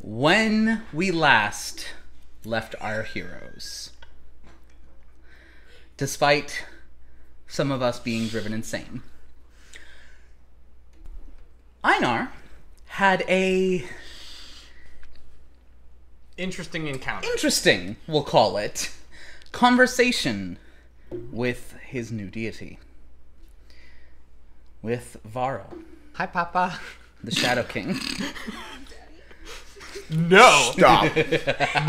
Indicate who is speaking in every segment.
Speaker 1: When we last left our heroes, despite some of us being driven insane, Einar had a
Speaker 2: Interesting encounter.
Speaker 1: interesting, we'll call it, conversation with his new deity. With Varro,
Speaker 2: Hi, Papa.
Speaker 1: the Shadow King.
Speaker 2: No,
Speaker 3: Stop.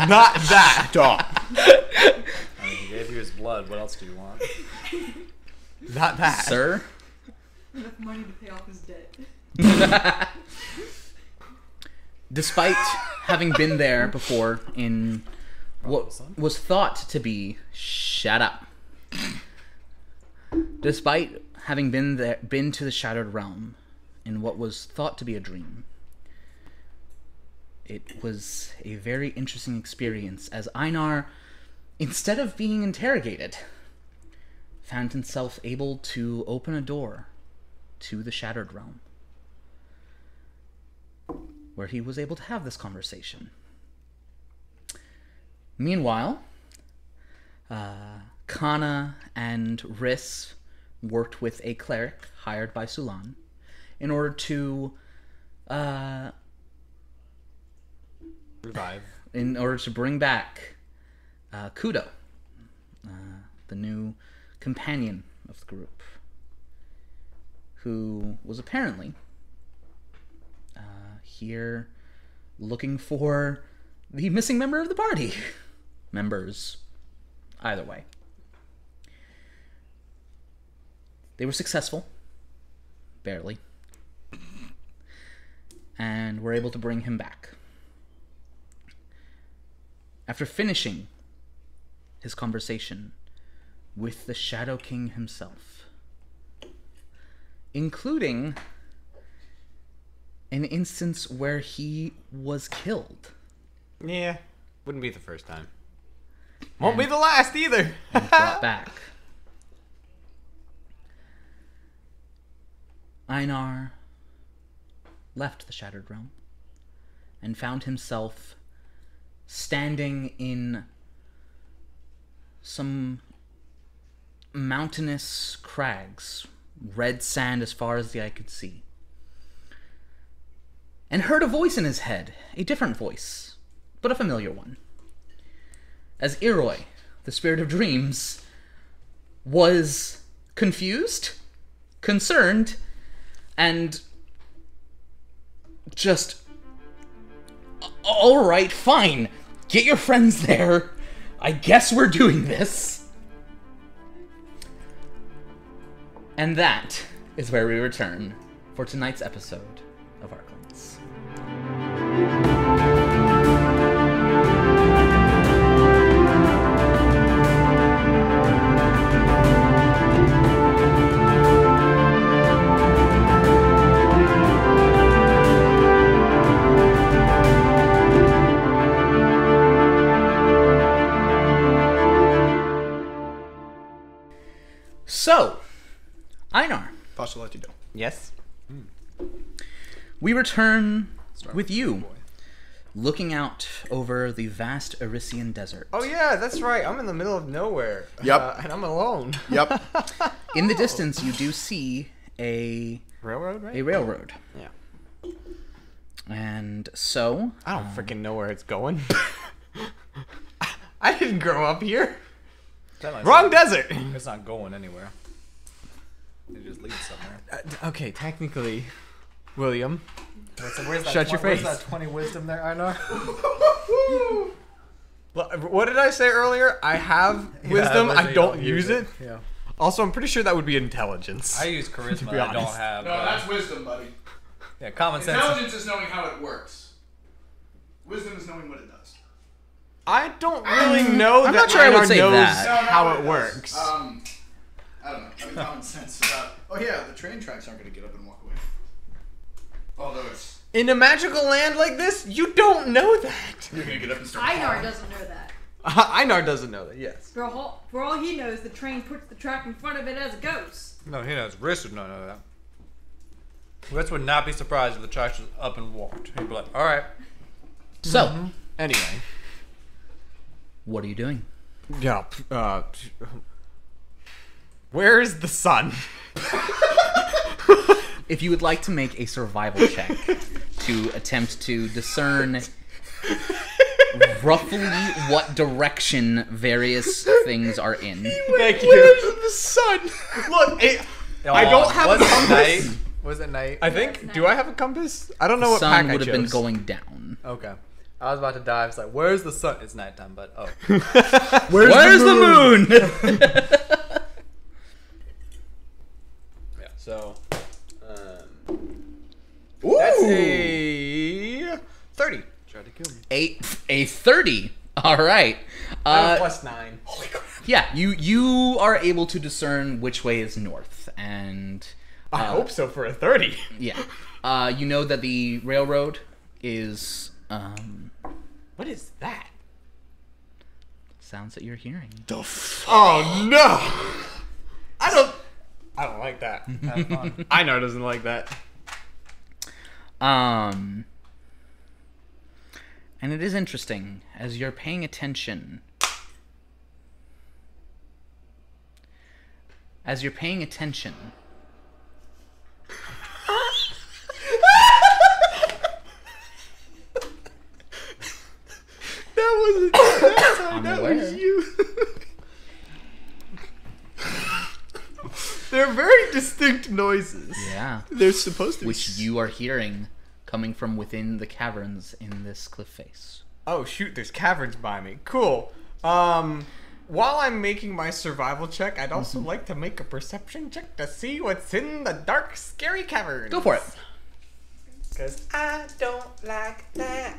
Speaker 2: not that.
Speaker 3: Stop.
Speaker 4: I mean, he gave you his blood. What else do you want?
Speaker 2: Not that.
Speaker 1: Sir,
Speaker 5: Enough money to pay off his debt.
Speaker 1: despite having been there before in what was thought to be shut up despite having been there been to the shattered realm in what was thought to be a dream it was a very interesting experience as einar instead of being interrogated found himself able to open a door to the shattered realm where he was able to have this conversation. Meanwhile, uh, Kana and Riss worked with a cleric hired by Sulan in order to uh,
Speaker 2: Revive.
Speaker 1: in order to bring back uh, Kudo, uh, the new companion of the group, who was apparently uh, here looking for the missing member of the party. Members, either way. They were successful, barely, and were able to bring him back. After finishing his conversation with the Shadow King himself, including an instance where he was killed
Speaker 2: Yeah, wouldn't be the first time. Won't be the last either.
Speaker 1: and brought back. Einar left the Shattered Realm and found himself standing in some mountainous crags, red sand as far as the eye could see, and heard a voice in his head, a different voice, but a familiar one as Iroi, the spirit of dreams, was confused, concerned, and just all right, fine. Get your friends there. I guess we're doing this. And that is where we return for tonight's episode of Arklands. So, Einar,
Speaker 3: Postulate do.
Speaker 2: yes.
Speaker 1: we return with you, looking out over the vast Arisian desert.
Speaker 2: Oh yeah, that's right. I'm in the middle of nowhere.
Speaker 3: Yep.
Speaker 2: Uh, and I'm alone.
Speaker 3: Yep.
Speaker 1: In the distance, you do see a
Speaker 2: Railroad, right?
Speaker 1: a railroad,
Speaker 2: Yeah.
Speaker 1: and so
Speaker 2: I don't freaking know where it's going. I didn't grow up here.
Speaker 4: That
Speaker 2: Wrong
Speaker 4: not-
Speaker 2: desert.
Speaker 4: It's not going anywhere. It just leads somewhere.
Speaker 2: Uh, okay, technically, William.
Speaker 4: Where's that, where's that
Speaker 2: Shut your face.
Speaker 4: Where's that 20 wisdom there, Einar?
Speaker 2: Look, What did I say earlier? I have wisdom.
Speaker 4: but
Speaker 2: I
Speaker 4: you
Speaker 2: don't use it.
Speaker 4: Yeah.
Speaker 2: Also, I'm pretty sure that would be intelligence.
Speaker 4: I use charisma.
Speaker 2: be
Speaker 4: I don't have.
Speaker 6: No,
Speaker 4: uh,
Speaker 6: that's wisdom, buddy.
Speaker 4: yeah, common sense.
Speaker 6: Intelligence is knowing how it works. Wisdom is knowing what it does.
Speaker 2: I don't really know
Speaker 1: I'm
Speaker 2: that
Speaker 1: not sure I would
Speaker 2: Einar
Speaker 1: say
Speaker 2: knows
Speaker 1: that.
Speaker 6: No, not
Speaker 2: how
Speaker 6: what
Speaker 2: it works.
Speaker 6: Um, I don't know. I mean, common sense about. Oh yeah, the train tracks aren't going to get up and walk away. Although it's
Speaker 2: In a magical land like this, you don't know that.
Speaker 6: you're going to get up and start.
Speaker 5: Einar
Speaker 6: plowing.
Speaker 5: doesn't know that.
Speaker 2: Einar doesn't know that. Yes.
Speaker 5: For all, for all he knows, the train puts the track in front of it as it goes.
Speaker 4: No, he knows. Riss would not know that. Riss would not be surprised if the track was up and walked. He'd be like, all right.
Speaker 1: So,
Speaker 2: Anyway.
Speaker 1: What are you doing?
Speaker 2: Yeah. Uh, where is the sun?
Speaker 1: If you would like to make a survival check to attempt to discern roughly what direction various things are in.
Speaker 2: Thank you. the sun? Look, it, I don't have a compass.
Speaker 4: Was it night?
Speaker 2: I think. Do I have a compass? I don't know
Speaker 1: The
Speaker 2: what pack
Speaker 1: sun
Speaker 2: I
Speaker 1: would have been going down.
Speaker 4: Okay. I was about to die. I was like, "Where's the sun?" It's nighttime, but oh,
Speaker 1: Where's the moon?
Speaker 4: yeah. So, um,
Speaker 2: That's a thirty.
Speaker 4: tried to kill me.
Speaker 1: a a thirty. All right.
Speaker 2: I have
Speaker 1: Uh,
Speaker 2: a plus nine.
Speaker 1: yeah, you you are able to discern which way is north, and
Speaker 2: I
Speaker 1: uh,
Speaker 2: hope so for a thirty.
Speaker 1: yeah, uh, you know that the railroad is um,
Speaker 2: What is that?
Speaker 1: sounds that you're hearing.
Speaker 2: The Oh no! I don't. I don't like that. I know doesn't like that.
Speaker 1: Um, and it is interesting as you're paying attention. As you're paying attention,
Speaker 2: That wasn't. That,
Speaker 1: I'm
Speaker 2: that
Speaker 1: aware.
Speaker 2: was you. They're very distinct noises.
Speaker 1: yeah,
Speaker 6: They're supposed to be.
Speaker 1: which you are hearing coming from within the caverns in this cliff face.
Speaker 2: Oh shoot! There's caverns by me. Cool. Um, while I'm making my survival check, I'd also like to make a perception check to see what's in the dark, scary caverns.
Speaker 1: Go for it.
Speaker 2: Cause I don't like that.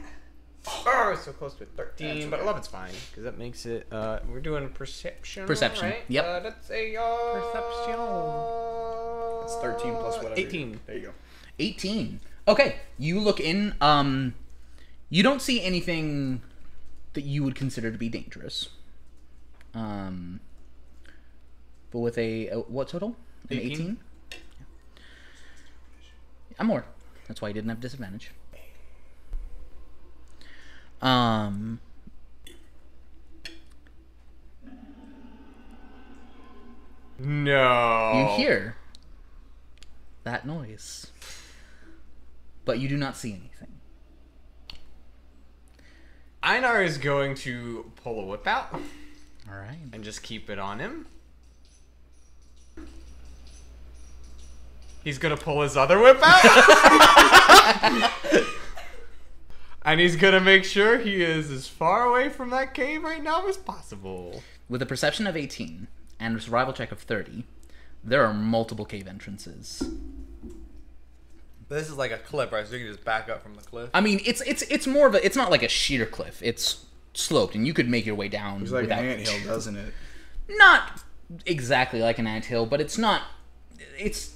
Speaker 2: Oh, so close to a 13, but 11's fine because that makes it. Uh, we're doing perception.
Speaker 1: Perception,
Speaker 2: Right?
Speaker 1: yep.
Speaker 2: Uh, that's a uh,
Speaker 4: Perception.
Speaker 6: It's 13 plus whatever.
Speaker 2: 18.
Speaker 6: There you go.
Speaker 1: 18. Okay, you look in. Um, you don't see anything that you would consider to be dangerous. Um, but with a, a what total? An
Speaker 2: 18?
Speaker 1: 18. I'm more. That's why you didn't have disadvantage. Um.
Speaker 2: No.
Speaker 1: You hear that noise, but you do not see anything.
Speaker 2: Einar is going to pull a whip out
Speaker 1: All right.
Speaker 2: and just keep it on him. He's gonna pull his other whip out. and he's gonna make sure he is as far away from that cave right now as possible.
Speaker 1: With a perception of 18 and a survival check of 30, there are multiple cave entrances.
Speaker 4: This is like a cliff, right? So you can just back up from the cliff.
Speaker 1: I mean, it's it's it's more of a it's not like a sheer cliff. It's sloped, and you could make your way down
Speaker 6: It's like
Speaker 1: without.
Speaker 6: an anthill, doesn't it?
Speaker 1: Not exactly like an anthill, but it's not. It's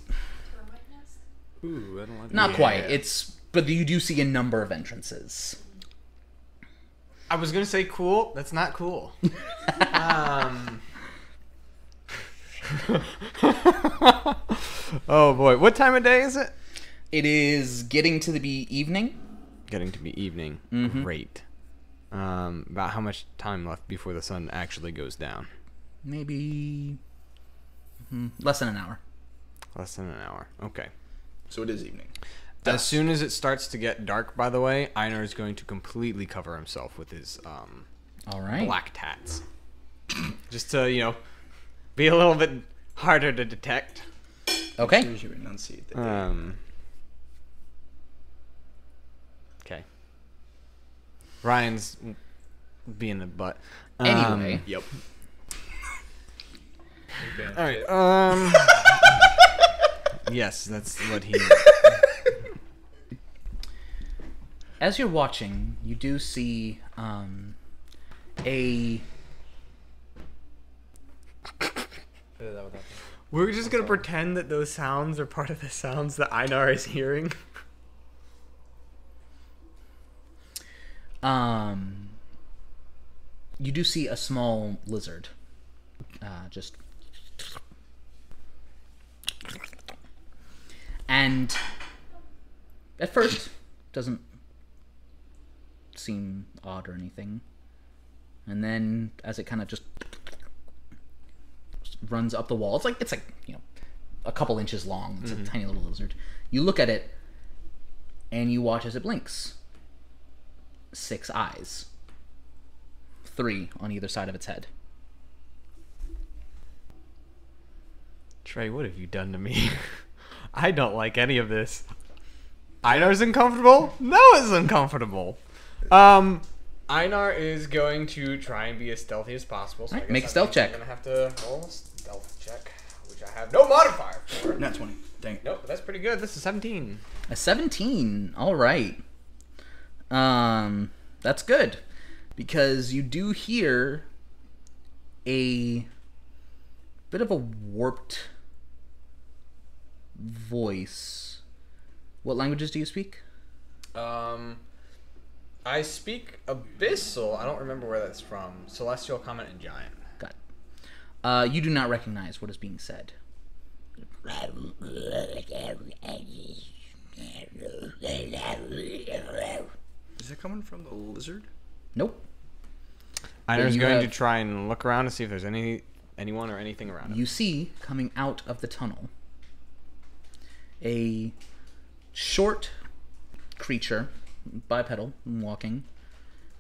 Speaker 4: Ooh, I don't like
Speaker 1: not
Speaker 6: Yeah.
Speaker 1: quite. It's but you do see a number of entrances.
Speaker 2: I was gonna say cool. That's not cool. um. oh boy, what time of day is it?
Speaker 1: It is getting to be evening.
Speaker 2: Getting to be evening.
Speaker 1: Mhm.
Speaker 2: Great. Um, about how much time left before the sun actually goes down?
Speaker 1: Maybe hmm, less than an hour.
Speaker 2: Less than an hour. Okay.
Speaker 6: So it is evening.
Speaker 2: As soon as it starts to get dark, by the way, Einar is going to completely cover himself with his um,
Speaker 1: All right.
Speaker 2: black tats, just to you know, be a little bit harder to detect.
Speaker 1: Okay.
Speaker 6: As you enunciate the
Speaker 2: Um. Okay. Ryan's being a butt. Um,
Speaker 1: Anyway,
Speaker 6: Yep.
Speaker 2: all right. Um. yes, that's what he.
Speaker 1: as you're watching, you do see um, a
Speaker 4: Is that what that-
Speaker 2: We're just gonna pretend that those sounds are part of the sounds that Einar is hearing.
Speaker 1: um you do see a small lizard uh, just and at first doesn't seem odd or anything. And then as it kind of just runs up the wall, it's like it's like you know a couple inches long. It's a mm-hmm. tiny little lizard. You look at it, and you watch as it blinks. Six eyes, three on either side of its head.
Speaker 2: Trey, what have you done to me? I don't like any of this. Einar's uncomfortable. Noah's uncomfortable. Um, Einar is going to try and be as stealthy as possible. So I guess
Speaker 1: make a stealth check.
Speaker 2: I'm gonna have to roll a stealth check, which I have no modifier for.
Speaker 6: Not 20. Dang it.
Speaker 2: Nope, but that's pretty good. This is 17.
Speaker 1: A 17. All right. Um that's good because you do hear a bit of a warped voice. What languages do you speak?
Speaker 2: Um, I speak Abyssal. I don't remember where that's from. Celestial, Common, and Giant.
Speaker 1: Got it. Uh, you do not recognize what is being said.
Speaker 6: Is it coming from the lizard?
Speaker 1: Nope.
Speaker 2: Einar's
Speaker 1: you
Speaker 2: going to try and look around to see if there's any anyone or anything around him.
Speaker 1: You see coming out of the tunnel a short creature, bipedal, walking,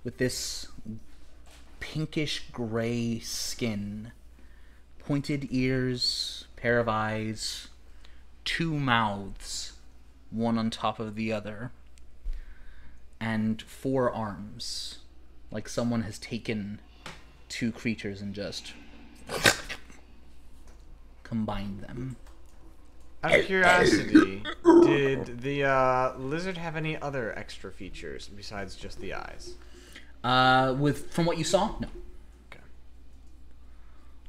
Speaker 1: with this pinkish gray skin, pointed ears, pair of eyes, two mouths, one on top of the other, and four arms. Like someone has taken two creatures and just combined them.
Speaker 2: Out of curiosity, did the uh, lizard have any other extra features besides just the eyes?
Speaker 1: Uh, with from what you saw, no.
Speaker 2: Okay.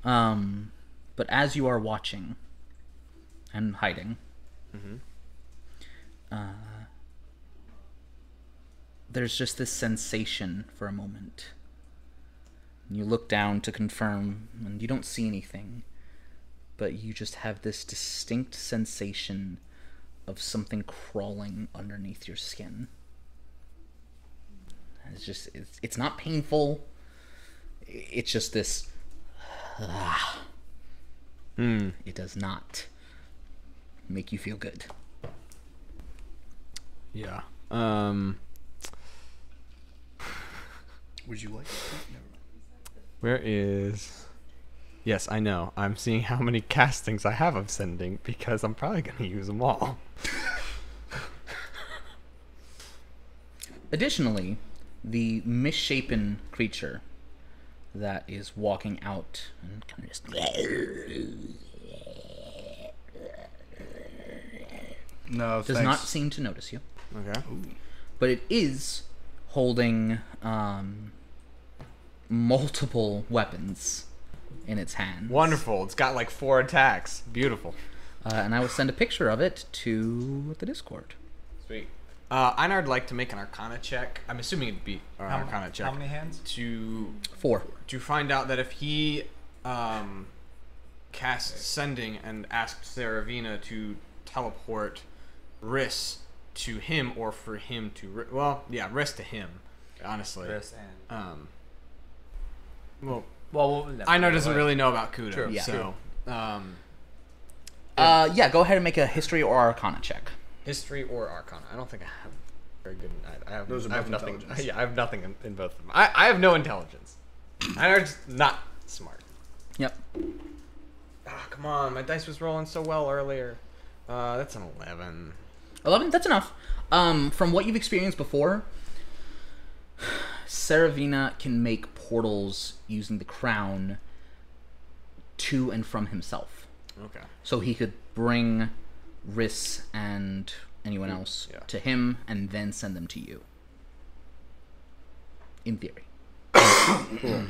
Speaker 1: Um, but as you are watching and hiding, uh, there's just this sensation for a moment. You look down to confirm, and you don't see anything, but you just have this distinct sensation of something crawling underneath your skin. It's just, it's, it's not painful. It's just this.
Speaker 2: Hmm.
Speaker 1: It does not make you feel good.
Speaker 2: Yeah. Um.
Speaker 6: Would you like? Never mind.
Speaker 2: Where is? Yes, I know. I'm seeing how many castings I have of sending because I'm probably gonna use them all.
Speaker 1: Additionally, the misshapen creature that is walking out and kind of just
Speaker 6: No,
Speaker 1: does
Speaker 6: thanks.
Speaker 1: not seem to notice you,
Speaker 2: Okay.
Speaker 1: but it is holding um, multiple weapons in its hand.
Speaker 2: Wonderful. It's got like four attacks. Beautiful.
Speaker 1: Uh, and I will send a picture of it to the Discord.
Speaker 2: Sweet. Uh, Einar'd like to make an Arcana check. I'm assuming it'd be an
Speaker 4: How,
Speaker 2: Arcana check
Speaker 4: how many hands?
Speaker 2: to
Speaker 1: Four.
Speaker 2: to find out that if he um, casts sending and asks Saravina to teleport Riss to him, or for him to well, yeah, Riss to him. Honestly,
Speaker 4: Chris and.
Speaker 2: um, well,
Speaker 4: Well, we'll
Speaker 2: Einar doesn't really know about Kudo,
Speaker 4: True,
Speaker 1: Yeah.
Speaker 2: so um,
Speaker 1: Uh, yeah, go ahead and make a history or arcana check.
Speaker 2: history or Arcana. I don't think I have very good. I, I have,
Speaker 6: Those are
Speaker 2: I have nothing. Yeah, I have nothing in, in both of them. I, I have no intelligence. Einar's not smart.
Speaker 1: Yep.
Speaker 2: Ah, come on, my dice was rolling so well earlier. Uh, that's an eleven.
Speaker 1: 11 that's enough um, from what you've experienced before Saravina can make portals using the crown to and from himself
Speaker 2: Okay.
Speaker 1: so he could bring Riss and anyone else
Speaker 2: Yeah.
Speaker 1: to him and then send them to you in theory cool.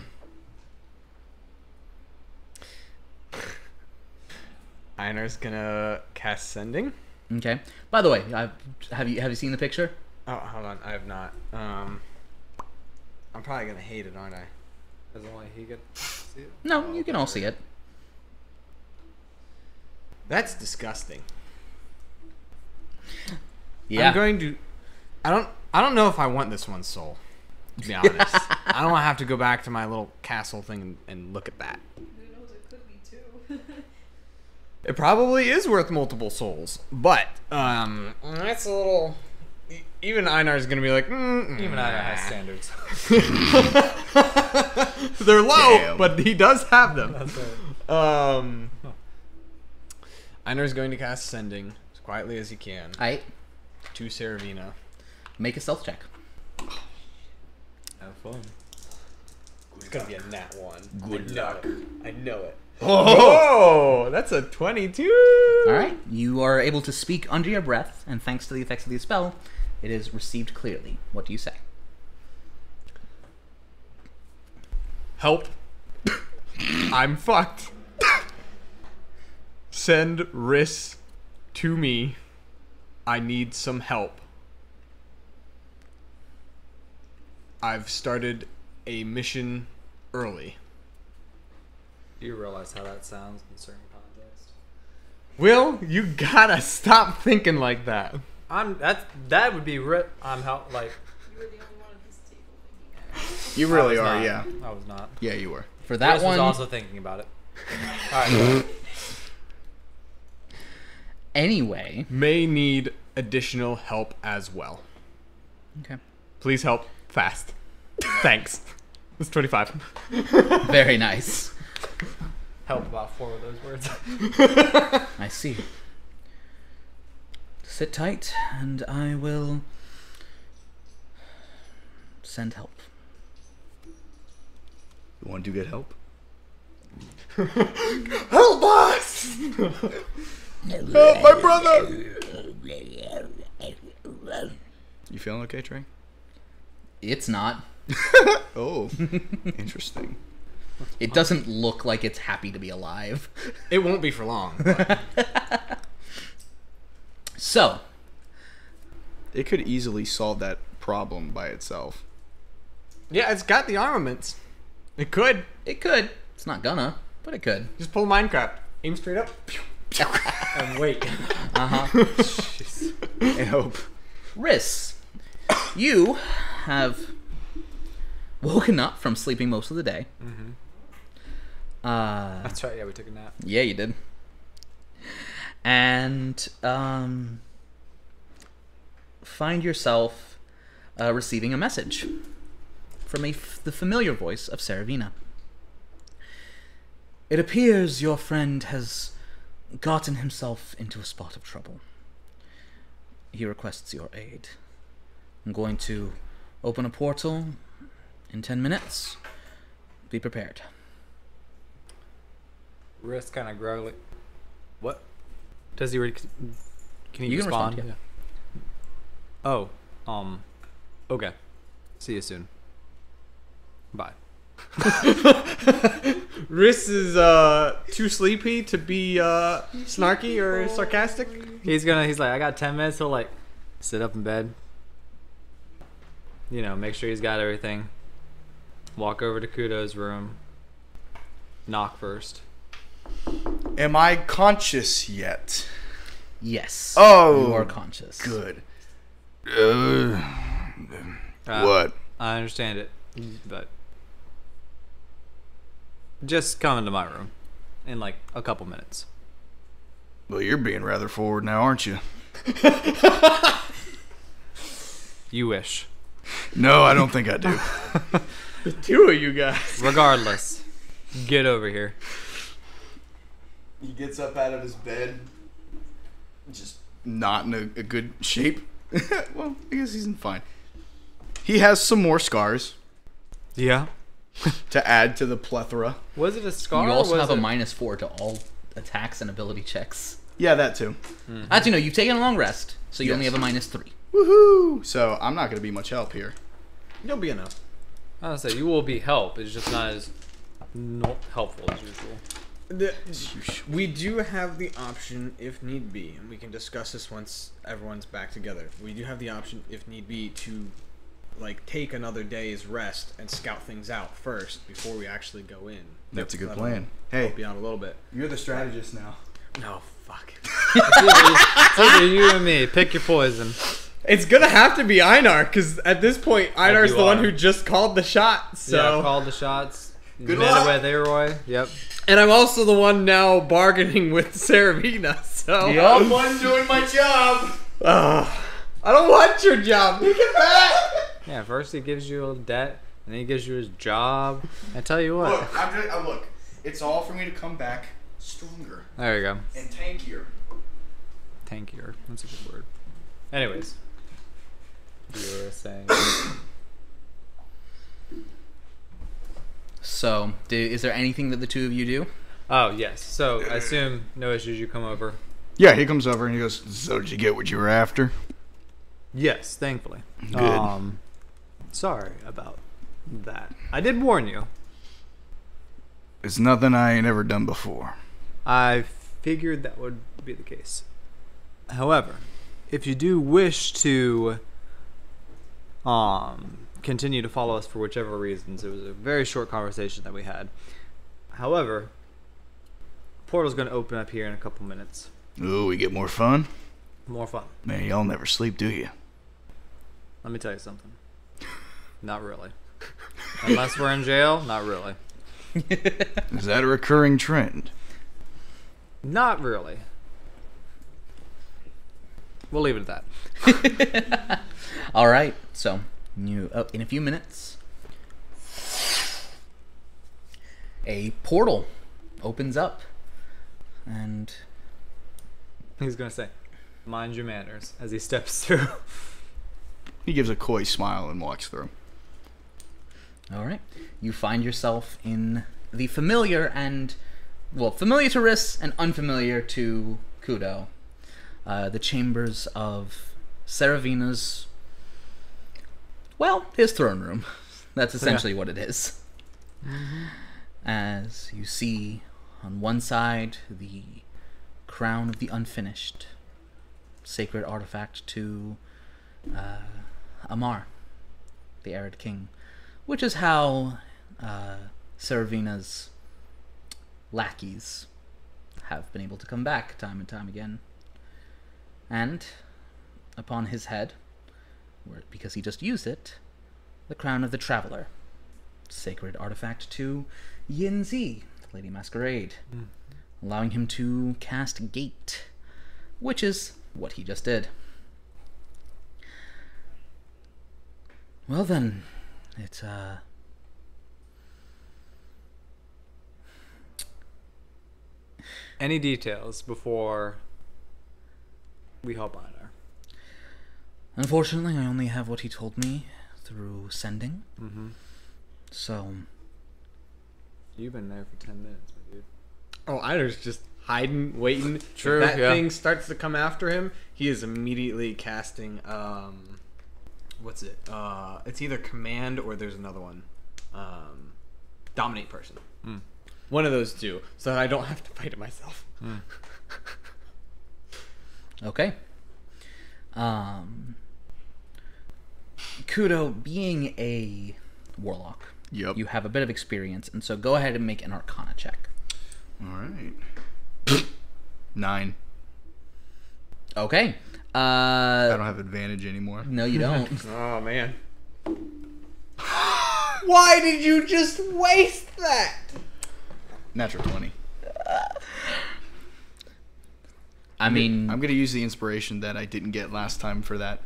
Speaker 2: Einar's gonna cast sending.
Speaker 1: okay by the way I've, have you have you seen the picture
Speaker 2: Oh, hold on, I have not. Um, I'm probably gonna hate it, aren't I?
Speaker 4: As only he could see it.
Speaker 1: no you can all see it
Speaker 2: That's disgusting.
Speaker 1: yeah
Speaker 2: I'm going to. I don't. I don't know if I want this one soul. To be honest, I don't want to have to go back to my little castle thing and, and look at that.
Speaker 5: Who knows? It could be two.
Speaker 2: It probably is worth multiple souls, but um, that's a little. E- Einar is gonna be like, mm,
Speaker 4: Even Einar has standards.
Speaker 2: They're low,
Speaker 6: Damn.
Speaker 2: but he does have them.
Speaker 4: That's right.
Speaker 2: Um, Einar's going to cast Sending as quietly as he can
Speaker 1: I
Speaker 2: to Saravina.
Speaker 1: make a stealth check.
Speaker 4: Have fun.
Speaker 2: It's gonna be a nat one.
Speaker 6: Good
Speaker 2: I
Speaker 6: luck.
Speaker 2: I know it. Oh, that's a twenty-two.
Speaker 1: All right, you are able to speak under your breath, and thanks to the effects of the spell, it is received clearly. What do you say?
Speaker 2: Help. I'm fucked. Send Riss to me. I need some help. I've started a mission early.
Speaker 4: Do you realize how that sounds in certain context?
Speaker 2: Will, you gotta stop thinking like that.
Speaker 4: I'm that's that would be ri- I'm help like
Speaker 5: you were the only one at this table thinking.
Speaker 6: You really are,
Speaker 4: not.
Speaker 6: yeah.
Speaker 4: I was not.
Speaker 6: Yeah, you were.
Speaker 1: For that
Speaker 4: Chris
Speaker 1: one,
Speaker 4: was also thinking about it. All right.
Speaker 1: anyway.
Speaker 2: May need additional help as well.
Speaker 1: Okay.
Speaker 2: Please help fast. Thanks. It's 25.
Speaker 1: Very nice.
Speaker 4: Help about four of those words.
Speaker 1: I see. Sit tight, and I will send help.
Speaker 6: You want to get help?
Speaker 2: Help us! Help my brother!
Speaker 6: You feeling okay, Trey?
Speaker 1: It's not.
Speaker 6: Oh, interesting.
Speaker 1: It doesn't look like it's happy to be alive.
Speaker 2: It won't be for long. but-
Speaker 1: So,
Speaker 6: It could easily solve that problem by itself.
Speaker 2: yeah, it's got the armaments. It could.
Speaker 1: it could. It's not gonna, but it could.
Speaker 2: Just pull Minecraft. Aim straight up.
Speaker 4: and wait.
Speaker 1: Uh huh.
Speaker 6: And hope.
Speaker 1: Riss, you have woken up from sleeping most of the day. Uh,
Speaker 4: That's right. Yeah, we took a nap.
Speaker 1: yeah, you did. And um, find yourself uh, receiving a message from a f- the familiar voice of Saravina. It appears your friend has gotten himself into a spot of trouble. He requests your aid. I'm going to open a portal in 10 minutes. Be prepared.
Speaker 4: Riss kind of groggly. What? Does he? Re- can he
Speaker 1: You can
Speaker 4: respond?
Speaker 1: respond,
Speaker 4: Oh, um, okay. See you soon. Bye.
Speaker 2: Riss is uh, too sleepy to be uh, snarky or sarcastic.
Speaker 4: He's gonna. He's like, I got ten minutes. He'll like sit up in bed. You know, make sure he's got everything. Walk over to Kudo's room. Knock first.
Speaker 6: Am I conscious yet?
Speaker 1: Yes.
Speaker 6: Oh,
Speaker 1: You are conscious.
Speaker 6: Good. Uh,
Speaker 4: Uh,
Speaker 6: what?
Speaker 4: I understand it, but just come into my room in like a couple minutes.
Speaker 6: Well, you're being rather forward now, aren't you?
Speaker 4: You wish.
Speaker 6: No, I don't think I do.
Speaker 2: The two of you guys.
Speaker 4: Regardless, get over here.
Speaker 6: He gets up out of his bed, just not in a, a good shape. well, I guess he's in fine. He has some more scars
Speaker 4: Yeah.
Speaker 6: to add to the plethora.
Speaker 4: Was it a scar?
Speaker 1: You
Speaker 4: or
Speaker 1: also
Speaker 4: was
Speaker 1: have a
Speaker 4: it-
Speaker 1: minus four to all attacks and ability checks.
Speaker 6: Yeah, that too. Hmm.
Speaker 1: As you know, you've taken a long rest, so you only have a minus three.
Speaker 6: Woohoo! So I'm not going to be much help here.
Speaker 2: You'll be enough.
Speaker 4: I was gonna say you will be help. It's just not as no helpful as usual.
Speaker 2: The, we do have the option, if need be, and we can discuss this once everyone's back together. We do have the option, if need be, to like take another day's rest and scout things out first before we actually go in.
Speaker 6: That's a good
Speaker 2: That'll
Speaker 6: plan. Hey,
Speaker 2: Help you out a little bit.
Speaker 6: you're the strategist now.
Speaker 2: No, fuck.
Speaker 4: It's either, it's either you and me. Pick your poison.
Speaker 2: It's gonna have to be Einar because at this point Einar's the one who just called the shot. So
Speaker 4: yeah, called the shots.
Speaker 6: Good
Speaker 4: Met
Speaker 6: luck.
Speaker 4: with Iroi. Yep.
Speaker 2: and I'm also the one now bargaining with Saravina. So
Speaker 6: I'm one doing my job.
Speaker 2: Ugh. I don't want your job. Take it back.
Speaker 4: Yeah. First he gives you a debt, and then he gives you his job. I tell you what.
Speaker 6: Look, I'm just, uh, look. It's all for me to come back stronger
Speaker 4: There you go.
Speaker 6: and tankier.
Speaker 4: Tankier. That's a good word. Anyways. You were saying.
Speaker 1: So, do, is there anything that the two of you do?
Speaker 4: Oh yes. So I assume no issues. You come over.
Speaker 6: Yeah, he comes over and he goes, "So did you get what you were after?"
Speaker 4: Yes, thankfully.
Speaker 6: Good.
Speaker 4: Um, sorry about that. I did warn you.
Speaker 6: It's nothing I ain't ever done before.
Speaker 4: I figured that would be the case. However, if you do wish to um continue to follow us for whichever reasons, it was a very short conversation that we had. However, portal's going to open up here in a couple minutes.
Speaker 6: Ooh, we get more fun.
Speaker 4: More fun.
Speaker 6: Man, y'all never sleep, do you?
Speaker 4: Let me tell you something. Not really. Unless we're in jail, not really.
Speaker 6: Is that a recurring trend?
Speaker 4: Not really. We'll leave it at that.
Speaker 1: All right. So, you oh, in a few minutes, a portal opens up, and
Speaker 4: He's gonna say, "Mind your manners," as he steps through.
Speaker 6: He gives a coy smile and walks through.
Speaker 1: all right, you find yourself in the familiar and well, familiar to Riss and unfamiliar to Kudo, uh, the chambers of Saravina's. Well, his throne room. That's essentially what it is. As you see on one side the crown of the unfinished, sacred artifact to uh, Amar, the Arid King, which is how uh, lackeys have been able to come back time and time again. And upon his head, because he just used it, the crown of the Traveler, sacred artifact to Yin Zi, the Lady Masquerade, allowing him to cast Gate, which is what he just did. Well then, it's uh
Speaker 4: Any details before we hop Einar?
Speaker 1: Unfortunately I only have what he told me through sending.
Speaker 4: Mm-hmm.
Speaker 1: So
Speaker 4: You've been there for ten minutes, my dude.
Speaker 2: Oh, Einar's just hiding, waiting.
Speaker 4: True,
Speaker 2: If that
Speaker 4: yeah.
Speaker 2: thing starts to come after him, he is immediately casting. Um, what's it? Uh, it's either command or there's another one. Um, dominate person.
Speaker 4: Hmm.
Speaker 2: One of those two, so that I don't have to fight it myself.
Speaker 1: Okay. Um, Kudo, being a warlock,
Speaker 6: Yep.
Speaker 1: you have a bit of experience, and so go ahead and make an Arcana check.
Speaker 6: All right. Nine.
Speaker 1: Okay.
Speaker 6: I
Speaker 1: Uh,
Speaker 6: don't have advantage anymore.
Speaker 1: no, you don't.
Speaker 2: Oh man. Why did you just waste that?
Speaker 6: Natural twenty.
Speaker 1: I mean,
Speaker 6: I'm gonna use the inspiration that I didn't get last time for that.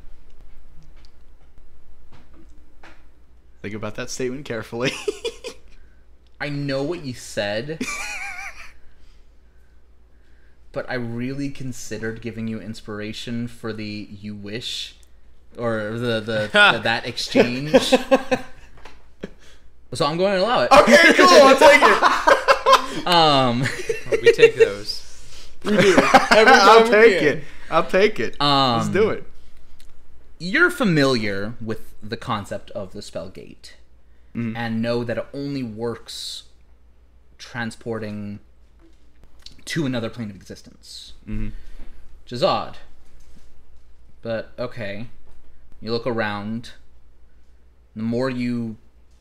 Speaker 6: Think about that statement carefully.
Speaker 1: I know what you said, but I really considered giving you inspiration for the "you wish" or the the, the that exchange. so I'm going to allow it.
Speaker 6: okay, cool. I'll take it.
Speaker 1: Um,
Speaker 4: Oh, we take those. We do.
Speaker 2: Every
Speaker 6: I'll
Speaker 2: we
Speaker 6: take
Speaker 2: can.
Speaker 6: it. I'll take it.
Speaker 1: um,
Speaker 6: Let's do it.
Speaker 1: You're familiar with the concept of the spell gate,
Speaker 6: Mhm.
Speaker 1: and know that it only works transporting to another plane of existence.
Speaker 6: Mhm.
Speaker 1: which is odd. But okay, you look around. The more you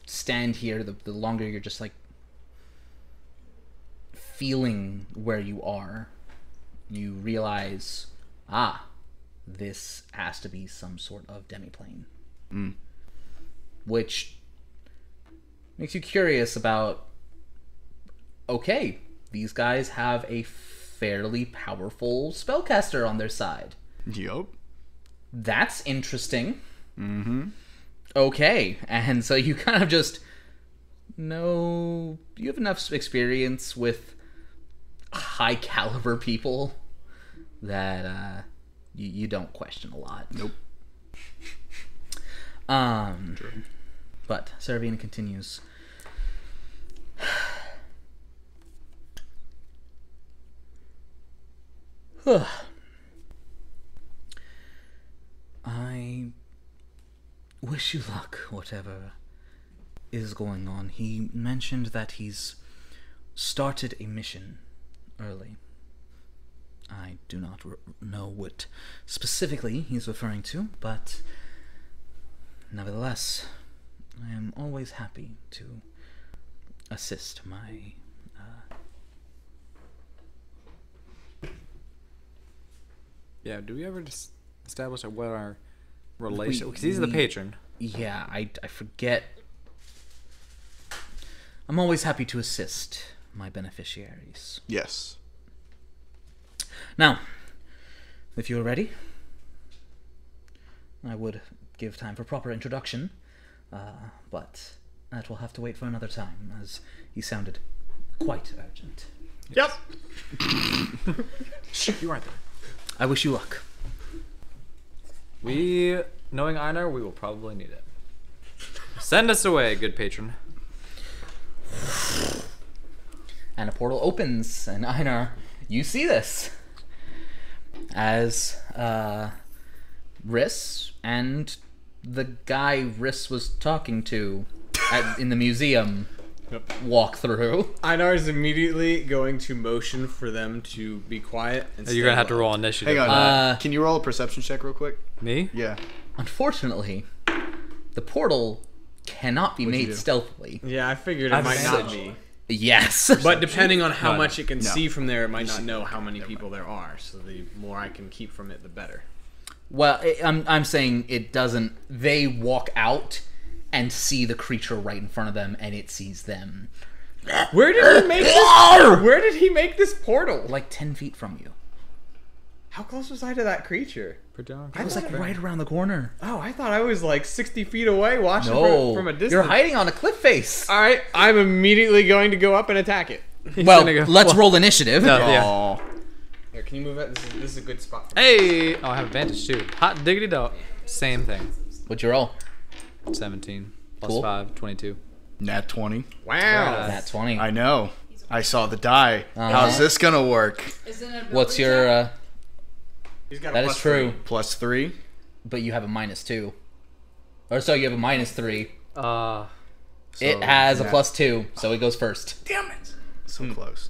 Speaker 1: stand here, the, the longer you're just like feeling where you are. You realize, ah, this has to be some sort of demiplane. Which makes you curious about okay, these guys have a fairly powerful spellcaster on their side.
Speaker 6: Yup.
Speaker 1: That's interesting. Mm-hmm. Okay, and so you kind of just know you have enough experience with high caliber people that uh, you, you don't question a lot.
Speaker 6: Nope.
Speaker 1: Um, but Saravina continues. I wish you luck, whatever is going on. He mentioned that he's started a mission early. I do not r- know what specifically he's referring to, but nevertheless, I am always happy to assist my. Uh,
Speaker 4: Yeah. Do we ever just establish what our relation? Because he's the patron.
Speaker 1: yeah, I, I forget. I'm always happy to assist my beneficiaries.
Speaker 6: Yes.
Speaker 1: Now, if you're ready, I would give time for proper introduction, uh, but that will have to wait for another time, as he sounded quite urgent.
Speaker 2: Yep.
Speaker 4: You aren't there.
Speaker 1: I wish you luck.
Speaker 4: We, knowing Einar, we will probably need it. Send us away, good patron.
Speaker 1: and a portal opens, and Einar, you see this as uh, Riss and the guy Riss was talking to at, in the museum
Speaker 2: Yep.
Speaker 1: walk through.
Speaker 2: Einar is immediately going to motion for them to be quiet. And
Speaker 4: You're gonna have to roll initiative.
Speaker 6: Hang on.
Speaker 1: Uh,
Speaker 6: can you roll a perception check real quick?
Speaker 4: Me?
Speaker 6: Yeah.
Speaker 1: Unfortunately, the portal cannot be
Speaker 6: you
Speaker 1: made stealthily.
Speaker 2: Yeah, I figured it
Speaker 4: I've
Speaker 2: might not
Speaker 4: managed.
Speaker 2: be.
Speaker 1: Yes,
Speaker 2: But depending on how
Speaker 4: No,
Speaker 2: much it can
Speaker 6: no.
Speaker 2: see from there, it might not know how many people there are. So the more I can keep from it, the better.
Speaker 1: Well, I- I'm I'm saying it doesn't. They walk out and see the creature right in front of them, and it sees them
Speaker 2: Where did he make this? Where did he make this portal?
Speaker 1: like ten feet from you.
Speaker 2: How close was I to that creature?
Speaker 4: Pretty darn
Speaker 1: It was like right around the corner.
Speaker 2: Oh, I thought I was like 60 feet away watching
Speaker 1: No,
Speaker 2: from, from a distance.
Speaker 1: you're hiding on a cliff face.
Speaker 2: All right, I'm immediately going to go up and attack it.
Speaker 1: well,
Speaker 4: gonna go-
Speaker 1: let's
Speaker 4: well-
Speaker 1: roll initiative.
Speaker 4: No. Yeah.
Speaker 6: Aw.
Speaker 2: Here, can you move it? This is, this is a good spot.
Speaker 4: Hey! Oh, I have advantage too. Hot diggity dog. Same thing.
Speaker 1: What'd you roll?
Speaker 4: 17 plus
Speaker 1: Cool.
Speaker 4: 5, 22.
Speaker 6: Nat 20.
Speaker 2: Wow.
Speaker 1: That twenty.
Speaker 6: I know. I saw the die.
Speaker 1: Uh-huh.
Speaker 6: How's this gonna work?
Speaker 5: Is it an
Speaker 1: What's your?
Speaker 5: check?
Speaker 1: Uh,
Speaker 2: He's got a
Speaker 1: that is
Speaker 2: plus
Speaker 1: true,
Speaker 2: three.
Speaker 6: Plus three.
Speaker 1: but you have a minus two. Or so you have a minus three.
Speaker 4: Uh,
Speaker 1: it
Speaker 6: So,
Speaker 1: has a plus two, so it goes first.
Speaker 6: Damn it. So close.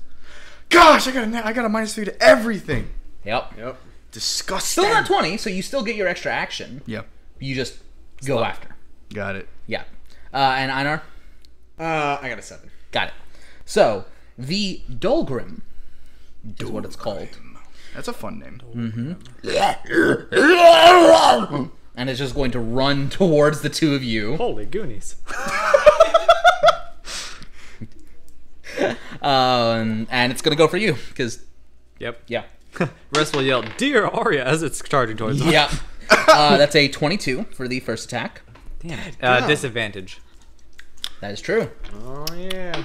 Speaker 6: Gosh, I got a I got a minus three to everything.
Speaker 1: Yep.
Speaker 2: Yep.
Speaker 6: Disgusting.
Speaker 1: Still not twenty, so you still get your extra action.
Speaker 6: Yep.
Speaker 1: You just go after.
Speaker 6: Got it.
Speaker 1: Yeah. Uh, and Einar,
Speaker 2: Uh, I got a seven.
Speaker 1: got it. So the Dolgrim is what it's called.
Speaker 6: That's a fun name.
Speaker 1: and it's just going to run towards the two of you.
Speaker 4: holy goonies.
Speaker 1: Um, and it's going to go for you because,
Speaker 4: Yep.
Speaker 1: yeah,
Speaker 4: Rest will yell, Dear Arya, as it's charging towards us.
Speaker 1: yeah. Uh, that's a twenty-two for the first attack.
Speaker 4: Damn it. Uh, disadvantage.
Speaker 1: That is true.
Speaker 2: Oh yeah.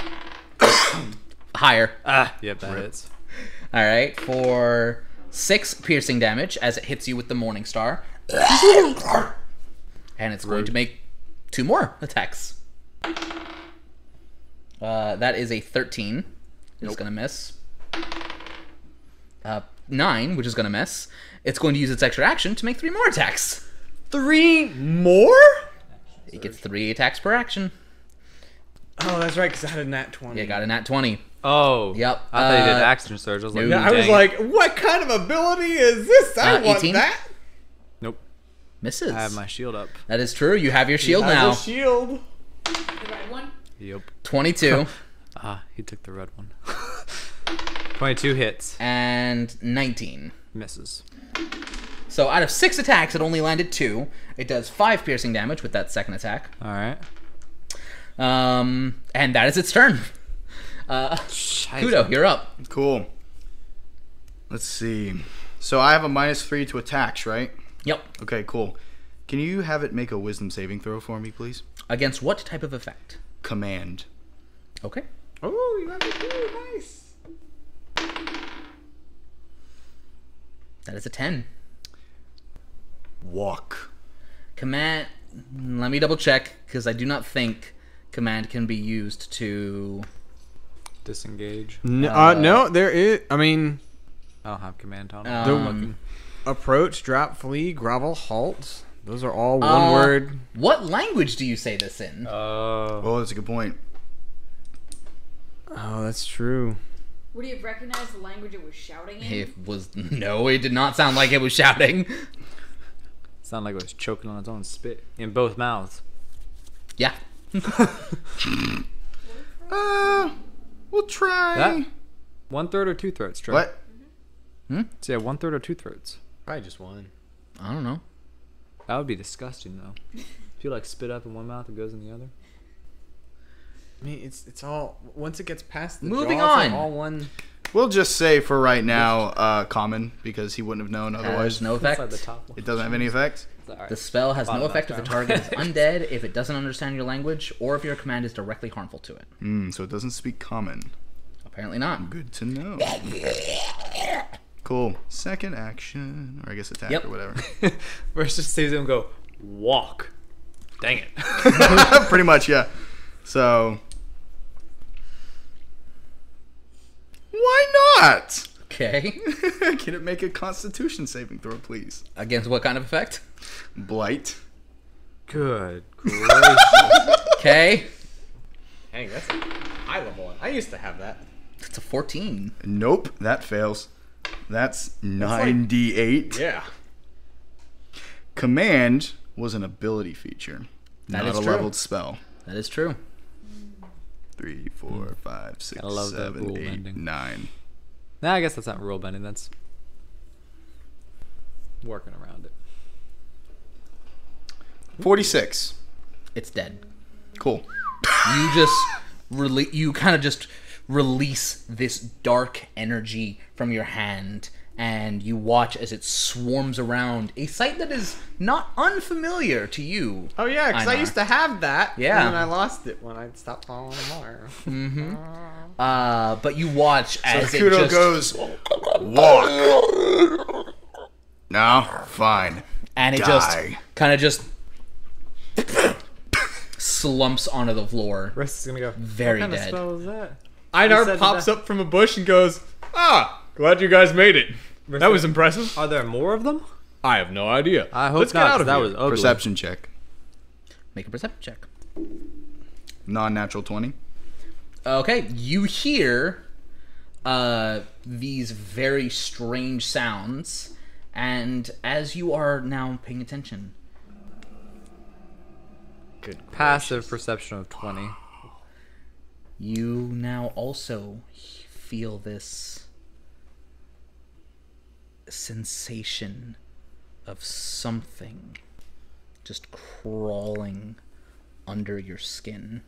Speaker 1: Higher.
Speaker 4: Ah, yep, that hits.
Speaker 1: All right, for six piercing damage as it hits you with the Morning Star, and it's going to make two more attacks. Uh, that is a thirteen. It's gonna miss. Uh, nine, which is gonna miss. It's going to use its extra action to make three more attacks.
Speaker 2: Three more?
Speaker 1: It gets three attacks per action.
Speaker 2: Oh, that's right, because I had a nat 20.
Speaker 1: Yeah, got a nat twenty.
Speaker 4: Oh.
Speaker 1: Yep,
Speaker 4: I thought you did
Speaker 1: uh,
Speaker 4: action surge. I was like,
Speaker 1: no.
Speaker 2: Yeah, I was
Speaker 4: dang.
Speaker 2: like, what kind of ability is this? I
Speaker 1: Uh,
Speaker 2: want
Speaker 1: 18?
Speaker 2: that.
Speaker 4: Nope.
Speaker 1: Misses.
Speaker 4: I have my shield up.
Speaker 1: That is true. You have your shield
Speaker 2: Has
Speaker 1: now.
Speaker 2: a shield.
Speaker 5: The right one?
Speaker 4: Yep.
Speaker 1: Twenty-two
Speaker 4: Ah, he took the red one. 22 hits.
Speaker 1: and nineteen.
Speaker 4: Misses.
Speaker 1: So out of six attacks, it only landed two. It does five piercing damage with that second attack.
Speaker 4: All right.
Speaker 1: Um, and that is its turn. Uh, Kudo, you're up.
Speaker 6: Cool. Let's see. So I have a minus three to attacks, right?
Speaker 1: Yep.
Speaker 6: Okay, cool. Can you have it make a wisdom saving throw for me, please?
Speaker 1: Against what type of effect?
Speaker 6: Command.
Speaker 1: Okay.
Speaker 2: Oh, you have me too. Nice.
Speaker 1: That is a 10.
Speaker 6: Walk.
Speaker 1: Command. Let me double check, because I do not think command can be used to.
Speaker 4: Disengage.
Speaker 2: No, uh, no, there is. I mean,
Speaker 4: I don't have command on. it.
Speaker 1: Um,
Speaker 2: approach, drop, flee, grovel, halt. Those are all one
Speaker 1: uh,
Speaker 2: word.
Speaker 1: What language do you say this in?
Speaker 4: Oh.
Speaker 6: Oh, that's a good point.
Speaker 2: Oh, that's true.
Speaker 5: Would he have recognized the language it was shouting in?
Speaker 1: It was no. It did not sound like it was shouting.
Speaker 4: Sounded like it was choking on its own spit in both mouths.
Speaker 1: Yeah.
Speaker 6: Uh, we'll try.
Speaker 4: That one third or two throats, Trey?
Speaker 6: What?
Speaker 4: So yeah, one third or two throats.
Speaker 2: Probably just one.
Speaker 1: I don't know.
Speaker 4: That would be disgusting though. if you like spit up in one mouth, it goes in the other.
Speaker 2: I mean, it's it's all once it gets past the
Speaker 1: Moving
Speaker 2: jaw, it's
Speaker 1: on.
Speaker 2: all one.
Speaker 6: We'll just say for right now, uh, common because he wouldn't have known otherwise.
Speaker 1: Has no effect.
Speaker 4: the top one.
Speaker 6: It doesn't have any effect.
Speaker 4: Alright.
Speaker 1: The spell has no effect if the target is undead, if it doesn't understand your language, or if your command is directly harmful to it.
Speaker 6: Hmm. So it doesn't speak common.
Speaker 1: Apparently not.
Speaker 6: Good to know. Cool. Second action, or I guess attack
Speaker 1: Yep.
Speaker 6: or whatever.
Speaker 4: Versus just sees him go walk. Dang it.
Speaker 6: Pretty much, yeah. So. Why not?
Speaker 1: Okay.
Speaker 6: Can it make a Constitution saving throw, please?
Speaker 1: Against what kind of effect?
Speaker 6: Blight.
Speaker 4: Good gracious.
Speaker 1: Okay.
Speaker 2: Dang, that's a high level one. I used to have that.
Speaker 1: It's a 14.
Speaker 6: Nope, that fails. That's 9d8.
Speaker 2: Yeah.
Speaker 6: Command was an ability feature,
Speaker 1: That
Speaker 6: not
Speaker 1: is
Speaker 6: a
Speaker 1: true.
Speaker 6: leveled spell.
Speaker 1: That is true.
Speaker 6: Three, four, five, six,
Speaker 4: Gotta love
Speaker 6: seven, eight,
Speaker 4: bending.
Speaker 6: nine.
Speaker 4: Nah, I guess that's not rule bending. That's working around it.
Speaker 6: 46.
Speaker 1: It's dead.
Speaker 6: Cool.
Speaker 1: You just rele- you kind of just release this dark energy from your hand and you watch as it swarms around a sight that is not unfamiliar to you.
Speaker 2: Oh yeah, because I used to have that.
Speaker 1: Yeah.
Speaker 2: And then I lost it when I stopped following Amar.
Speaker 1: Uh, but you watch as
Speaker 6: So
Speaker 1: it just
Speaker 6: goes, walk. No, fine.
Speaker 1: and it
Speaker 6: Die.
Speaker 1: just kind of just slumps onto the floor.
Speaker 4: Rest is gonna go.
Speaker 1: Very
Speaker 4: what kind
Speaker 1: dead.
Speaker 4: Of spell is that?
Speaker 2: Einar pops
Speaker 4: that-
Speaker 2: up from a bush and goes, "Ah, glad you guys made it. That was impressive.
Speaker 4: Are there more of them?
Speaker 2: I have no idea.
Speaker 4: I hope
Speaker 2: Let's
Speaker 4: not.
Speaker 2: get out
Speaker 4: 'cause
Speaker 2: of
Speaker 4: that
Speaker 2: here.
Speaker 4: was ugly.
Speaker 6: Perception check.
Speaker 1: Make a perception check.
Speaker 6: Non natural 20.
Speaker 1: Okay, you hear uh, these very strange sounds, and as you are now paying attention,
Speaker 2: Good.
Speaker 4: Passive perception of twenty.
Speaker 1: you now also feel this sensation of something just crawling under your skin.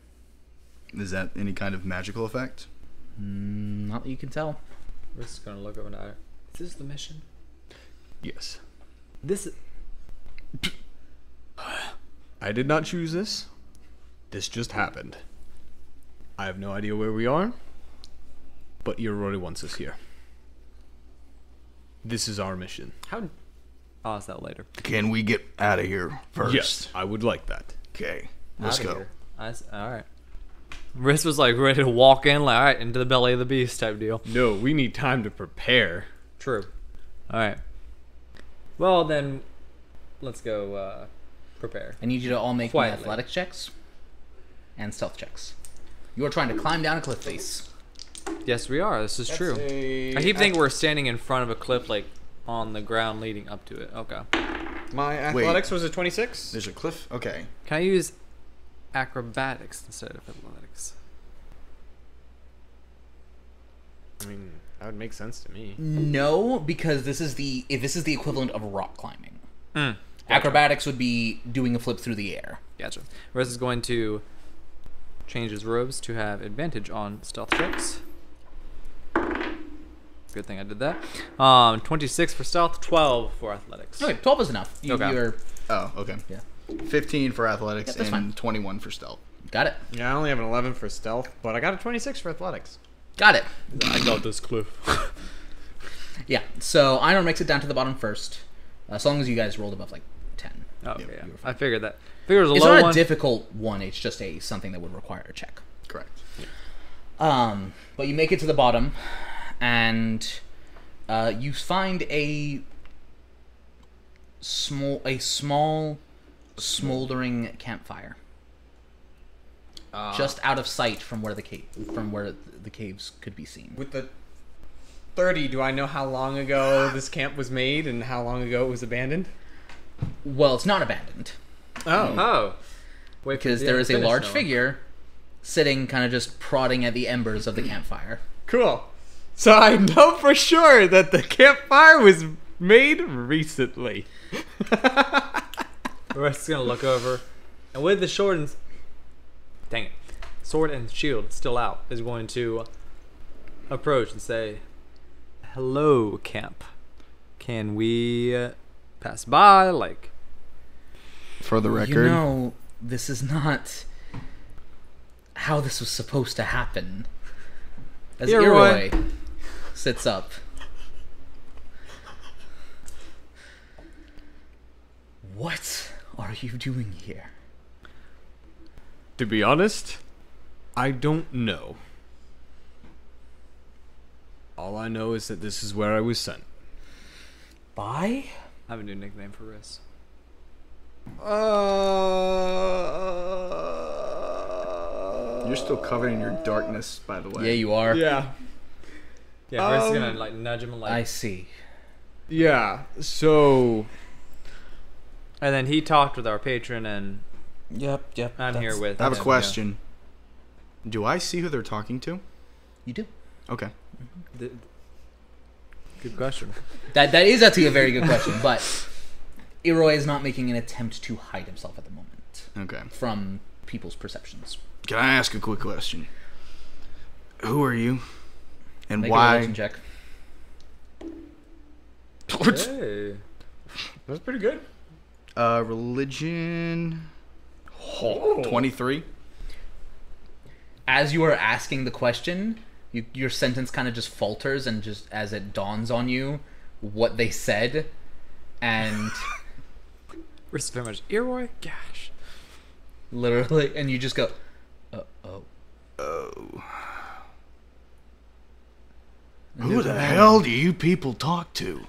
Speaker 6: Is that any kind of magical effect?
Speaker 1: Mm, Not that you can tell.
Speaker 4: We're just gonna look over and Einar. Is this the mission?
Speaker 2: Yes.
Speaker 4: This.
Speaker 2: I did not choose this. This just happened. I have no idea where we are, but Iroi wants us here. This is our mission.
Speaker 4: How? I'll ask that later.
Speaker 6: Can we get out of here first?
Speaker 2: Yes, I would like that.
Speaker 6: Okay, let's
Speaker 4: Outta
Speaker 6: go.
Speaker 4: here. I s- all right. Riss was like ready to walk in, like all right, into the belly of the beast type deal.
Speaker 2: No, we need time to prepare.
Speaker 4: True. All right. Well then, let's go uh, prepare.
Speaker 1: I need you to all make me
Speaker 4: Quietly.
Speaker 1: athletics checks and stealth checks. You are trying to climb down a cliff face.
Speaker 4: Yes, we are. This is true. I keep thinking we're standing in front of a cliff, like on the ground leading up to it. Okay.
Speaker 2: My
Speaker 6: Wait.
Speaker 2: athletics was a 26.
Speaker 6: There's a cliff? Okay.
Speaker 4: Can I use acrobatics instead of athletics?
Speaker 2: I mean, that would make sense to me.
Speaker 1: No, because this is the if this is the equivalent of rock climbing.
Speaker 4: Mm.
Speaker 1: Acrobatics would be doing a flip through the air.
Speaker 4: Gotcha. Riss is going to change his robes to have advantage on stealth checks. Good thing I did that. Um, 26 for stealth, 12 for athletics.
Speaker 1: Okay, twelve is enough. You,
Speaker 4: Okay.
Speaker 1: You're
Speaker 6: Oh, okay.
Speaker 1: yeah,
Speaker 6: 15 for athletics
Speaker 1: Yeah,
Speaker 6: and
Speaker 1: fine.
Speaker 6: 21 for stealth.
Speaker 1: got it,
Speaker 2: Yeah, I only have an 11 for stealth, but I got a 26 for athletics.
Speaker 1: got it.
Speaker 4: I got this cliff.
Speaker 1: Yeah. So Einar makes it down to the bottom first, as long as you guys rolled above like ten.
Speaker 4: Okay,
Speaker 6: Yep,
Speaker 4: yeah. I figured that. Figured it was a
Speaker 1: It's
Speaker 4: low
Speaker 1: not
Speaker 4: one.
Speaker 1: a difficult one. It's just a something that would require a check.
Speaker 6: Correct.
Speaker 1: Um, but you make it to the bottom, and uh, you find a small, a small, smoldering campfire,
Speaker 2: Uh,
Speaker 1: just out of sight from where the cave, from where the caves could be seen.
Speaker 2: with the 30, do I know how long ago this camp was made and how long ago it was abandoned?
Speaker 1: Well, it's not abandoned
Speaker 2: Oh.
Speaker 4: Oh. Wait
Speaker 1: because
Speaker 4: the
Speaker 1: there is a large figure sitting, kind of just prodding at the embers of the campfire.
Speaker 2: Cool. So I know for sure that the campfire was made recently.
Speaker 4: Riss is gonna look over, and with the sword and dang it, sword and shield still out, is going to approach and say, "Hello, camp. Can we uh, pass by? Like,
Speaker 6: For the record,
Speaker 1: You know, this is not how this was supposed to happen. As
Speaker 4: Yeah,
Speaker 1: Iroi
Speaker 4: Roy.
Speaker 1: Sits up. What are you doing here?
Speaker 2: To be honest, I don't know. All I know is that this is where I was sent.
Speaker 1: By?
Speaker 4: I have a new nickname for Riss.
Speaker 2: Uh,
Speaker 6: you're still covered in your darkness, by the way.
Speaker 1: Yeah, you are.
Speaker 2: Yeah.
Speaker 4: Yeah, Riss is
Speaker 2: Um,
Speaker 4: gonna like nudge him and like,
Speaker 1: I see.
Speaker 2: Yeah. So
Speaker 4: and then he talked with our patron, and
Speaker 1: Yep, yep.
Speaker 4: I'm here with.
Speaker 6: I have a
Speaker 4: him, yeah.
Speaker 6: question. Do I see who they're talking to?
Speaker 1: You do.
Speaker 6: Okay.
Speaker 4: Th- Good question.
Speaker 1: That that is actually a very good question, but Iroi is not making an attempt to hide himself at the moment
Speaker 6: Okay.
Speaker 1: from people's perceptions.
Speaker 6: Can I ask a quick question? Who are you? And
Speaker 1: Make
Speaker 6: why?
Speaker 1: religion check.
Speaker 4: Hey.
Speaker 2: that's pretty good.
Speaker 6: uh, religion. Oh, 23.
Speaker 1: as you are asking the question, you, your sentence kind of just falters, and just as it dawns on you what they said, and
Speaker 4: Riz is very much Iroi. Gosh.
Speaker 1: literally, and you just go, uh, oh.
Speaker 6: Oh.
Speaker 1: And
Speaker 6: Who the
Speaker 1: a
Speaker 6: hell do you people talk to?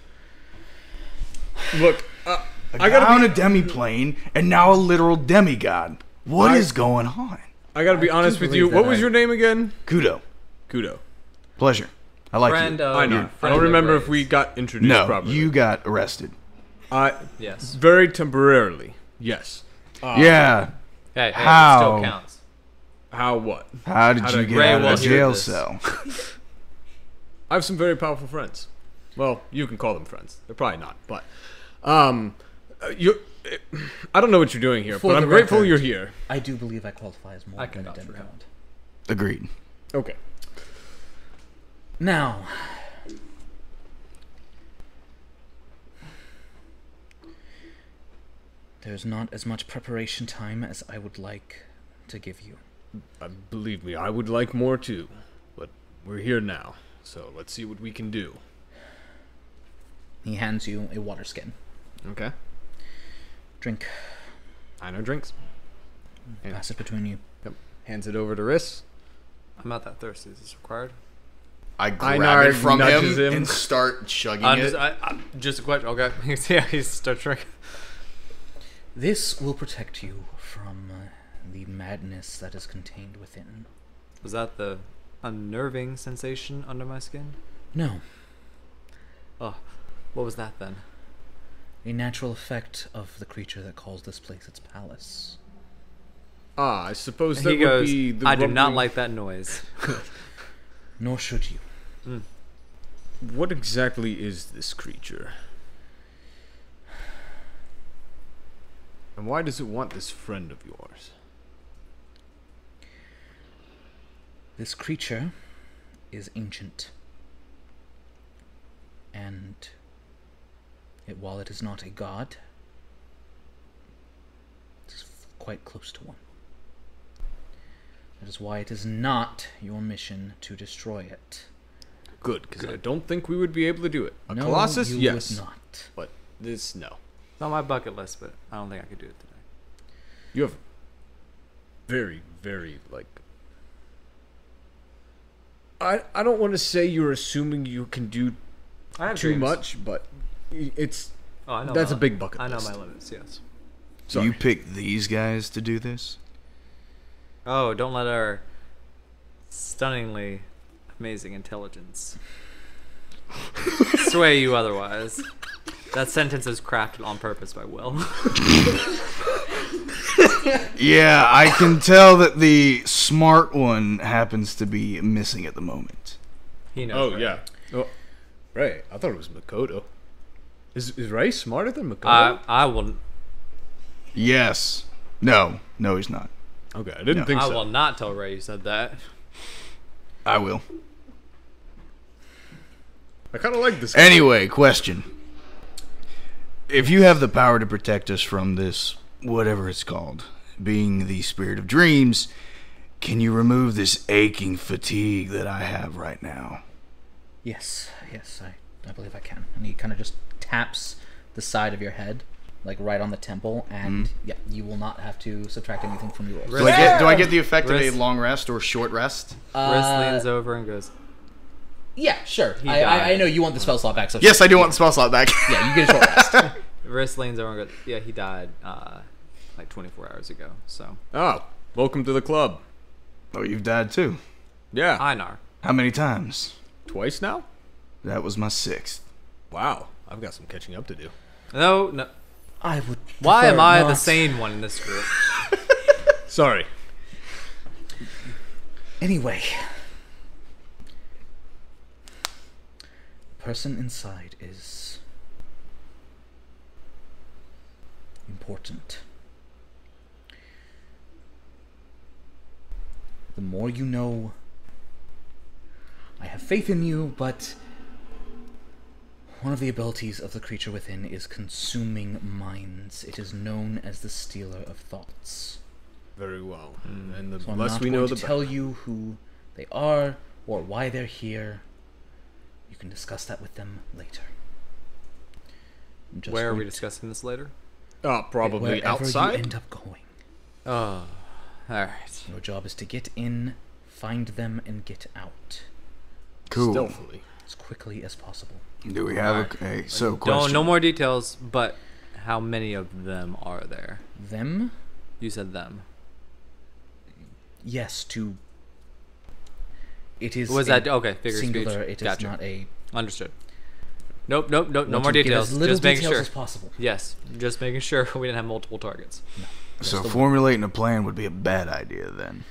Speaker 2: Look, uh,
Speaker 6: A
Speaker 2: I gotta
Speaker 6: on
Speaker 2: be-
Speaker 6: a demiplane and now a literal demigod. What is
Speaker 2: I-
Speaker 6: going on?
Speaker 2: I gotta be
Speaker 1: I
Speaker 2: honest with you. What
Speaker 1: that
Speaker 2: was your name again?
Speaker 6: Kudo.
Speaker 2: Kudo.
Speaker 6: Pleasure. I like
Speaker 4: Friend
Speaker 6: you.
Speaker 4: of.
Speaker 2: I know. I don't remember
Speaker 4: Ray's.
Speaker 2: if we got introduced
Speaker 6: no,
Speaker 2: properly.
Speaker 6: you got arrested.
Speaker 2: I
Speaker 4: Yes.
Speaker 2: very temporarily. Yes. Uh,
Speaker 6: yeah.
Speaker 4: Hey, hey,
Speaker 6: How?
Speaker 4: it still counts.
Speaker 2: How what?
Speaker 6: How did
Speaker 2: How
Speaker 6: you
Speaker 2: did
Speaker 6: get
Speaker 4: Ray
Speaker 6: out of a jail cell?
Speaker 2: I have some very powerful friends. Well, you can call them friends. They're probably not, but um, you. I don't know what you're doing here,
Speaker 1: For
Speaker 2: but I'm grateful
Speaker 1: record.
Speaker 2: you're here.
Speaker 1: I do believe I qualify as more
Speaker 4: I
Speaker 1: than a
Speaker 4: vouch for
Speaker 1: demigod.
Speaker 6: Agreed.
Speaker 2: Okay.
Speaker 1: Now, there's not as much preparation time as I would like to give you.
Speaker 2: Uh, believe me, I would like more too, but we're here now, so let's see what we can do.
Speaker 1: He hands you a water skin.
Speaker 2: Okay.
Speaker 1: Drink.
Speaker 2: I know drinks. Yeah.
Speaker 1: Pass it between you. Yep.
Speaker 2: Hands it over to Riss.
Speaker 4: I'm not that thirsty. Is this required?
Speaker 6: I grab
Speaker 2: Einar
Speaker 6: it from him,
Speaker 2: nudges him.
Speaker 6: and start chugging
Speaker 4: I'm
Speaker 6: it.
Speaker 4: just, I, I, just a question. Okay. yeah, he's start drinking.
Speaker 1: This will protect you from uh, the madness that is contained within.
Speaker 4: Was that the unnerving sensation under my skin?
Speaker 1: No,
Speaker 4: Oh, what was that then?
Speaker 1: a natural effect of the creature that calls this place its palace.
Speaker 2: Ah, I suppose that
Speaker 4: he
Speaker 2: would
Speaker 4: goes,
Speaker 2: be the
Speaker 4: I do not like that noise.
Speaker 1: Nor should you.
Speaker 2: What exactly is this creature? And why does it want this friend of yours?
Speaker 1: This creature is ancient. And it, while it is not a god, it is f- quite close to one. That is why it is not your mission to destroy it.
Speaker 2: Good, because I don't think we would be able to do it. A
Speaker 1: no,
Speaker 2: colossus,
Speaker 1: you
Speaker 2: yes,
Speaker 1: would not.
Speaker 2: but this no.
Speaker 4: It's on my bucket list, but I don't think I could do it today.
Speaker 2: You have very, very like. I I don't want to say you're assuming you can do
Speaker 4: I
Speaker 2: too
Speaker 4: dreams.
Speaker 2: much, but it's
Speaker 4: Oh, I know.
Speaker 2: that's
Speaker 4: my
Speaker 2: a big bucket
Speaker 4: I know
Speaker 2: list.
Speaker 4: my limits. Yes.
Speaker 2: sorry.
Speaker 6: You picked these guys to do this?
Speaker 4: Oh, don't let our stunningly amazing intelligence sway you otherwise. That sentence is crafted on purpose by Will.
Speaker 6: Yeah, I can tell that the smart one happens to be missing at the moment.
Speaker 4: He knows.
Speaker 2: oh
Speaker 4: right?
Speaker 2: yeah. Oh, Ray. I thought it was Makoto. Is is Ray smarter than Makoto?
Speaker 4: I I will
Speaker 6: Yes. No. No, he's not.
Speaker 2: okay, I didn't
Speaker 6: no.
Speaker 2: think so.
Speaker 4: I will not tell Ray you said that.
Speaker 6: I will.
Speaker 2: I kind of like this.
Speaker 6: Anyway, question. If you have the power to protect us from this, whatever it's called, being the spirit of dreams, can you remove this aching fatigue that I have right now?
Speaker 1: Yes, yes, I, I believe I can. And he kind of just taps the side of your head, like right on the temple, and yeah, you will not have to subtract anything from your rolls.
Speaker 6: Do I get, do I get the effect of a long rest or short rest?
Speaker 4: Riss
Speaker 1: Uh,
Speaker 4: leans over and goes,
Speaker 1: Yeah, sure. I, I, I know you want the spell slot back, so
Speaker 6: Yes, I do want the spell slot back.
Speaker 1: Yeah, you get a short rest.
Speaker 4: Riss leans over goes, yeah, he died uh, like 24 hours ago. So
Speaker 2: Oh, welcome to the club.
Speaker 6: oh, you've died too.
Speaker 2: Yeah,
Speaker 4: Einar.
Speaker 6: How many times?
Speaker 2: twice now.
Speaker 6: That was my sixth.
Speaker 2: Wow, I've got some catching up to do.
Speaker 4: No, no.
Speaker 1: I would.
Speaker 4: Why am
Speaker 1: prefer
Speaker 4: I the
Speaker 1: not.
Speaker 4: sane one in this group?
Speaker 2: Sorry.
Speaker 1: Anyway, the person inside is important. The more you know, I have faith in you, but one of the abilities of the creature within is consuming minds. It is known as the stealer of thoughts.
Speaker 2: Very well. Hmm. And the
Speaker 1: So I'm
Speaker 2: less
Speaker 1: not
Speaker 2: we
Speaker 1: going
Speaker 2: know,
Speaker 1: to
Speaker 2: the
Speaker 1: tell
Speaker 2: better.
Speaker 1: you who they are or why they're here. You can discuss that with them later. Just
Speaker 4: Where are we discussing this later?
Speaker 2: Uh, probably
Speaker 1: wherever
Speaker 2: outside.
Speaker 1: you end up going.
Speaker 4: Oh, all right.
Speaker 1: Your job is to get in, find them, and get out
Speaker 6: Cool.
Speaker 2: Stealthily.
Speaker 1: as quickly as possible.
Speaker 6: Do we have a okay? So
Speaker 4: Don't
Speaker 6: question.
Speaker 4: no more details, but how many of them are there?
Speaker 1: Them,
Speaker 4: You said them.
Speaker 1: yes, to. It is.
Speaker 4: Was that okay? Figure
Speaker 1: singular?
Speaker 4: speech.
Speaker 1: It is
Speaker 4: gotcha.
Speaker 1: not a.
Speaker 4: Understood. Nope, nope, nope. No more details.
Speaker 1: As little
Speaker 4: Just making
Speaker 1: details
Speaker 4: sure.
Speaker 1: as possible.
Speaker 4: Yes, just making sure we didn't have multiple targets.
Speaker 6: so
Speaker 1: the-
Speaker 6: formulating a plan would be a bad idea then.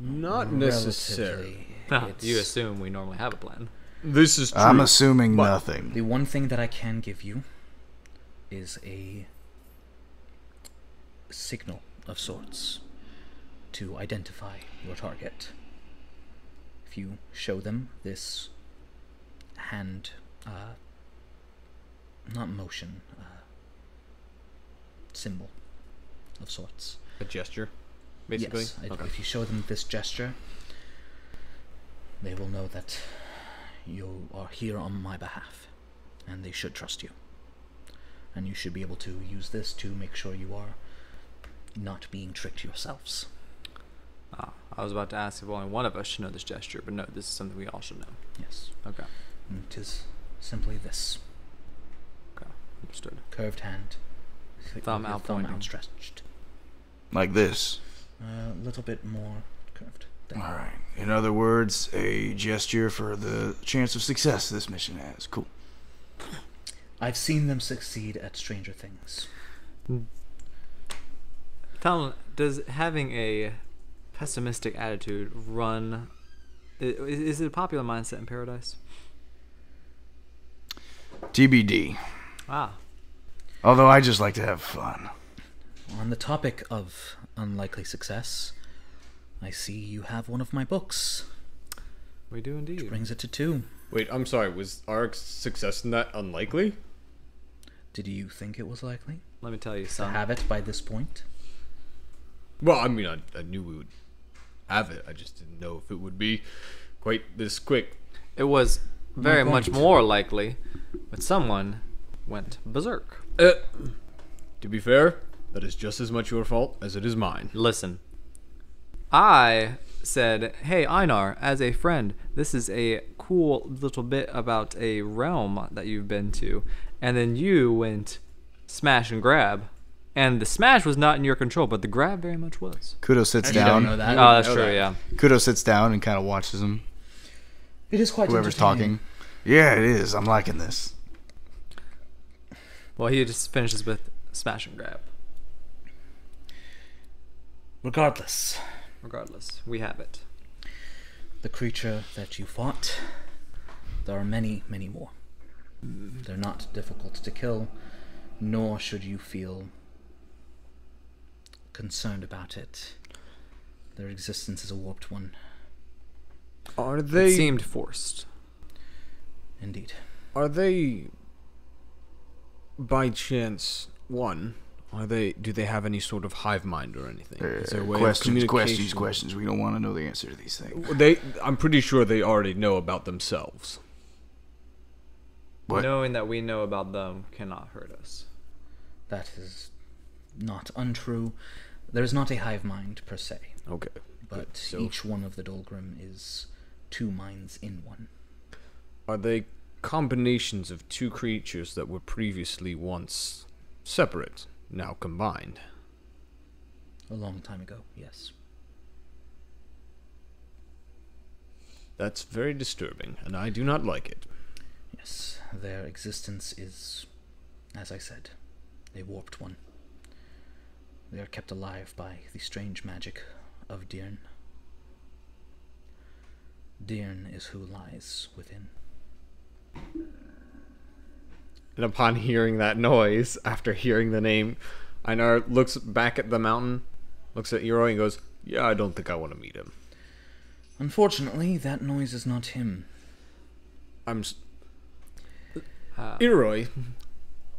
Speaker 2: Not necessarily.
Speaker 1: Relatively,
Speaker 4: you assume we normally have a plan.
Speaker 2: This is true.
Speaker 6: I'm assuming
Speaker 2: but-
Speaker 6: nothing.
Speaker 1: The one thing that I can give you is a signal of sorts to identify your target. If you show them this hand, uh, not motion, uh, symbol of sorts.
Speaker 2: a gesture, basically.
Speaker 1: Yes,
Speaker 2: okay.
Speaker 1: if you show them this gesture, they will know that you are here on my behalf, and they should trust you. And you should be able to use this to make sure you are not being tricked yourselves.
Speaker 4: Ah, I was about to ask if only one of us should know this gesture, but no, this is something we all should know.
Speaker 1: Yes,
Speaker 4: Okay,
Speaker 1: and it is simply this
Speaker 4: understood.
Speaker 1: curved hand, with
Speaker 4: Thumb out
Speaker 1: thumb
Speaker 4: pointing.
Speaker 1: outstretched,
Speaker 6: Like this.
Speaker 1: Uh, a little bit more curved. There.
Speaker 6: All right. In other words, a gesture for the chance of success this mission has. Cool.
Speaker 1: I've seen them succeed at stranger things.
Speaker 4: Talon, does having a pessimistic attitude run Is, is it a popular mindset in Paradise?
Speaker 6: TBD.
Speaker 4: Ah,
Speaker 6: Although I just like to have fun.
Speaker 1: On the topic of unlikely success, I see you have one of my books.
Speaker 4: we do indeed.
Speaker 1: Which Brings it to two.
Speaker 2: Wait, I'm sorry. Was our success in that unlikely?
Speaker 1: Did you think it was likely
Speaker 4: Let me tell you,
Speaker 1: to
Speaker 4: son.
Speaker 1: have it by this point?
Speaker 2: Well, I mean, I, I knew we would have it. I just didn't know if it would be quite this quick.
Speaker 4: It was very much more likely, but someone went berserk.
Speaker 2: Uh, to be fair, that is just as much your fault as it is mine.
Speaker 4: Listen, I said, "Hey Einar, as a friend, this is a cool little bit about a realm that you've been to," and then you went smash and grab, and the smash was not in your control, but the grab very much was.
Speaker 6: Kudo sits
Speaker 1: You don't know
Speaker 6: down.
Speaker 1: that.
Speaker 4: Oh, that's
Speaker 2: know
Speaker 4: true.
Speaker 2: that.
Speaker 4: Yeah.
Speaker 6: Kudo sits down and kind of watches him.
Speaker 1: It is quite
Speaker 6: Whoever's talking. Yeah, it is. I'm liking this.
Speaker 4: Well, he just finishes with smash and grab.
Speaker 1: Regardless,
Speaker 4: Regardless, we have it.
Speaker 1: the creature that you fought, there are many, many more. They're not difficult to kill, nor should you feel concerned about it. Their existence is a warped one,
Speaker 2: Are
Speaker 4: It
Speaker 2: they?
Speaker 4: seemed forced.
Speaker 1: indeed.
Speaker 2: Are they? By chance, one. Are they? Do they have any sort of hive mind or anything? Is there a way of
Speaker 6: Uh, questions, questions, questions. We don't want to know the answer to these things.
Speaker 2: They. I'm pretty sure they already know about themselves.
Speaker 6: What?
Speaker 4: Knowing that we know about them cannot hurt us.
Speaker 1: That is not untrue. There is not a hive mind per se,
Speaker 2: Okay.
Speaker 1: but
Speaker 2: so-
Speaker 1: each one of the Dolgrim is two minds in one.
Speaker 2: Are they combinations of two creatures that were previously once separate, now combined?
Speaker 1: A long time ago, yes.
Speaker 2: That's very disturbing, and I do not like it.
Speaker 1: Yes, their existence is, as I said, a warped one. They are kept alive by the strange magic of Dirn. Dirn is who lies within.
Speaker 2: And upon hearing that noise, after hearing the name, Einar looks back at the mountain, looks at Iroi, and goes, Yeah, I don't think I want to meet him.
Speaker 1: Unfortunately, that noise is not him.
Speaker 2: I'm. S-
Speaker 4: Uh,
Speaker 2: Iroi,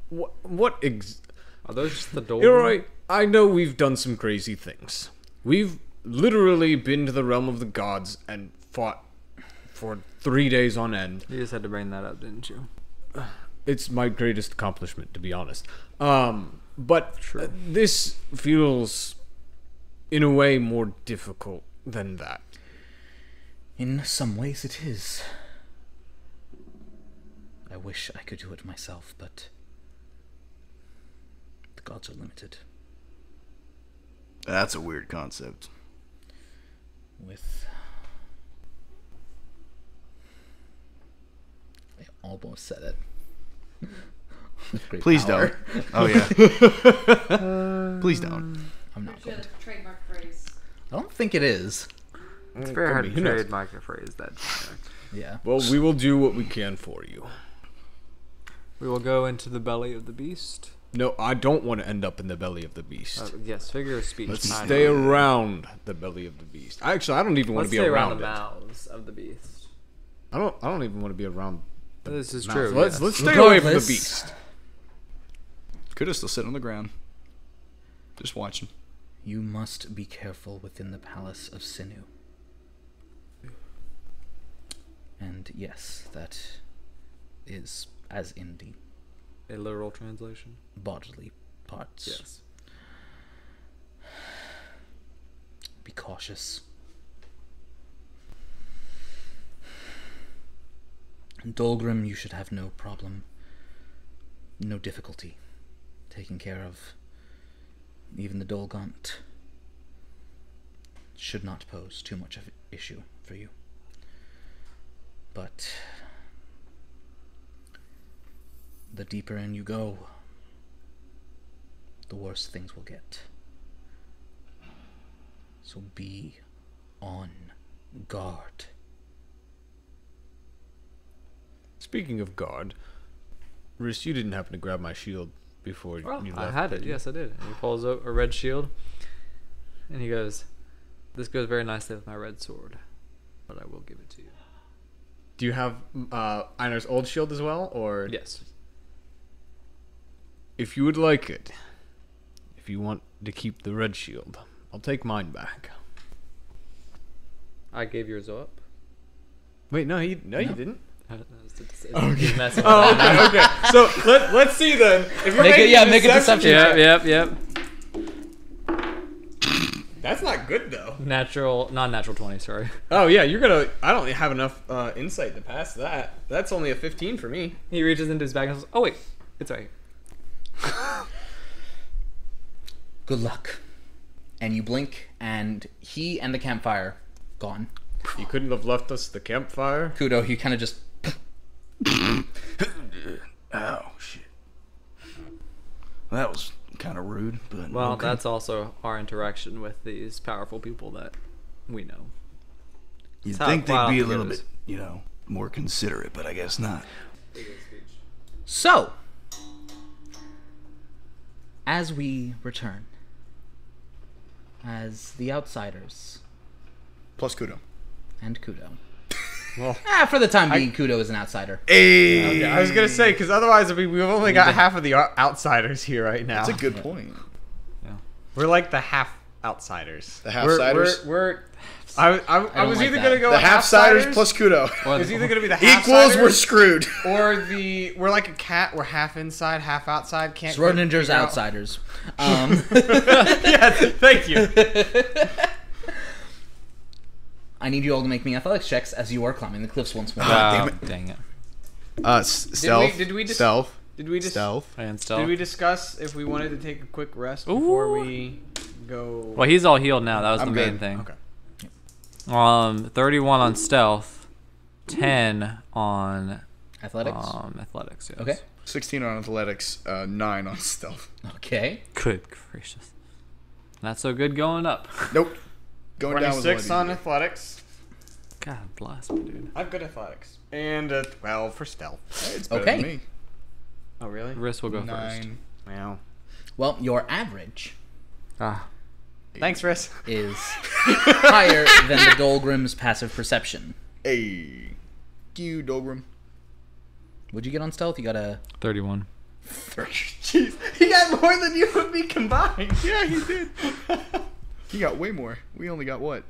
Speaker 2: what, what ex-
Speaker 4: are those just the door?
Speaker 2: Iroi, I know we've done some crazy things. We've literally been to the realm of the gods and fought for three days on end.
Speaker 4: You just had to bring that up, didn't you?
Speaker 2: It's my greatest accomplishment, to be honest. Um, but
Speaker 4: True.
Speaker 2: uh, this feels, in a way, more difficult than that.
Speaker 1: In some ways, it is. I wish I could do it myself, but the gods are limited.
Speaker 6: That's a weird concept.
Speaker 1: With. I almost said it.
Speaker 6: Please
Speaker 1: power.
Speaker 6: don't. Oh yeah. Please don't.
Speaker 1: I'm not going
Speaker 5: Should
Speaker 1: to.
Speaker 5: trademark phrase.
Speaker 1: I don't think it is.
Speaker 4: It's very
Speaker 2: could
Speaker 4: hard to
Speaker 2: who knows?
Speaker 4: trademark a phrase that.
Speaker 1: Yeah.
Speaker 2: Well, we will do what we can for you.
Speaker 4: We will go into the belly of the beast.
Speaker 2: No, I don't want to end up in the belly of the beast.
Speaker 4: Uh, yes, figure of speech.
Speaker 2: Let's
Speaker 4: kind
Speaker 2: stay
Speaker 4: of.
Speaker 2: around the belly of the beast. Actually, I don't even want
Speaker 4: Let's
Speaker 2: to be
Speaker 4: stay
Speaker 2: around,
Speaker 4: around the
Speaker 2: it.
Speaker 4: mouths of the beast.
Speaker 2: I don't. I don't even want to be around.
Speaker 4: This is true.
Speaker 2: Let's
Speaker 4: yes.
Speaker 2: let's stay away from the beast.
Speaker 6: Could have still sit on the ground. Just watching.
Speaker 1: You must be careful within the palace of Sinu. And yes, that is as in the
Speaker 4: a literal translation.
Speaker 1: bodily parts.
Speaker 4: Yes.
Speaker 1: Be cautious. Dolgrim, you should have no problem, no difficulty taking care of. Even the Dolgaunt should not pose too much of an issue for you. But the deeper in you go, the worse things will get. So be on guard.
Speaker 2: Speaking of guard, Riss, you didn't happen to grab my shield before
Speaker 4: Oh,
Speaker 2: you left.
Speaker 4: I had it. Yes, I did. And he pulls out a red shield, and he goes, "This goes very nicely with my red sword, but I will give it to you."
Speaker 2: Do you have uh, Einar's old shield as well, or
Speaker 4: Yes.
Speaker 2: if you would like it, if you want to keep the red shield, I'll take mine back.
Speaker 4: I gave yours up.
Speaker 2: Wait, no, he no, you didn't.
Speaker 4: Okay. messing with
Speaker 2: Oh, okay, okay. So let let's see then. If you're
Speaker 1: Make it- yeah, make a deception
Speaker 4: Yep, yep, yep.
Speaker 2: That's not good though.
Speaker 4: Natural, non-natural twenty. Sorry.
Speaker 2: Oh yeah, you're gonna. I don't have enough uh, insight to pass that. That's only a 15 for me.
Speaker 4: He reaches into his bag and says, "Oh wait, it's right here."
Speaker 1: Good luck. And you blink, and he and the campfire gone.
Speaker 2: You couldn't have left us the campfire.
Speaker 1: Kudo, he kind of just
Speaker 6: Oh shit. That was kind of rude, but
Speaker 4: Well,
Speaker 6: okay.
Speaker 4: that's also our interaction with these powerful people that we know.
Speaker 6: You'd
Speaker 4: how
Speaker 6: think they'd be a little
Speaker 4: goes.
Speaker 6: bit, you know, more considerate, but I guess not.
Speaker 1: So, as we return, as the outsiders
Speaker 6: Plus Kudo.
Speaker 1: and Kudo.
Speaker 2: Well,
Speaker 1: Ah, for the time being, Kudo is an outsider.
Speaker 6: Hey,
Speaker 2: I was gonna say because otherwise we, we've only got half of the outsiders here right now.
Speaker 6: that's a good point. Yeah.
Speaker 2: We're like the half outsiders.
Speaker 6: The
Speaker 2: We're-
Speaker 6: half-siders?
Speaker 2: We're, we're I, I, I,
Speaker 1: don't
Speaker 2: was
Speaker 1: like
Speaker 2: either
Speaker 1: that.
Speaker 2: gonna go
Speaker 6: The half-siders
Speaker 2: half-siders,
Speaker 6: plus Kudo.
Speaker 4: Or
Speaker 2: It was either gonna be the
Speaker 6: Equals,
Speaker 2: half-siders
Speaker 6: we're screwed.
Speaker 2: or the we're like a cat. We're half inside, half outside. Can't
Speaker 1: Sword
Speaker 2: quite
Speaker 1: Ninja's outsiders. Um,
Speaker 2: yes, thank you.
Speaker 1: I need you all to make me athletics checks as you are climbing the cliffs once more.
Speaker 6: Damn
Speaker 4: Oh,
Speaker 6: it.
Speaker 4: dang it.
Speaker 6: Uh, s- stealth.
Speaker 2: did we just-
Speaker 6: stealth?
Speaker 2: Did we just
Speaker 6: Stealth.
Speaker 4: And stealth.
Speaker 2: did we discuss if we wanted to take a quick rest before
Speaker 4: Ooh.
Speaker 2: we go?
Speaker 4: Well, he's all healed now. That was
Speaker 6: I'm
Speaker 4: the main thing.
Speaker 2: Okay.
Speaker 4: Um, 31 on stealth, 10 on
Speaker 1: Athletics.
Speaker 4: um athletics. Yes.
Speaker 1: Okay.
Speaker 6: 16 on athletics, uh, 9 on stealth.
Speaker 1: Okay.
Speaker 4: Good gracious. Not so good going up.
Speaker 6: Nope. Going down was
Speaker 2: Twenty-six on
Speaker 6: easier.
Speaker 2: athletics.
Speaker 4: God bless me, dude.
Speaker 2: I've good athletics. And a twelve for stealth.
Speaker 6: Hey, it's better
Speaker 1: Okay.
Speaker 6: than me.
Speaker 2: Oh really?
Speaker 4: Riss will go first.
Speaker 6: Nine.
Speaker 2: Wow.
Speaker 1: Well, your average
Speaker 4: Ah,
Speaker 2: Thanks, Riss.
Speaker 1: is higher than the Dolgrim's passive perception.
Speaker 6: Hey. You, Dolgrim.
Speaker 1: Would you get on stealth? You got a
Speaker 4: 31.
Speaker 2: Jeez, he got more than you and me combined.
Speaker 6: Yeah, he did. he got way more. We only got what?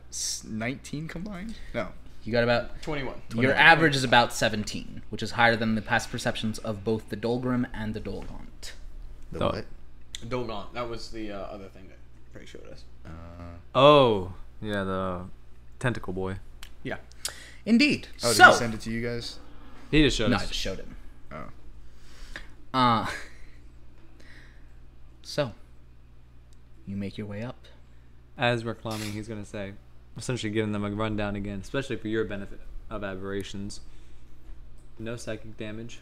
Speaker 6: 19 combined? No.
Speaker 1: you got about
Speaker 2: Twenty-one.
Speaker 1: your average is about 17, which is higher than the past perceptions of both the Dolgrim and the Dolgaunt.
Speaker 6: The
Speaker 4: Oh.
Speaker 6: what?
Speaker 2: Dolgon. That was the uh, other thing that Prey showed us.
Speaker 6: Uh,
Speaker 4: Oh, yeah, the tentacle boy.
Speaker 2: Yeah.
Speaker 1: Indeed.
Speaker 6: oh, did
Speaker 1: so,
Speaker 6: he send it to you guys?
Speaker 4: He just showed
Speaker 1: no, I just showed him.
Speaker 6: Oh.
Speaker 1: Uh, so, you make your way up.
Speaker 4: As we're climbing, he's gonna say, essentially giving them a rundown again, especially for your benefit of aberrations. No psychic damage.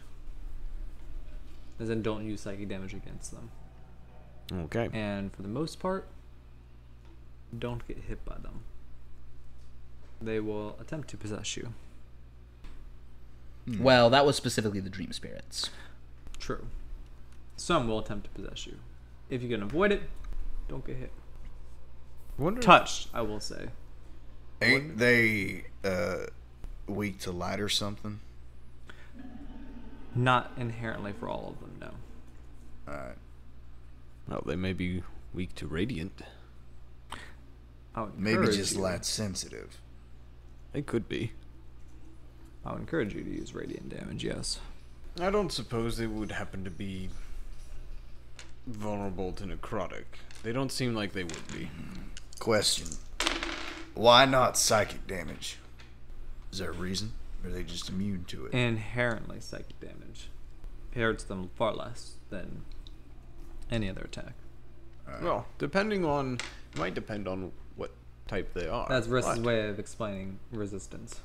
Speaker 4: As in, don't use psychic damage against them.
Speaker 2: Okay.
Speaker 4: And for the most part, don't get hit by them. They will attempt to possess you. Hmm.
Speaker 1: Well, that was specifically the dream spirits.
Speaker 4: True. Some will attempt to possess you. If you can avoid it, don't get hit.
Speaker 2: Wonder
Speaker 4: Touched, I will say.
Speaker 6: Ain't they uh, weak to light or something?
Speaker 4: Not inherently for all of them, no.
Speaker 6: Alright.
Speaker 2: Well, they may be weak to radiant.
Speaker 4: I would
Speaker 6: Maybe just
Speaker 4: you-
Speaker 6: light sensitive.
Speaker 2: They could be.
Speaker 4: I would encourage you to use radiant damage. Yes.
Speaker 2: I don't suppose they would happen to be vulnerable to necrotic. They don't seem like they would be.
Speaker 6: Question. Why not psychic damage? Is there a reason? Or are they just immune to it?
Speaker 4: Inherently psychic damage. It hurts them far less than any other attack.
Speaker 2: Well, depending on, it might depend on what type they are.
Speaker 4: That's Riss's way of explaining resistance.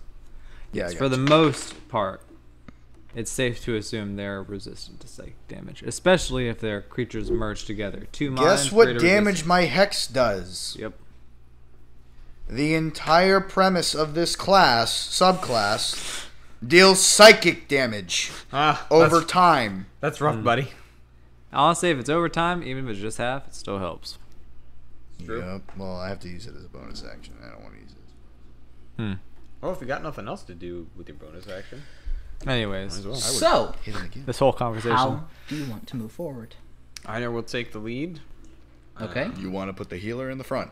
Speaker 6: yeah, I
Speaker 4: For the most part, it's safe to assume they're resistant to psychic damage, especially if their creatures merge together. Two
Speaker 6: Guess what damage
Speaker 4: resistance.
Speaker 6: my hex does?
Speaker 4: Yep.
Speaker 6: The entire premise of this class, subclass, Deals psychic damage
Speaker 2: Ah,
Speaker 6: over
Speaker 2: That's,
Speaker 6: time.
Speaker 2: that's rough, buddy.
Speaker 4: Honestly, if it's over time, even if it's just half, it still helps.
Speaker 2: True.
Speaker 6: Yep. Well, I have to use it as a bonus action. I don't want to use it.
Speaker 4: Hmm.
Speaker 2: Well, if you got nothing else to do with your bonus action, might
Speaker 4: Anyways,
Speaker 2: well.
Speaker 1: So,
Speaker 6: Hit it again.
Speaker 4: this whole conversation.
Speaker 1: how do you want to move forward?
Speaker 2: Einar will take the lead.
Speaker 1: Okay.
Speaker 6: You want to put the healer in the front.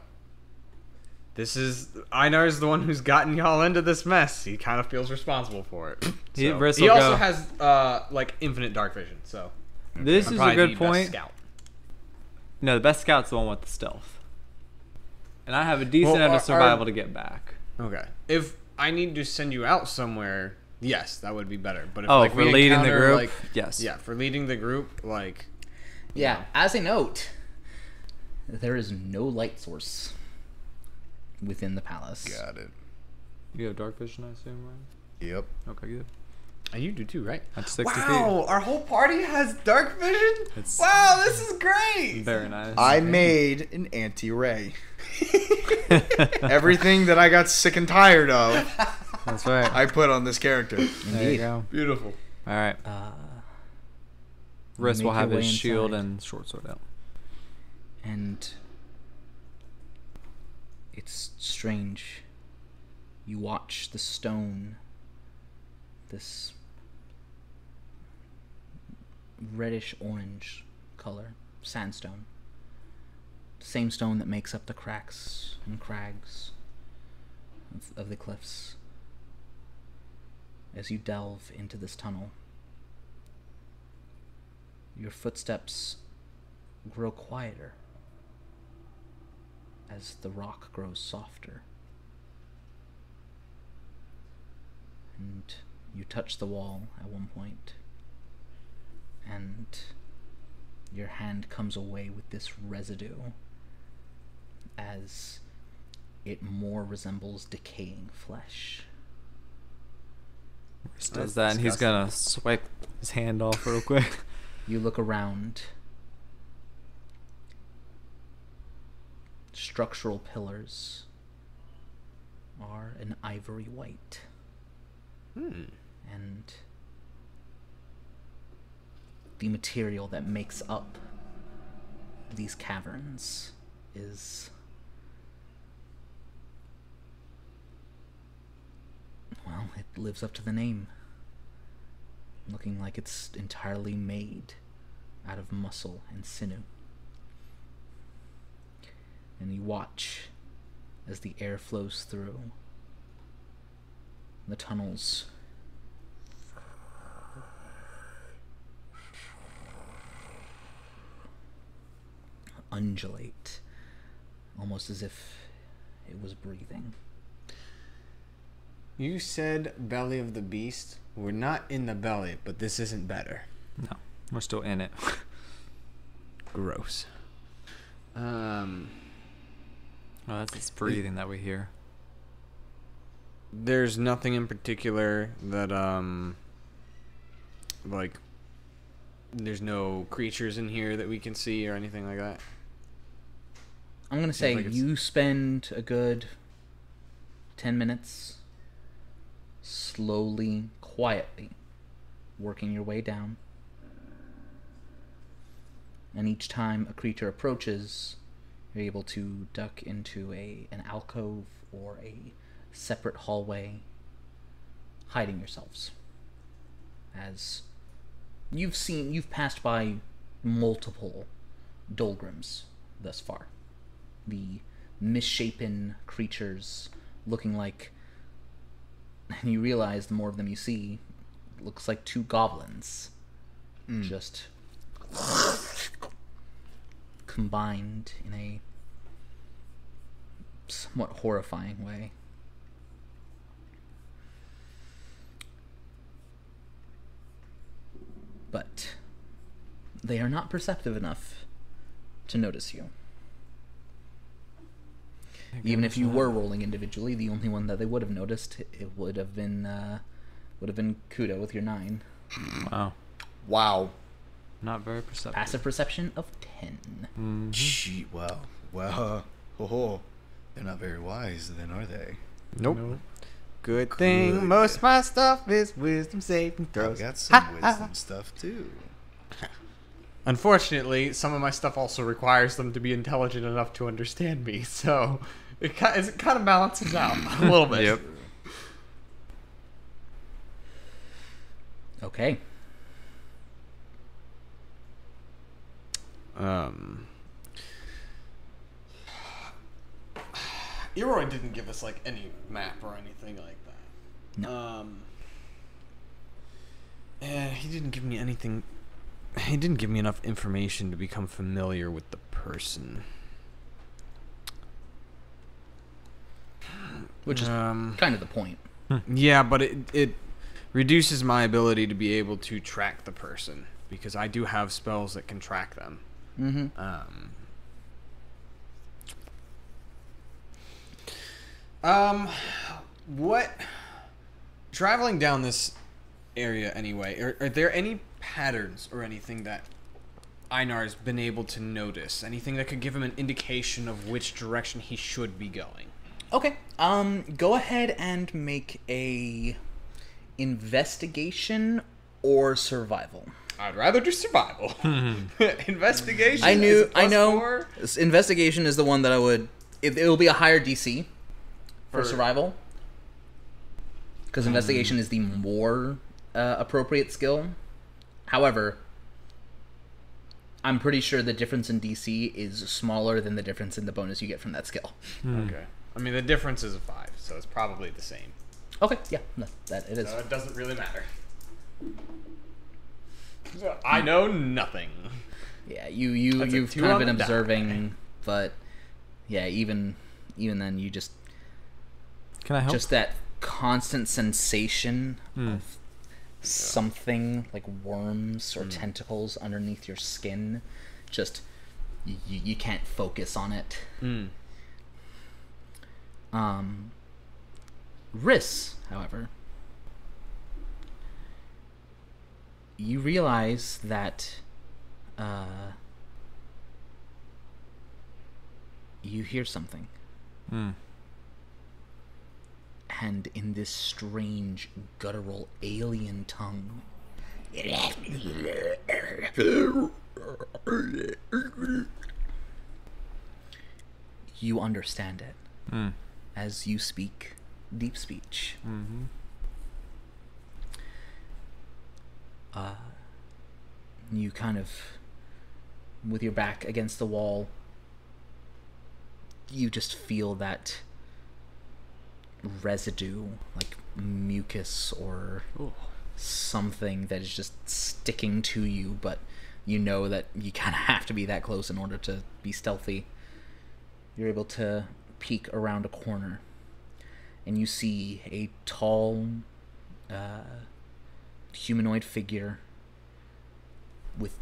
Speaker 2: This is Einar is the one who's gotten y'all into this mess. He kind of feels responsible for it.
Speaker 4: He-
Speaker 2: So-
Speaker 4: Briss
Speaker 2: he also
Speaker 4: go-
Speaker 2: has uh like infinite dark vision, so
Speaker 4: This
Speaker 2: I'm
Speaker 4: is a
Speaker 2: probably the
Speaker 4: good
Speaker 2: best
Speaker 4: point.
Speaker 2: Scout.
Speaker 4: No, the best scout's the one with the stealth. And I have a decent
Speaker 2: Well,
Speaker 4: amount of
Speaker 2: are-
Speaker 4: survival
Speaker 2: are-
Speaker 4: to get back.
Speaker 2: Okay. If I need to send you out somewhere, yes, that would be better. But if
Speaker 4: Oh,
Speaker 2: like
Speaker 4: for
Speaker 2: we
Speaker 4: leading the group?
Speaker 2: like,
Speaker 4: Yes.
Speaker 2: yeah, for leading the group, like
Speaker 1: Yeah, as a note, there is no light source within the palace.
Speaker 6: Got it.
Speaker 4: You have dark vision, I assume, right?
Speaker 6: Yep.
Speaker 4: Okay, good.
Speaker 2: and you do too, right?
Speaker 4: That's 60
Speaker 2: Wow, our whole party has dark vision.
Speaker 4: It's-
Speaker 2: wow, this is great.
Speaker 4: Very nice.
Speaker 6: I made an anti-ray. Everything that I got sick and tired of,
Speaker 4: That's right.
Speaker 6: I put on this character.
Speaker 4: there you
Speaker 1: Indeed.
Speaker 4: go.
Speaker 2: Beautiful.
Speaker 4: All right.
Speaker 1: Uh,
Speaker 4: Riss will have
Speaker 1: your
Speaker 4: his shield
Speaker 1: inside.
Speaker 4: and short sword out.
Speaker 1: and it's strange. You watch the stone, this reddish orange color, sandstone. Same stone that makes up the cracks and crags of, of the cliffs. As you delve into this tunnel, your footsteps grow quieter as the rock grows softer. And you touch the wall at one point, and your hand comes away with this residue as it more resembles decaying flesh.
Speaker 4: Does that, and he's gonna swipe his hand off real quick.
Speaker 1: You look around. Structural pillars are an ivory white,
Speaker 2: Hmm.
Speaker 1: and the material that makes up these caverns is. Well, it lives up to the name. Looking like it's entirely made out of muscle and sinew. And you watch as the air flows through. The tunnels undulate, almost as if it was breathing.
Speaker 2: You said belly of the beast. We're not in the belly, but this isn't better.
Speaker 4: no, we're still in it.
Speaker 2: Gross. Um,
Speaker 4: Oh, that's its breathing that we hear.
Speaker 2: there's nothing in particular that um, like, there's no creatures in here that we can see or anything like that.
Speaker 1: I'm gonna say
Speaker 2: like
Speaker 1: you spend a good ten minutes slowly, quietly working your way down. And each time a creature approaches, you're able to duck into a an alcove or a separate hallway, hiding yourselves. As you've seen, you've passed by multiple Dolgrims thus far the misshapen creatures looking like and you realize the more of them you see looks like two goblins. Hmm. Just combined in a somewhat horrifying way. But they are not perceptive enough to notice you even if you were rolling individually, the only one that they would have noticed it would have been uh, would have been Kudo with your nine.
Speaker 4: Wow,
Speaker 6: Wow.
Speaker 4: not very perceptive.
Speaker 1: Passive perception of ten.
Speaker 4: Mhm.
Speaker 6: Gee, wow. Well, uh, ho ho. They're not very wise, then, are they?
Speaker 2: Nope. Good thing most of my stuff is wisdom saving throws.
Speaker 6: I've got some wisdom stuff too.
Speaker 2: Unfortunately, some of my stuff also requires them to be intelligent enough to understand me, so it kind it kind of balances out a little bit.
Speaker 6: Yep.
Speaker 1: Okay.
Speaker 2: Um. Iroi didn't give us like any map or anything like that.
Speaker 1: No.
Speaker 2: Um. Eh, he didn't give me anything. He didn't give me enough information to become familiar with the person.
Speaker 1: Which is
Speaker 2: um.
Speaker 1: kind of the point.
Speaker 2: Yeah, but it it reduces my ability to be able to track the person because I do have spells that can track them.
Speaker 1: Mm-hmm.
Speaker 2: Um, um, what? Traveling down this area anyway, are, are there any patterns or anything that Einar's been able to notice? Anything that could give him an indication of which direction he should be going?
Speaker 1: Okay. Um, go ahead and make a investigation or survival.
Speaker 2: I'd rather do survival. Investigation.
Speaker 1: I knew.
Speaker 2: a plus
Speaker 1: I know.
Speaker 2: four.
Speaker 1: Investigation is the one that I would. It, it will be a higher DC for,
Speaker 2: For-
Speaker 1: survival. Because investigation is the more uh, appropriate skill. However, I'm pretty sure the difference in DC is smaller than the difference in the bonus you get from that skill.
Speaker 2: Okay. I mean, the difference is a five, so it's probably the same.
Speaker 1: Okay, yeah, no, that it is.
Speaker 2: So it doesn't really matter. So I know nothing.
Speaker 1: Yeah, you you
Speaker 2: That's
Speaker 1: you've kind of been
Speaker 2: the die.
Speaker 1: observing, but yeah, even even then, you just
Speaker 4: Can I help?
Speaker 1: just that constant sensation
Speaker 2: Hmm.
Speaker 1: of something like worms or tentacles underneath your skin. Just you, you can't focus on it.
Speaker 2: Hmm.
Speaker 1: Um, Riss, however, you realize that uh, you hear something. And in this strange, guttural alien tongue, you understand it as you speak deep speech. Uh, you kind of, with your back against the wall, you just feel that residue, like mucus or something that is just sticking to you, but you know that you kind of have to be that close in order to be stealthy. You're able to peek around a corner, and you see a tall, uh, humanoid figure with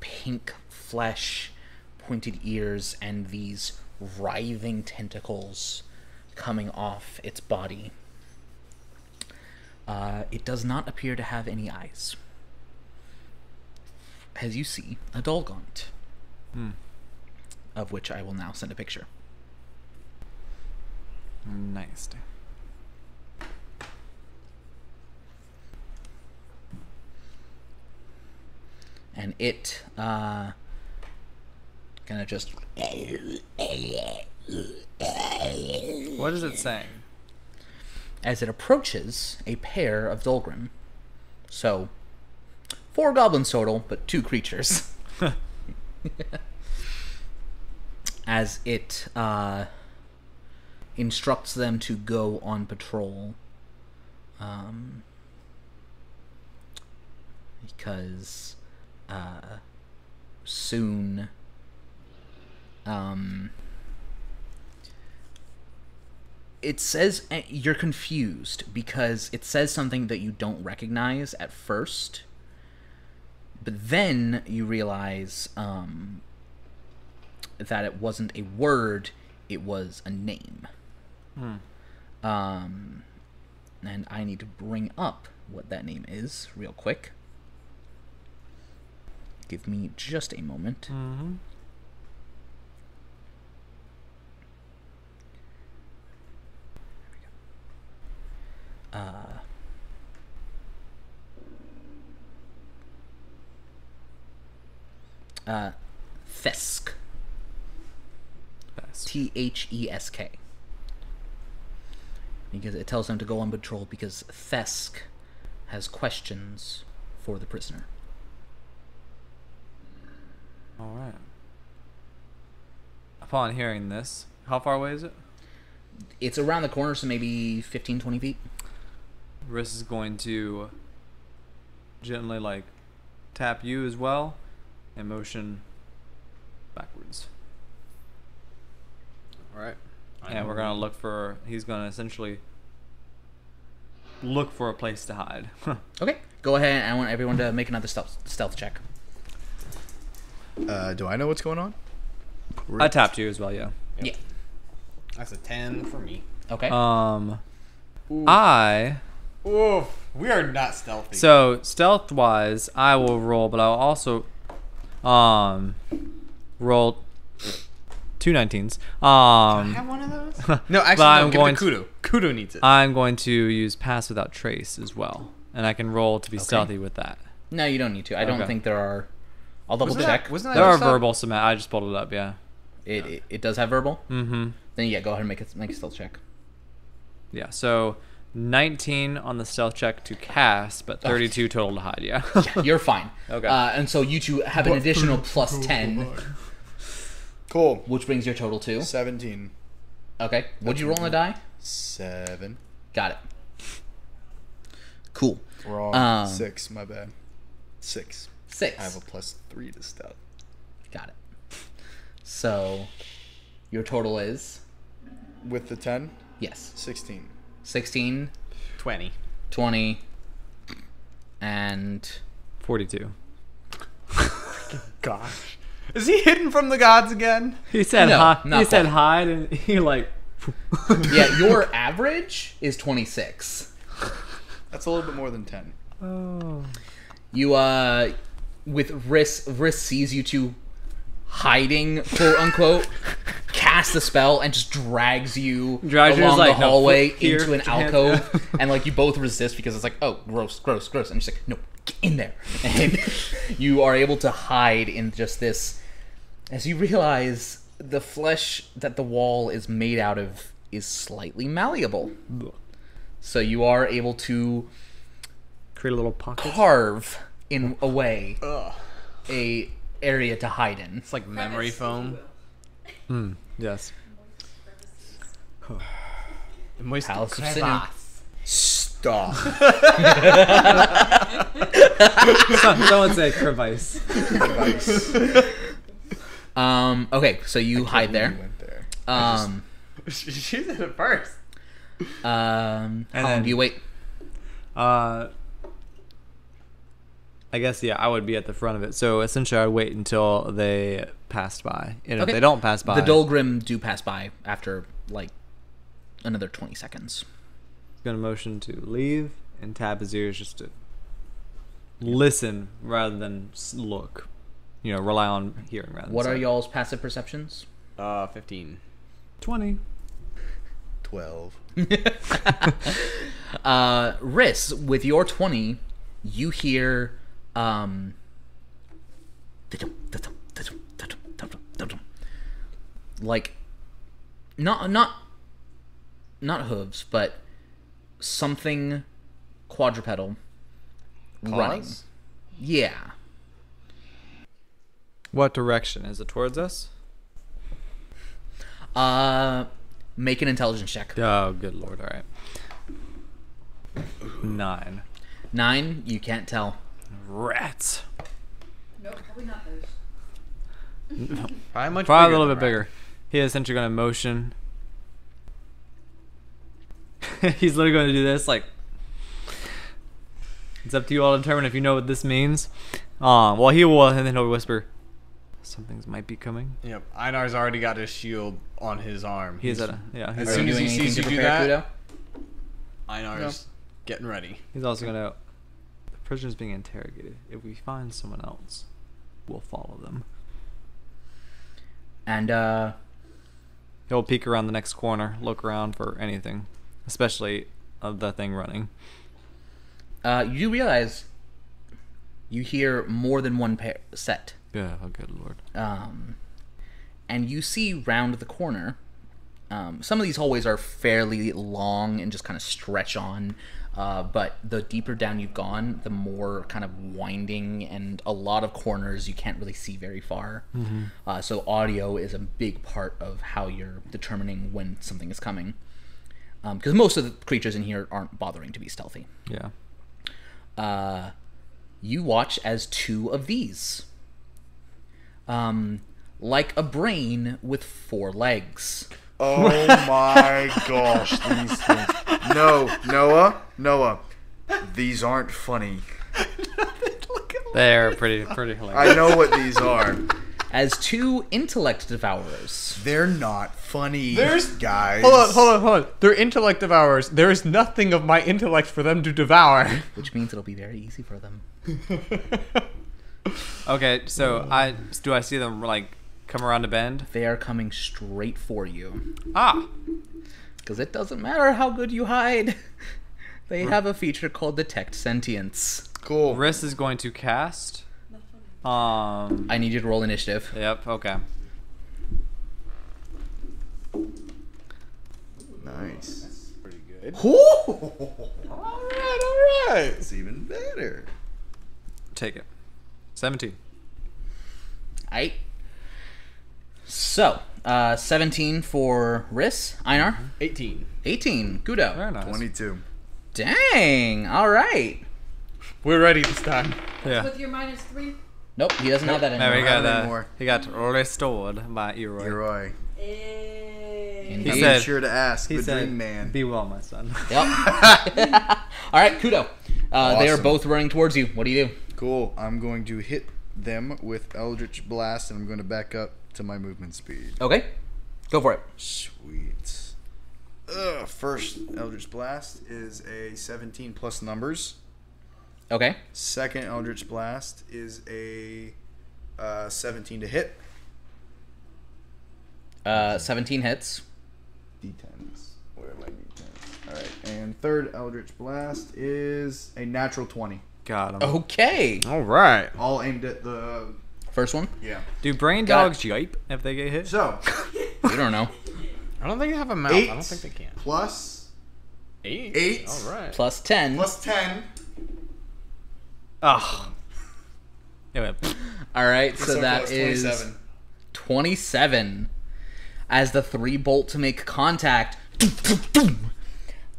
Speaker 1: pink flesh, pointed ears, and these writhing tentacles coming off its body. Uh, it does not appear to have any eyes. As you see, a Dolgaunt, of which I will now send a picture.
Speaker 2: Nice.
Speaker 1: and it uh gonna just
Speaker 4: what is it saying?
Speaker 1: as it approaches a pair of Dolgrim. So four goblins total, but two creatures. as it uh instructs them to go on patrol. Um because uh soon um it says eh, you're confused because it says something that you don't recognize at first but then you realize um, that it wasn't a word it was a name um, and i need to bring up what that name is real quick give me just a moment
Speaker 4: Mm-hmm.
Speaker 1: uh, uh, Thesk. T H E S K. Because it tells him to go on patrol because Thesk has questions for the prisoner.
Speaker 4: All right. Upon hearing this, how far away is it?
Speaker 1: It's around the corner, so maybe 15, 20 feet.
Speaker 4: Riss is going to gently like tap you as well and motion backwards.
Speaker 2: All right.
Speaker 4: And we're gonna look for. He's gonna essentially look for a place to hide.
Speaker 1: Okay, go ahead. And I want everyone to make another stealth, stealth check.
Speaker 6: Uh, do I know what's going on?
Speaker 4: I tapped you as well, yeah.
Speaker 1: Yeah.
Speaker 2: That's a ten for me.
Speaker 1: Okay.
Speaker 4: Um, I
Speaker 2: Oof. We are not stealthy.
Speaker 4: so stealth wise, I will roll, but I'll also um roll two 19s. Um, I
Speaker 2: have one of those? no, actually,
Speaker 4: But I'm
Speaker 2: give
Speaker 4: going
Speaker 2: it to Kudo. Kudo needs it.
Speaker 4: I'm going to use pass without trace as well, and I can roll to be
Speaker 1: Okay.
Speaker 4: stealthy with that.
Speaker 1: no, you don't need to. I don't think there are. I'll double
Speaker 2: Wasn't
Speaker 1: check.
Speaker 2: That, wasn't that
Speaker 4: There are
Speaker 2: just
Speaker 4: verbal submit. I just pulled it up. Yeah.
Speaker 1: it, it, it does have verbal.
Speaker 4: Mm-hmm.
Speaker 1: Then yeah, go ahead and make it make a stealth check.
Speaker 4: Yeah. So 19 on the stealth check to cast, but 32 total to hide. Yeah.
Speaker 1: You're fine.
Speaker 4: Okay.
Speaker 1: Uh, and so you two have an additional plus ten,
Speaker 6: Cool.
Speaker 1: which brings your total to.
Speaker 6: 17.
Speaker 1: Okay. What'd you roll on the die?
Speaker 6: 7.
Speaker 1: Got it. Cool.
Speaker 6: Wrong.
Speaker 1: Um,
Speaker 6: 6, my bad. 6.
Speaker 1: Six.
Speaker 6: I have a plus 3 to stealth.
Speaker 1: Got it. So, your total is
Speaker 6: With the 10,
Speaker 1: yes,
Speaker 6: 16.
Speaker 1: 16,
Speaker 2: Twenty.
Speaker 1: 20, and
Speaker 4: 42.
Speaker 2: Gosh. Is he hidden from the gods again?
Speaker 4: He said
Speaker 1: No,
Speaker 4: hide.
Speaker 1: not
Speaker 4: He said hide, and he like.
Speaker 1: yeah, your average is 26.
Speaker 6: That's a little bit more than 10.
Speaker 4: Oh.
Speaker 1: You uh, with Riss, Riss sees you two hiding, quote unquote, casts the spell and just drags you
Speaker 4: Drags you,
Speaker 1: along
Speaker 4: like,
Speaker 1: the
Speaker 4: no,
Speaker 1: hallway
Speaker 4: foot here,
Speaker 1: into an
Speaker 4: put your hands-
Speaker 1: alcove, and like you both resist because it's like, oh, gross, gross, gross, and she's like, no, get in there, and you are able to hide in just this. As you realize, the flesh that the wall is made out of is slightly malleable, so you are able to
Speaker 4: Create a little pocket.
Speaker 1: carve in a way
Speaker 2: Ugh.
Speaker 1: a area to hide in.
Speaker 2: It's like memory foam.
Speaker 4: Hmm, yes.
Speaker 2: Moist
Speaker 1: Palace of
Speaker 2: crevasse.
Speaker 6: Stop.
Speaker 4: Someone say crevice.
Speaker 6: Advice.
Speaker 1: Um. Okay, so you hide
Speaker 6: You
Speaker 1: there.
Speaker 6: went there. I just-
Speaker 1: Um.
Speaker 2: she did it first.
Speaker 1: Um. How
Speaker 4: And
Speaker 1: long do you wait?
Speaker 4: Uh, I guess yeah, I would be at the front of it. So essentially, I'd wait until they passed by, and
Speaker 1: Okay.
Speaker 4: if they don't pass by,
Speaker 1: The Dolgrim do pass by after like another twenty seconds.
Speaker 4: he's gonna motion to leave and tap his ears just to listen rather than look. You know, rely on hearing rather. than
Speaker 1: What are
Speaker 4: sight.
Speaker 1: y'all's passive perceptions?
Speaker 2: Uh, fifteen.
Speaker 4: Twenty.
Speaker 6: 12.
Speaker 1: uh, Riss, with your twenty, you hear um. Like, not not not hooves, but something quadrupedal running. Yeah.
Speaker 4: What direction is it towards us?
Speaker 1: Uh, make an intelligence check.
Speaker 4: Oh, good lord! All right. Nine.
Speaker 1: Nine. You can't tell.
Speaker 4: Rats.
Speaker 5: Nope, probably not those.
Speaker 2: Probably much
Speaker 4: Probably a little
Speaker 2: than
Speaker 4: bit bigger. He is essentially going to motion. He's literally going to do this. Like, it's up to you all to determine if you know what this means. Um, well, he will, and then he'll whisper, "Some things might be coming."
Speaker 2: Yep. Einar's already got his shield on his arm.
Speaker 4: He is
Speaker 2: He's-
Speaker 4: at a yeah.
Speaker 2: As
Speaker 4: He's,
Speaker 1: Are
Speaker 2: soon as he sees you do
Speaker 1: prepare,
Speaker 2: that-
Speaker 1: Kudo?
Speaker 2: Einar's getting ready.
Speaker 4: he's also going to. The prisoner's being interrogated. If we find someone else, we'll follow them.
Speaker 1: And uh,
Speaker 4: He'll peek around the next corner, look around for anything, especially of the thing running.
Speaker 1: Uh, you do realize you hear more than one pair set.
Speaker 4: Yeah, oh good lord.
Speaker 1: um, and you see round the corner. Um, some of these hallways are fairly long and just kind of stretch on, uh, but the deeper down you've gone, the more kind of winding and a lot of corners you can't really see very far. Uh, so audio is a big part of how you're determining when something is coming, because most of the creatures in here aren't bothering to be stealthy
Speaker 4: Yeah.
Speaker 1: uh, you watch as two of these, um, like a brain with four legs.
Speaker 6: Oh my gosh, these things. No, Noah, Noah, these aren't funny.
Speaker 4: They're pretty pretty hilarious.
Speaker 6: I know what these are.
Speaker 1: As two intellect devourers.
Speaker 6: They're not funny,
Speaker 2: There's-
Speaker 6: guys.
Speaker 2: Hold on, hold on, hold on. Their intellect devours. There is nothing of my intellect for them to devour.
Speaker 1: Which means it'll be very easy for them.
Speaker 4: Okay, so I do I see them like come around a bend?
Speaker 1: They are coming straight for you.
Speaker 4: Ah,
Speaker 1: Because it doesn't matter how good you hide. They have a feature called Detect Sentience.
Speaker 6: Cool.
Speaker 4: Riss is going to cast. Um.
Speaker 1: I need you to roll initiative.
Speaker 4: Yep. Okay.
Speaker 6: Nice.
Speaker 2: That's Pretty good.
Speaker 1: Ooh!
Speaker 2: All right, all right.
Speaker 6: It's even better.
Speaker 4: Take it. Seventeen.
Speaker 1: Aight. So, uh, 17 for Riss, Einar.
Speaker 2: 18.
Speaker 1: 18, Kudo.
Speaker 4: Very nice.
Speaker 6: 22.
Speaker 1: Dang, alright.
Speaker 2: We're ready this time.
Speaker 4: Yeah.
Speaker 5: With your minus three.
Speaker 1: Nope, he doesn't have that anymore.
Speaker 4: There we
Speaker 1: anymore.
Speaker 4: got uh,
Speaker 6: anymore.
Speaker 4: he got restored by Iroi.
Speaker 6: You're right.
Speaker 5: Hey.
Speaker 1: Indeed.
Speaker 4: He said-
Speaker 6: sure to ask
Speaker 4: He
Speaker 6: the
Speaker 4: said,
Speaker 6: Dream Man.
Speaker 4: "Be well, my son."
Speaker 1: Yep. alright, Kudo. Uh, They are
Speaker 6: Awesome.
Speaker 1: both running towards you. What do you do?
Speaker 6: Cool. I'm going to hit them with Eldritch Blast, and I'm going to back up to my movement speed.
Speaker 1: Okay, go for it.
Speaker 6: Sweet. Ugh, first Eldritch Blast is a 17 plus numbers.
Speaker 1: Okay,
Speaker 6: Second Eldritch Blast is a uh, 17 to hit.
Speaker 1: uh, 17 hits.
Speaker 6: D10s. Where are my D10s? All right. And third Eldritch Blast is a natural 20.
Speaker 4: Got him.
Speaker 1: Okay,
Speaker 2: All right.
Speaker 6: All aimed at the.
Speaker 1: first one.
Speaker 6: Yeah.
Speaker 4: Do brain
Speaker 1: Got it.
Speaker 4: dogs yipe if they get hit?
Speaker 6: So,
Speaker 1: You don't know.
Speaker 2: I don't think they have a mouth.
Speaker 6: eight
Speaker 2: I don't think they can.
Speaker 6: plus
Speaker 2: Eight.
Speaker 6: Eight.
Speaker 2: All right.
Speaker 1: Plus 10.
Speaker 6: plus 10.
Speaker 4: Ugh. It went.
Speaker 1: Alright, so, that
Speaker 6: close,
Speaker 1: is
Speaker 6: 27.
Speaker 1: 27 as the three bolts make contact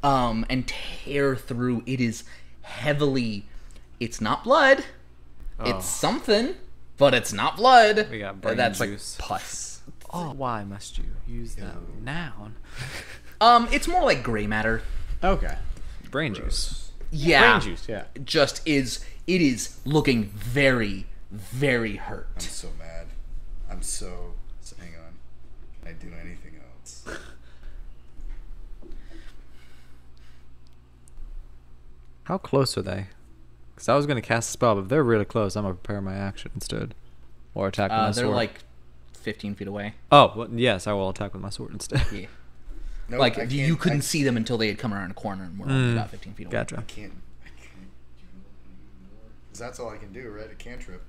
Speaker 1: um and tear through it is heavily it's not blood it's something but it's not blood
Speaker 4: We got brain
Speaker 1: that's
Speaker 4: juice.
Speaker 1: like pus
Speaker 4: Oh, why must you use that noun?
Speaker 1: um it's more like gray matter
Speaker 2: Okay.
Speaker 4: Brain juice.
Speaker 1: yeah
Speaker 2: Brain juice. Yeah.
Speaker 1: just is it is looking very very hurt
Speaker 6: I'm so mad. I'm so. so hang on. Can I do anything else?
Speaker 4: How close are they? Because I was gonna cast a spell, but if they're really close, I'm gonna prepare my action instead, or attack with my
Speaker 1: uh, they're
Speaker 4: sword.
Speaker 1: like 15 feet away
Speaker 4: oh, well, yes, I will attack with my sword instead.
Speaker 1: yeah
Speaker 6: No,
Speaker 1: like
Speaker 6: I
Speaker 1: you couldn't
Speaker 6: I,
Speaker 1: see them until they had come around a corner and were only
Speaker 4: Mm.
Speaker 1: about 15 feet away
Speaker 4: Gotcha.
Speaker 6: I can't. I can't do that's all I can do, right? A cantrip.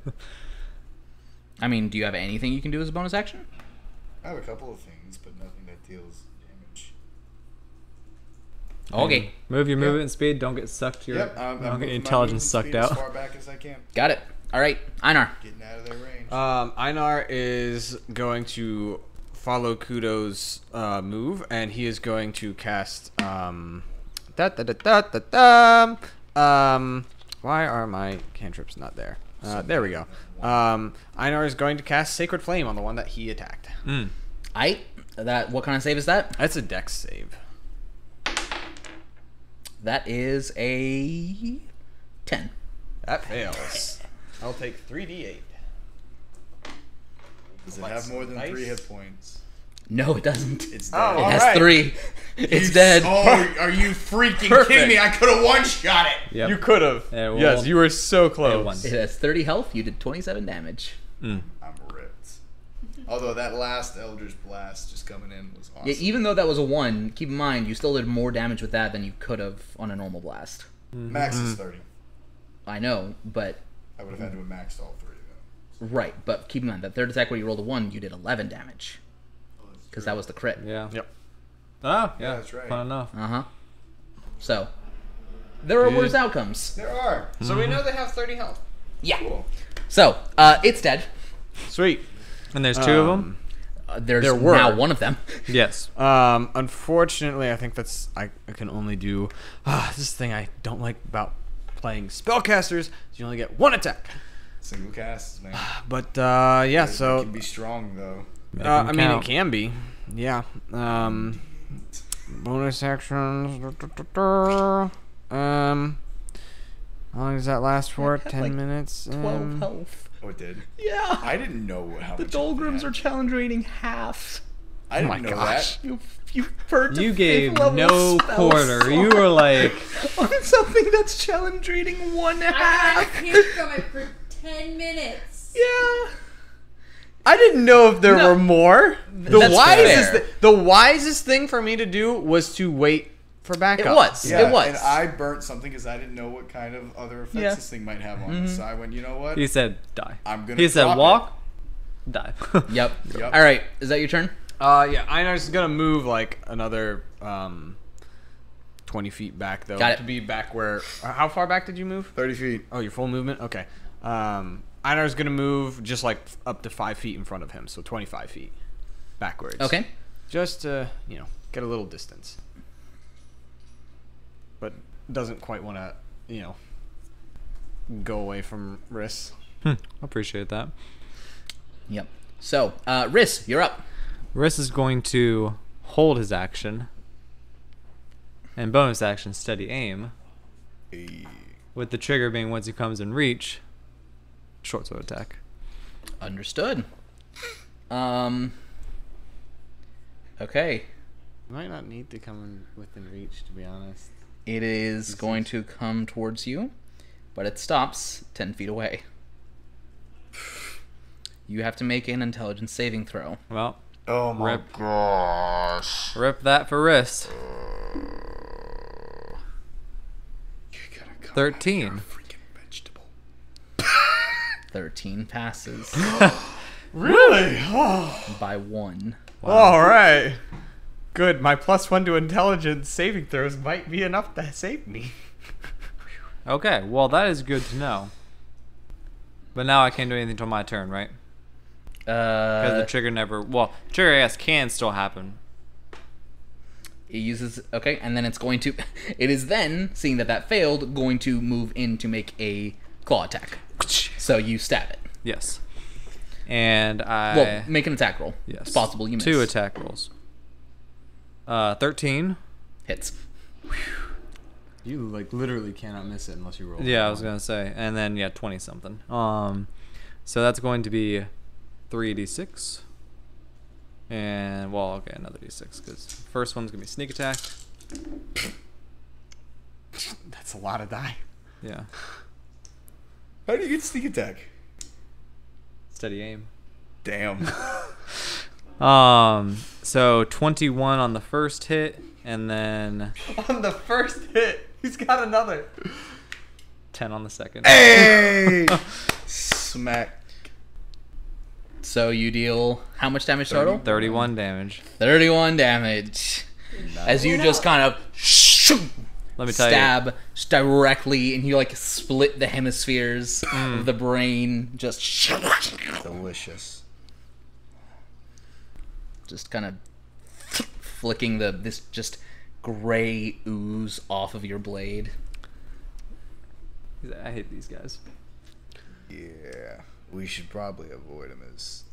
Speaker 1: I mean, do you have anything you can do as a bonus action?
Speaker 6: I have a couple of things, but nothing that deals damage.
Speaker 1: Okay,
Speaker 4: Move your
Speaker 6: Yep.
Speaker 4: movement speed. Don't get sucked. Your,
Speaker 6: Yep, I'm,
Speaker 4: don't
Speaker 6: I'm
Speaker 4: get
Speaker 6: moving
Speaker 4: your intelligence sucked out.
Speaker 6: As far back as I can,
Speaker 1: got it. All right, Einar.
Speaker 6: getting out of their range.
Speaker 2: Um, Einar is going to follow Kudo's uh, move, and he is going to cast. Um, da, da, da, da, da, da, um, why are my cantrips not there? Uh, there we go. Um, Einar is going to cast Sacred Flame on the one that he attacked.
Speaker 4: Mm.
Speaker 1: I that what kind of save is that?
Speaker 2: That's a dex save.
Speaker 1: That is a ten.
Speaker 2: That fails. I'll take 3d8.
Speaker 6: Does it have more than
Speaker 2: Nice.
Speaker 6: three hit points?
Speaker 1: No, it doesn't.
Speaker 6: It's oh,
Speaker 1: it
Speaker 6: dead.
Speaker 2: Oh,
Speaker 1: has
Speaker 2: alright.
Speaker 1: three. It's
Speaker 6: You-
Speaker 1: dead.
Speaker 6: Oh, are you freaking
Speaker 2: Perfect.
Speaker 6: kidding me? I could have one shot it.
Speaker 4: Yep.
Speaker 2: You could have.
Speaker 4: Yeah, well-
Speaker 2: yes, you were so
Speaker 4: Yeah, one.
Speaker 2: close.
Speaker 1: It has thirty health. You did twenty-seven damage.
Speaker 4: Hmm.
Speaker 6: I'm ripped. Although that last Eldritch Blast just coming in was awesome.
Speaker 1: Yeah, even though that was a one, keep in mind you still did more damage with that than you could have on a normal blast.
Speaker 6: Max is 30.
Speaker 1: I know, but
Speaker 6: I would have had to have maxed all three of
Speaker 1: right. But keep in mind that third attack where you rolled a one, you did eleven damage because that was the crit.
Speaker 4: Yeah.
Speaker 2: Yep.
Speaker 4: Oh, yeah.
Speaker 6: that's right.
Speaker 4: Fun enough.
Speaker 1: Uh huh. So there are
Speaker 4: Good.
Speaker 1: worse outcomes.
Speaker 6: There are.
Speaker 2: So we know they have 30 health.
Speaker 1: Yeah.
Speaker 6: Cool.
Speaker 1: So uh, it's dead.
Speaker 2: Sweet.
Speaker 4: And there's two of them?
Speaker 1: Uh, there's
Speaker 2: There were.
Speaker 1: now one of them.
Speaker 4: Yes.
Speaker 2: Um, unfortunately, I think that's I, I can only do. Ah, this is the thing I don't like about playing spellcasters. Is you only get one attack.
Speaker 6: Single casts, man.
Speaker 2: But uh, yeah, so
Speaker 6: It
Speaker 2: so
Speaker 6: can be strong though.
Speaker 4: Make
Speaker 2: uh,
Speaker 4: 'em
Speaker 2: I mean it
Speaker 4: count.
Speaker 2: can be. Yeah. Um, bonus actions. Um, how long does that last for? Ten
Speaker 1: like,
Speaker 2: minutes.
Speaker 1: Twelve
Speaker 2: Um,
Speaker 1: health.
Speaker 6: Oh, it did.
Speaker 1: Yeah.
Speaker 6: I didn't know how
Speaker 1: the
Speaker 6: much health they
Speaker 1: Dolgrams
Speaker 6: had.
Speaker 1: are challenge rating half.
Speaker 6: I didn't oh
Speaker 2: my
Speaker 6: know
Speaker 2: gosh.
Speaker 1: You you heard
Speaker 4: You gave no quarter. You were like,
Speaker 1: on something that's challenge rating one
Speaker 5: I got
Speaker 1: half.
Speaker 5: hit from it for 10 minutes.
Speaker 1: Yeah.
Speaker 2: I didn't know if there
Speaker 1: No.
Speaker 2: were more. The
Speaker 1: That's
Speaker 2: wisest,
Speaker 1: fair.
Speaker 2: the wisest thing for me to do was to wait for backup.
Speaker 1: It was.
Speaker 6: Yeah,
Speaker 1: it was.
Speaker 6: and I burnt something because I didn't know what kind of other effects
Speaker 1: Yeah.
Speaker 6: this thing might have on us. So I went, you know what?
Speaker 4: he said, die.
Speaker 6: I'm gonna.
Speaker 4: He said,
Speaker 6: drop it.
Speaker 4: walk, die.
Speaker 1: Yep.
Speaker 6: Yep.
Speaker 1: All right. Is that your turn?
Speaker 2: Uh, yeah, Einar's gonna move like another um, twenty feet back though.
Speaker 1: Got it.
Speaker 2: To be back where? uh, How far back did you move?
Speaker 6: Thirty feet.
Speaker 2: Oh, your full movement. Okay. Um, Einar's gonna move just like up to five feet in front of him, so twenty-five feet backwards.
Speaker 1: Okay.
Speaker 2: Just to you know get a little distance, but doesn't quite want to you know go away from Riss.
Speaker 4: Hmm, Appreciate that.
Speaker 1: Yep. So, uh, Riss, you're up.
Speaker 4: Riss is going to hold his action and bonus action steady aim with the trigger being once he comes in reach short sword attack
Speaker 1: Understood. Um. Okay.
Speaker 2: Might not need to come in within reach, to be honest.
Speaker 1: It is going to come towards you, but it stops 10 feet away. You have to make an intelligence saving throw.
Speaker 4: well
Speaker 6: Oh my
Speaker 4: Rip.
Speaker 6: gosh.
Speaker 4: rip that for Riss
Speaker 6: You gotta come
Speaker 4: 13.
Speaker 6: out, you're freaking vegetable.
Speaker 1: 13 passes
Speaker 2: Really? Oh.
Speaker 1: by one.
Speaker 2: All right. Good. My plus one to intelligence saving throws might be enough to save me.
Speaker 4: okay well that is good to know but now I can't do anything until my turn right because
Speaker 1: Uh,
Speaker 4: the trigger never well trigger I guess can still happen
Speaker 1: it uses okay, and then it's going to. It is then, seeing that that failed, going to move in to make a claw attack. So you stab it.
Speaker 4: yes and I
Speaker 1: Well, make an attack roll.
Speaker 4: yes
Speaker 1: It's possible you miss.
Speaker 4: two attack rolls uh 13
Speaker 1: hits.
Speaker 2: You like literally cannot miss it unless you roll.
Speaker 4: Yeah, I was gonna say, and then yeah, twenty something. Um, so that's going to be three d six, and well, okay, another d six because first one's gonna be sneak attack.
Speaker 2: That's a lot of die.
Speaker 4: Yeah,
Speaker 6: How do you get sneak attack?
Speaker 4: steady aim.
Speaker 6: Damn.
Speaker 4: Um, so twenty one on the first hit, and then
Speaker 2: On the first hit, he's got another.
Speaker 4: ten on the second.
Speaker 6: hey! Smack.
Speaker 1: So you deal how much damage total?
Speaker 4: Thirty one damage.
Speaker 1: 31 damage. As you just kind of
Speaker 4: Let me tell you.
Speaker 1: stab directly, and you like split the hemispheres
Speaker 4: Mm.
Speaker 1: of the brain, just
Speaker 6: Delicious.
Speaker 1: Just kind of flicking the this just gray ooze off of your blade.
Speaker 4: I hate these guys.
Speaker 6: Yeah. We should probably avoid him as.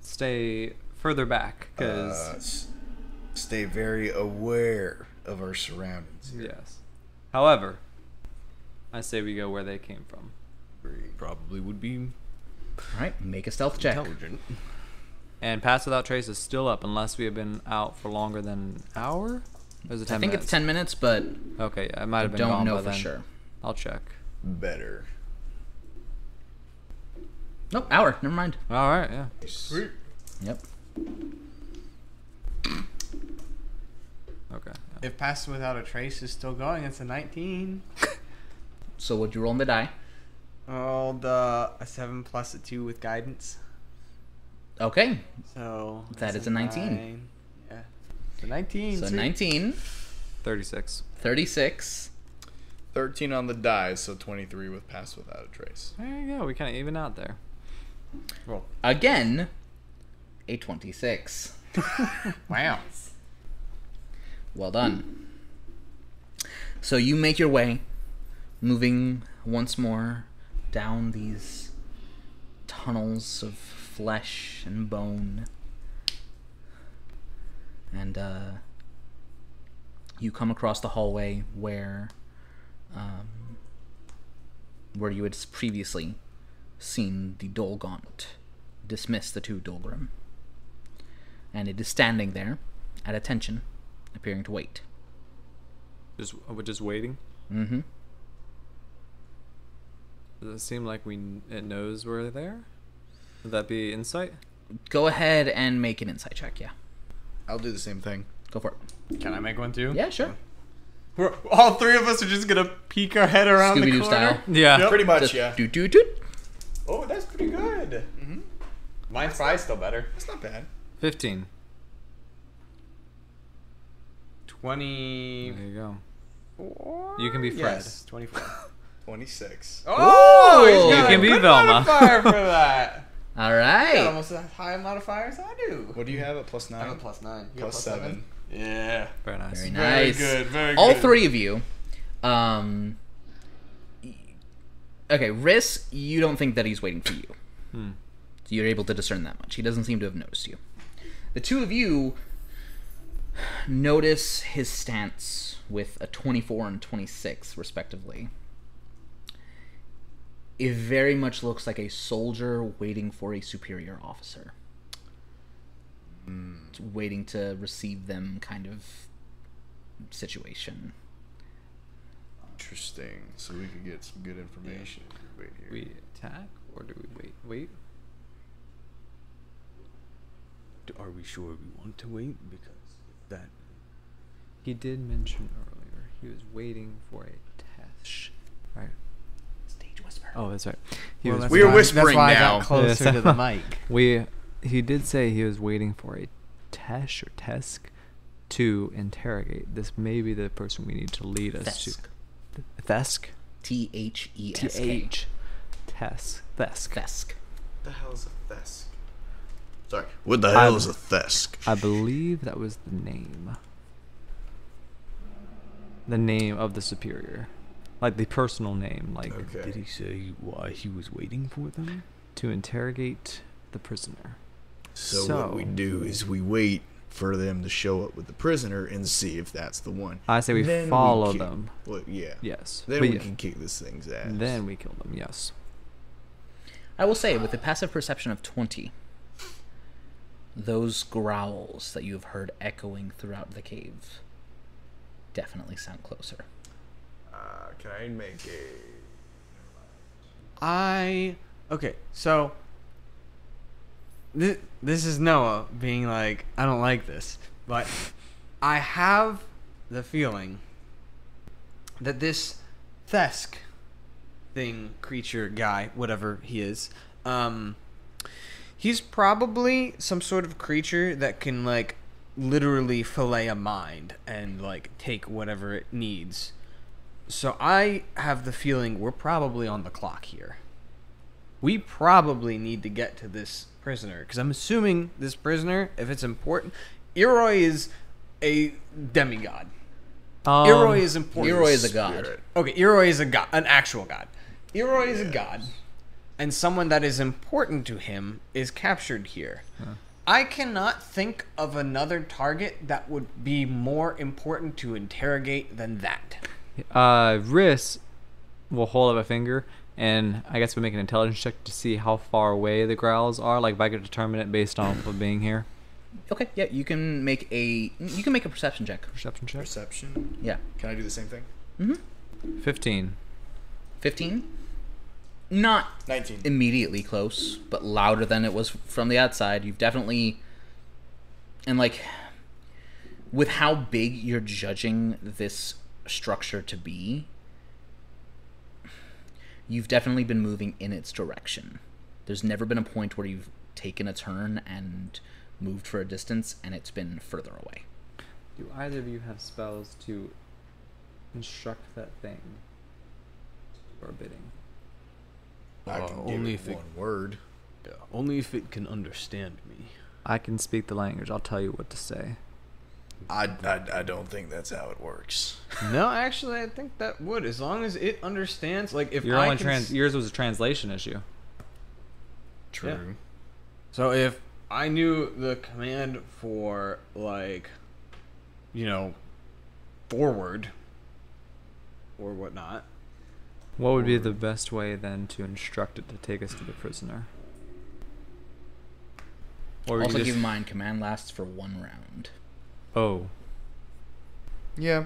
Speaker 4: Stay further back, because
Speaker 6: Uh, stay very aware of our surroundings. here.
Speaker 4: yes. However, I say we go where they came from.
Speaker 2: Probably would be
Speaker 1: All right, make a stealth check.
Speaker 2: intelligent.
Speaker 4: And Pass Without Trace is still up unless we have been out for longer than an hour? Or is it 10
Speaker 1: I think
Speaker 4: minutes?
Speaker 1: it's 10 minutes, but
Speaker 4: Okay, I might have been
Speaker 1: don't
Speaker 4: gone
Speaker 1: know
Speaker 4: by
Speaker 1: for
Speaker 4: then.
Speaker 1: sure.
Speaker 4: I'll check.
Speaker 6: Better.
Speaker 1: Nope, hour. Never mind.
Speaker 4: All right, yeah.
Speaker 2: Sweet.
Speaker 1: Yep.
Speaker 4: Okay.
Speaker 2: If Pass Without a Trace is still going, it's a 19.
Speaker 1: So would you roll on the die?
Speaker 2: Oh, uh, the a 7 plus a 2 with guidance.
Speaker 1: Okay.
Speaker 2: So. That's
Speaker 1: a 19.
Speaker 2: nine. Yeah. So 19.
Speaker 1: So
Speaker 2: sweet.
Speaker 1: 19,
Speaker 4: 36.
Speaker 1: 36.
Speaker 6: 13 on the die, so 23 with Pass Without a Trace.
Speaker 4: There you go. We kind of even out there.
Speaker 1: Well, again, a 26.
Speaker 2: Wow.
Speaker 1: Well done. So you make your way, moving once more down these tunnels of flesh and bone. And uh, you come across the hallway where um, where you had previously seen the Dolgaunt dismiss the two Dolgrim. And it is standing there at attention, appearing to wait.
Speaker 4: Just we're just waiting.
Speaker 1: Mm-hmm.
Speaker 4: Does it seem like we it knows we're there? Would that be insight?
Speaker 1: Go ahead and make an insight check. Yeah,
Speaker 6: I'll do the same thing.
Speaker 1: go for it.
Speaker 2: Can I make one too?
Speaker 1: Yeah, sure.
Speaker 2: We're, all three of us are just gonna peek our head around
Speaker 1: Scooby
Speaker 2: the
Speaker 1: Doo
Speaker 2: corner.
Speaker 1: style.
Speaker 4: Yeah.
Speaker 6: Pretty much,
Speaker 1: Just
Speaker 6: yeah.
Speaker 1: Do do do.
Speaker 2: Oh, that's pretty good. Mm-hmm. Mine's probably still better.
Speaker 6: That's not bad.
Speaker 4: 15.
Speaker 2: 20.
Speaker 4: There you go. You can be Fred.
Speaker 2: Yes, 24.
Speaker 6: 26.
Speaker 2: Oh, he's
Speaker 1: You
Speaker 2: got a
Speaker 4: can be
Speaker 2: good
Speaker 4: Velma.
Speaker 2: modifier for that.
Speaker 1: All
Speaker 2: Got almost as high a modifier as I do.
Speaker 6: What do you have at plus 9?
Speaker 2: I have a plus nine. You got
Speaker 6: Plus 7.
Speaker 2: Yeah.
Speaker 4: Very nice.
Speaker 1: Very
Speaker 2: Very good. Very
Speaker 1: All
Speaker 2: good.
Speaker 1: three of you. Um. Okay, Riss, you don't think that he's waiting for you.
Speaker 4: Hmm.
Speaker 1: So you're able to discern that much. He doesn't seem to have noticed you. The two of you notice his stance with a 24 and 26, respectively. It very much looks like a soldier waiting for a superior officer. It's Waiting to receive them, kind of situation.
Speaker 6: Interesting. So we could get some good information. Wait here.
Speaker 4: We attack or do we wait? Wait.
Speaker 2: Are we sure we want to wait? Because that.
Speaker 4: He did mention earlier he was waiting for a test. Right.
Speaker 1: Stage whisper.
Speaker 4: Oh, that's right. He
Speaker 2: Well,
Speaker 4: was
Speaker 6: We are
Speaker 2: why- That's
Speaker 6: whispering
Speaker 2: why I
Speaker 6: now.
Speaker 2: got closer
Speaker 4: Yeah,
Speaker 2: to the mic.
Speaker 4: We he did say he was waiting for a Tesh or Tesk to interrogate. This may be the person we need to lead us
Speaker 1: Thesk.
Speaker 4: to. Thesk.
Speaker 1: T H E
Speaker 4: T
Speaker 1: S K.
Speaker 4: H. Tesk. Thesk.
Speaker 1: Thesk.
Speaker 6: What the hell is a Thesk? Sorry. What the
Speaker 4: hell
Speaker 6: hell
Speaker 4: is
Speaker 6: is
Speaker 4: a
Speaker 6: a Thesk?
Speaker 4: I believe that was the name. The name of the superior. Like the personal name, like
Speaker 6: Okay.
Speaker 7: Did he say why he was waiting for them?
Speaker 4: to interrogate the prisoner.
Speaker 6: So,
Speaker 4: So-
Speaker 6: what we do is we wait for them to show up with the prisoner and see if that's the one.
Speaker 4: I say we
Speaker 6: Then
Speaker 4: follow
Speaker 6: kick-
Speaker 4: them.
Speaker 6: Well, yeah.
Speaker 4: Yes.
Speaker 6: Then
Speaker 4: But
Speaker 6: we
Speaker 4: yeah,
Speaker 6: can kick this thing's ass.
Speaker 4: Then we kill them. Yes.
Speaker 1: I will say, with a passive perception of 20, those growls that you have heard echoing throughout the cave definitely sound closer.
Speaker 6: Uh, can I make a?
Speaker 2: I okay, so this this is Noah being like, I don't like this, but I have the feeling that this Thesk thing, creature, guy, whatever he is, um, he's probably some sort of creature that can like literally fillet a mind and like take whatever it needs. So I have the feeling we're probably on the clock here. We probably need to get to this prisoner because I'm assuming this prisoner, if it's important, Iroi is a demigod.
Speaker 4: Um,
Speaker 2: Iroi is important.
Speaker 1: Leroy is a god.
Speaker 6: Spirit.
Speaker 2: Okay, Iroi is a god, an actual god. Iroi is a god, and someone that is important to him is captured here. I cannot think of another target that would be more important to interrogate than that.
Speaker 4: Uh, Riss will hold up a finger, and I guess we make an intelligence check to see how far away the growls are. Like if I could determine it based on of being here.
Speaker 1: Okay, yeah, you can make a you can make a perception check.
Speaker 4: Perception check.
Speaker 6: Perception.
Speaker 1: Yeah,
Speaker 6: Can I do the same thing? Mm-hmm.
Speaker 4: Fifteen.
Speaker 1: 15. Not
Speaker 6: 19.
Speaker 1: immediately close, but louder than it was from the outside. You've definitely, and like, with how big you're judging this structure to be, you've definitely been moving in its direction. There's never been a point where you've taken a turn and moved for a distance and it's been further away.
Speaker 4: Do either of you have spells to instruct that thing or bidding?
Speaker 6: I
Speaker 2: Uh,
Speaker 6: can
Speaker 2: only
Speaker 6: only
Speaker 2: if it-
Speaker 6: one word.
Speaker 2: Yeah, only if it can understand me.
Speaker 4: I can speak the language. I'll tell you what to say.
Speaker 6: I, I, I don't think that's how it works.
Speaker 2: no, actually, I think that would, as long as it understands. Like, if
Speaker 4: Your
Speaker 2: I
Speaker 4: only
Speaker 2: can
Speaker 4: trans
Speaker 2: s-
Speaker 4: yours was a translation issue.
Speaker 6: True.
Speaker 2: So if I knew the command for like, you know, forward or whatnot,
Speaker 4: What would be the best way then to instruct it to take us to the prisoner? Or we
Speaker 1: also,
Speaker 4: could
Speaker 1: keep in mind, command lasts for one round.
Speaker 4: Oh,
Speaker 6: Yeah.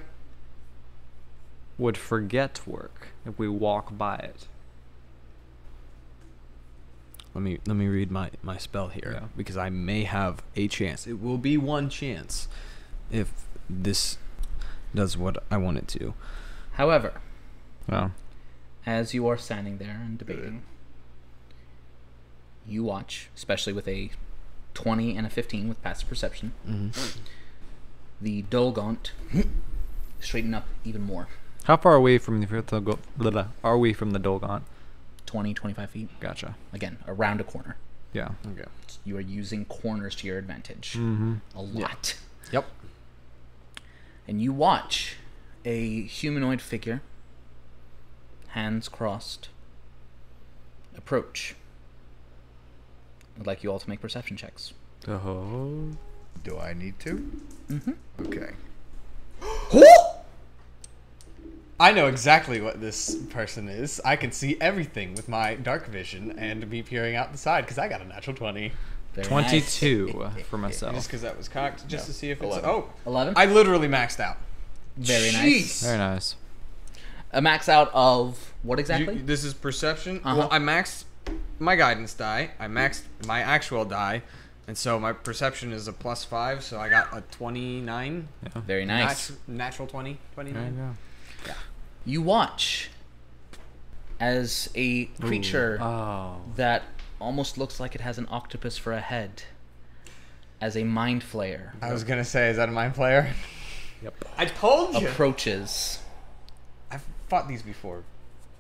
Speaker 4: would forget work if we walk by it?
Speaker 2: let me let me read my my spell here
Speaker 4: Yeah.
Speaker 2: because I may have a chance. It will be one chance if this does what I want it to.
Speaker 1: However,
Speaker 4: Well,
Speaker 1: as you are standing there and debating, you watch, especially with a 20 and a 15 with passive perception,
Speaker 2: Mm-hmm.
Speaker 1: The Dolgaunt straighten up even more.
Speaker 4: how far away from the Go- blah, blah, are we from the Dolgaunt?
Speaker 1: 20, 25 feet.
Speaker 4: Gotcha.
Speaker 1: Again, around a corner.
Speaker 4: Yeah.
Speaker 2: Okay.
Speaker 1: You are using corners to your advantage.
Speaker 4: Mm-hmm.
Speaker 1: A lot.
Speaker 2: Yep.
Speaker 1: And you watch a humanoid figure, hands crossed, approach. I'd like you all to make perception checks.
Speaker 4: Oh.
Speaker 6: Do I need to?
Speaker 1: Mm-hmm.
Speaker 6: Okay.
Speaker 2: I know exactly what this person is. I can see everything with my dark vision and me peering out the side because I got a natural 20.
Speaker 1: Very nice.
Speaker 4: Twenty-two for
Speaker 2: Just
Speaker 4: myself.
Speaker 2: because that was cocked, just to see if it's.
Speaker 6: 11.
Speaker 2: Oh,
Speaker 1: 11?
Speaker 2: I literally maxed out.
Speaker 1: Very nice.
Speaker 4: Very nice.
Speaker 1: A max out of what exactly?
Speaker 2: You- this is perception.
Speaker 1: Uh-huh.
Speaker 2: Well, I maxed my guidance die. I maxed my actual die, and so my perception is a plus five. So I got a twenty-nine.
Speaker 4: Yeah.
Speaker 1: Very nice.
Speaker 2: Nat- natural 20,
Speaker 4: There you
Speaker 2: 29.
Speaker 4: go.
Speaker 1: You watch as a creature
Speaker 4: Oh.
Speaker 1: that almost looks like it has an octopus for a head, as a mind flayer
Speaker 2: I was gonna say, is that a mind flayer?
Speaker 4: Yep.
Speaker 2: I told you.
Speaker 1: approaches.
Speaker 2: I've fought these before.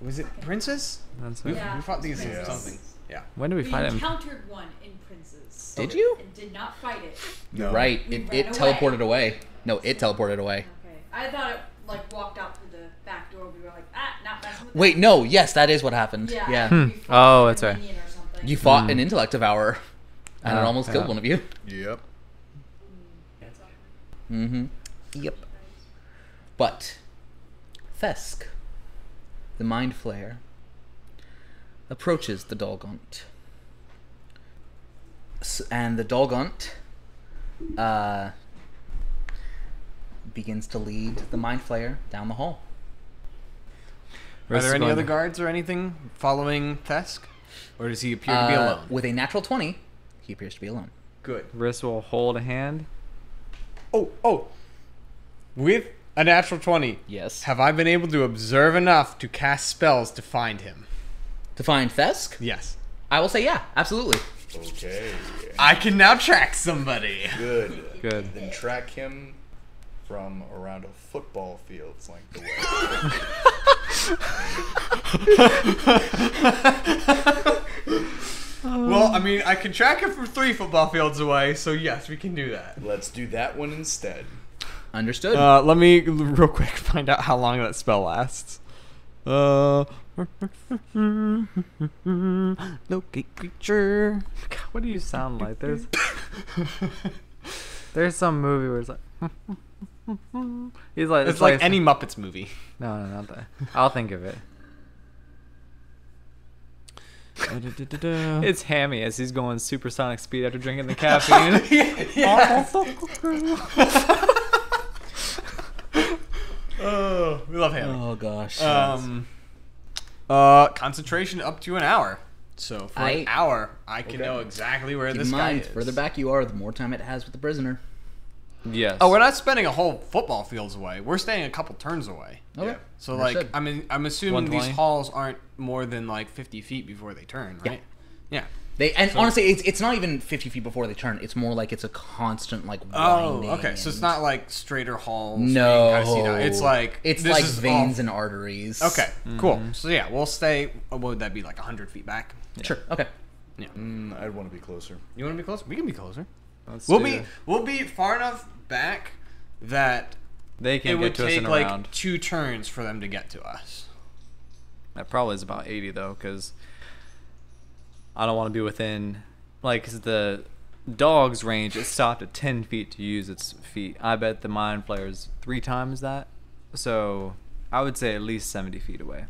Speaker 2: Was it Princess?
Speaker 4: That's
Speaker 2: We.
Speaker 5: Yeah.
Speaker 2: we fought these in
Speaker 6: Yeah.
Speaker 2: something. Yeah.
Speaker 4: When did we
Speaker 5: We
Speaker 4: fight him?
Speaker 5: encountered one in Prince's.
Speaker 1: Did you?
Speaker 5: And did not fight it.
Speaker 6: No.
Speaker 1: right.
Speaker 5: We
Speaker 1: It, it
Speaker 5: away.
Speaker 1: teleported away. No, it teleported away.
Speaker 5: Okay. I thought it like walked out through the back door. We were like, ah, not messing with
Speaker 1: Wait, no. Yes, that is what happened.
Speaker 5: Yeah.
Speaker 1: Yeah.
Speaker 4: Hmm. Oh, that's right.
Speaker 5: minion Or something.
Speaker 1: You fought
Speaker 4: Hmm.
Speaker 1: an intellect devourer, and it almost killed one of you.
Speaker 6: Yep.
Speaker 1: Mm-hmm. Yep. But Thesk, the mind flayer, approaches the Dolgaunt. S- and the Dolgaunt uh, begins to lead the mind flayer down the hall.
Speaker 2: Are there any other guards or anything following Thesk? Or does he appear to be
Speaker 1: Uh,
Speaker 2: alone?
Speaker 1: With a natural 20, he appears to be alone.
Speaker 2: Good.
Speaker 4: Riss will hold a hand.
Speaker 2: Oh, oh. With a natural 20,
Speaker 1: Yes.
Speaker 2: have I been able to observe enough to cast spells to find him?
Speaker 1: To find Thesk?
Speaker 2: Yes.
Speaker 1: I will say yeah, absolutely.
Speaker 6: Okay.
Speaker 2: I can now track somebody.
Speaker 6: Good.
Speaker 4: Good.
Speaker 6: Then track him from around a football field's length away.
Speaker 2: Well, I mean, I can track him from three football fields away, so yes, we can do that.
Speaker 6: Let's do that one instead.
Speaker 1: Understood.
Speaker 2: Uh, let me real quick find out how long that spell lasts. Uh, locate creature.
Speaker 4: God, what do you sound like? There's there's some movie where it's like he's like
Speaker 2: It's like any Muppets movie.
Speaker 4: no no not that. I'll think of it. It's Hammy as he's going supersonic speed after drinking the caffeine.
Speaker 2: oh, we love hammy.
Speaker 1: oh gosh.
Speaker 2: Um, Uh, concentration up to an hour. So for
Speaker 1: I-
Speaker 2: an hour, I can know exactly where
Speaker 1: Keep
Speaker 2: this
Speaker 1: in mind,
Speaker 2: guy is.
Speaker 1: further back you are, the more time it has with the prisoner.
Speaker 4: Yes.
Speaker 2: Oh, we're not spending a whole football fields away. We're staying a couple turns away.
Speaker 1: Okay.
Speaker 2: So like, I mean, I'm assuming these halls aren't more than like 50 feet before they turn, right? Yeah.
Speaker 1: They and honestly, it's it's not even fifty feet before they turn. It's more like it's a constant like.
Speaker 2: Oh, okay. So it's not like straighter halls. where
Speaker 1: No,
Speaker 2: kinda see down- it's like
Speaker 1: it's
Speaker 2: this
Speaker 1: like
Speaker 2: is
Speaker 1: veins
Speaker 2: all-
Speaker 1: and arteries.
Speaker 2: Okay, cool. So yeah, we'll stay. uh, What would that be like 100 feet back?
Speaker 1: sure. Okay.
Speaker 6: Mm, I'd want to be closer.
Speaker 2: You want to be closer? We can be closer.
Speaker 4: Let's
Speaker 2: We'll be
Speaker 4: it.
Speaker 2: we'll be far enough back that
Speaker 4: They
Speaker 2: it
Speaker 4: can
Speaker 2: would
Speaker 4: get to us
Speaker 2: take
Speaker 4: in
Speaker 2: like
Speaker 4: round.
Speaker 2: two turns for them to get to us.
Speaker 4: That probably is about 80 though, because I don't want to be within like 'cause the dog's range. It stopped at 10 feet to use its feet. I bet the mind flayer's three times that, so I would say at least 70 feet away.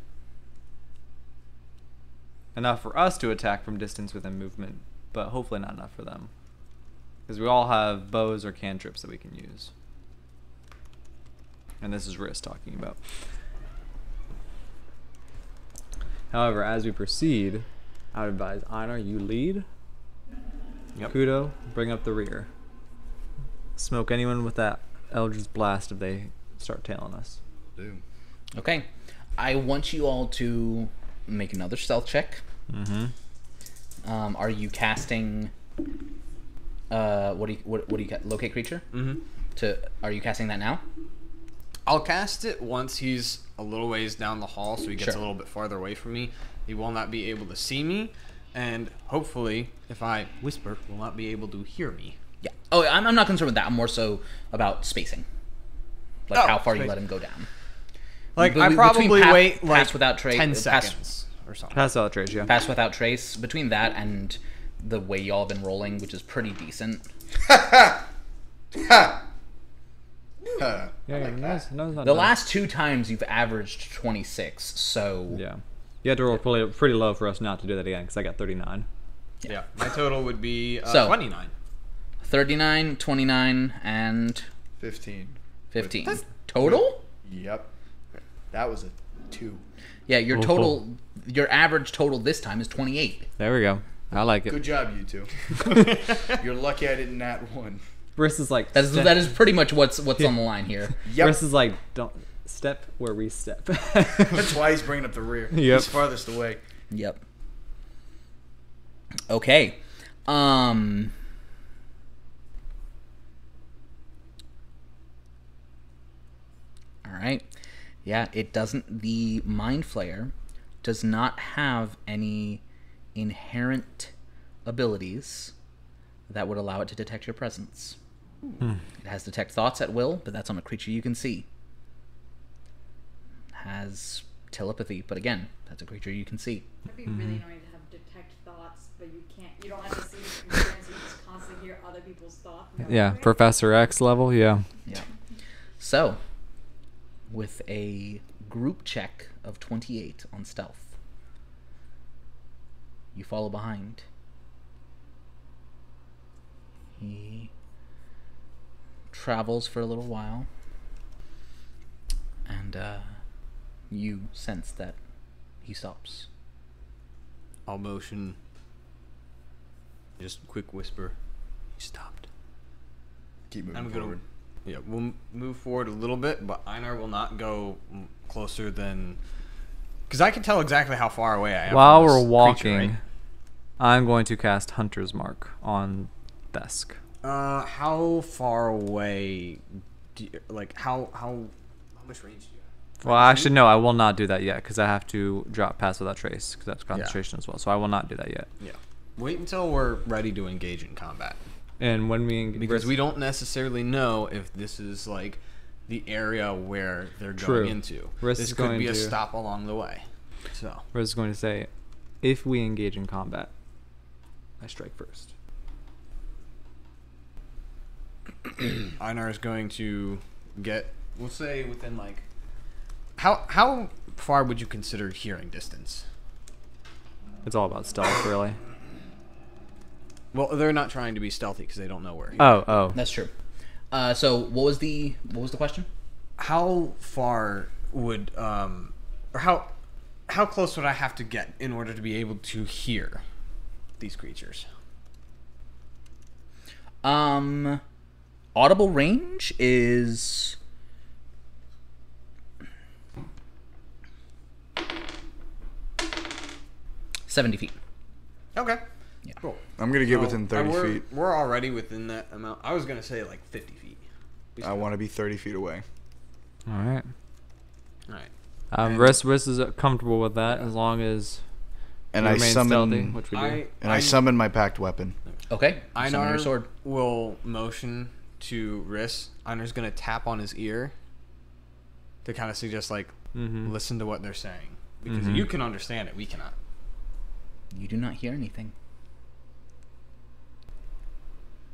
Speaker 4: Enough for us to attack from distance within movement, but hopefully not enough for them, because we all have bows or cantrips that we can use. And this is Riss talking about. However, as we proceed, I would advise Einar, you lead.
Speaker 2: Yep.
Speaker 4: Kudo, bring up the rear. Smoke anyone with that Eldritch Blast if they start tailing us.
Speaker 6: Do.
Speaker 1: Okay. I want you all to make another stealth check.
Speaker 4: Mm-hmm.
Speaker 1: Um, are you casting? Uh, what do you what, what do you ca- locate creature?
Speaker 2: Mm-hmm.
Speaker 1: To are you casting that now?
Speaker 2: I'll cast it once he's a little ways down the hall, so he gets
Speaker 1: Sure.
Speaker 2: a little bit farther away from me. He will not be able to see me, and hopefully, if I whisper, will not be able to hear me.
Speaker 1: Yeah. Oh, I'm, I'm not concerned with that. I'm more so about spacing. Like
Speaker 2: Oh,
Speaker 1: how far you let him go down.
Speaker 2: Like
Speaker 1: Be-
Speaker 2: I
Speaker 1: between
Speaker 2: probably
Speaker 1: pass-
Speaker 2: wait
Speaker 1: pass
Speaker 2: like
Speaker 1: without tra-
Speaker 2: ten uh,
Speaker 1: pass-
Speaker 2: seconds or something.
Speaker 4: Pass out trace, yeah.
Speaker 1: Pass without trace. Between that and the way y'all have been rolling, which is pretty decent.
Speaker 6: Ha!
Speaker 4: Yeah, yeah, no, it's- no, it's
Speaker 1: The
Speaker 4: done.
Speaker 1: last two times you've averaged 26, so
Speaker 4: Yeah. You had to roll pretty, pretty low for us not to do that again, because I got 39.
Speaker 2: Yeah, my total would be uh,
Speaker 1: So-
Speaker 2: twenty nine.
Speaker 1: 39, 29, and
Speaker 6: 15.
Speaker 1: 15. Total?
Speaker 6: Yep. That was a two.
Speaker 1: Yeah, your total, your average total this time is 28.
Speaker 4: There we go. I like it.
Speaker 6: Good job, you two. You're lucky I didn't nat one.
Speaker 4: Riss is like,
Speaker 1: that is, that is pretty much what's what's on the line here.
Speaker 6: Yep.
Speaker 4: Riss is like, don't step where we step.
Speaker 6: That's why he's bringing up the rear.
Speaker 4: Yep.
Speaker 6: He's farthest away.
Speaker 1: Yep. Okay. Um. All right. Yeah, it doesn't. The mind flayer does not have any inherent abilities that would allow it to detect your presence. It has detect thoughts at will, but that's on a creature you can see. Has telepathy, but again, that's a creature you can see.
Speaker 5: It'd be really annoying to have detect thoughts, but you can't. You don't have to see the creature, and you just constantly hear other people's thoughts. and
Speaker 4: yeah,
Speaker 5: like,
Speaker 4: Professor X level, yeah.
Speaker 1: Yeah. So, with a group check of 28 on stealth, you follow behind. He travels for a little while, and uh, you sense that he stops.
Speaker 2: I'll motion. Just quick whisper. He stopped.
Speaker 6: Keep moving
Speaker 2: I'm gonna.
Speaker 6: forward.
Speaker 2: Yeah, we'll move forward a little bit, but Einar will not go closer than. Because I can tell exactly how far away I am.
Speaker 4: While
Speaker 2: from
Speaker 4: we're walking,
Speaker 2: creature,
Speaker 4: I'm going to cast Hunter's Mark on Thesk.
Speaker 2: Uh, how far away? Do you, like how how how much range do you have?
Speaker 4: Well, actually, no, I will not do that yet because I have to drop pass without trace because that's concentration as well. So I will not do that yet.
Speaker 2: Yeah. Wait until we're ready to engage in combat.
Speaker 4: And when we engage,
Speaker 2: because we don't necessarily know if this is like the area where they're
Speaker 4: True.
Speaker 2: going into.
Speaker 4: Riss
Speaker 2: this
Speaker 4: is
Speaker 2: could be a stop along the way. So
Speaker 4: I was going to say, if we engage in combat, I strike first.
Speaker 2: Einar is going to get, we'll say within like, how how far would you consider hearing distance?
Speaker 4: It's all about stealth, really.
Speaker 2: Well, they're not trying to be stealthy because they don't know where. He
Speaker 4: Oh, oh.
Speaker 1: That's true. Uh, so, what was the what was the question?
Speaker 2: How far would um, or how how close would I have to get in order to be able to hear these creatures?
Speaker 1: Um, audible range is. Seventy feet.
Speaker 2: Okay.
Speaker 1: Yeah.
Speaker 2: Cool.
Speaker 6: I'm gonna get
Speaker 2: So,
Speaker 6: within
Speaker 2: uh,
Speaker 6: 30
Speaker 2: we're,
Speaker 6: feet.
Speaker 2: We're already within that amount. I was gonna say like 50 feet. We
Speaker 6: I want to be 30 feet away.
Speaker 4: All right.
Speaker 2: All right.
Speaker 4: Um,
Speaker 2: And-
Speaker 4: Riss, Riss is uh, comfortable with that as long as
Speaker 6: And I summon
Speaker 4: stealthy, which we do.
Speaker 2: I
Speaker 6: and I, summon my packed weapon.
Speaker 1: Okay. Summon your
Speaker 2: Einar
Speaker 1: sword.
Speaker 2: will motion to Riss. Einar's gonna tap on his ear to kind of suggest like
Speaker 4: Mhm.
Speaker 2: listen to what they're saying because
Speaker 4: Mhm.
Speaker 2: you can understand it, we cannot.
Speaker 1: You do not hear anything.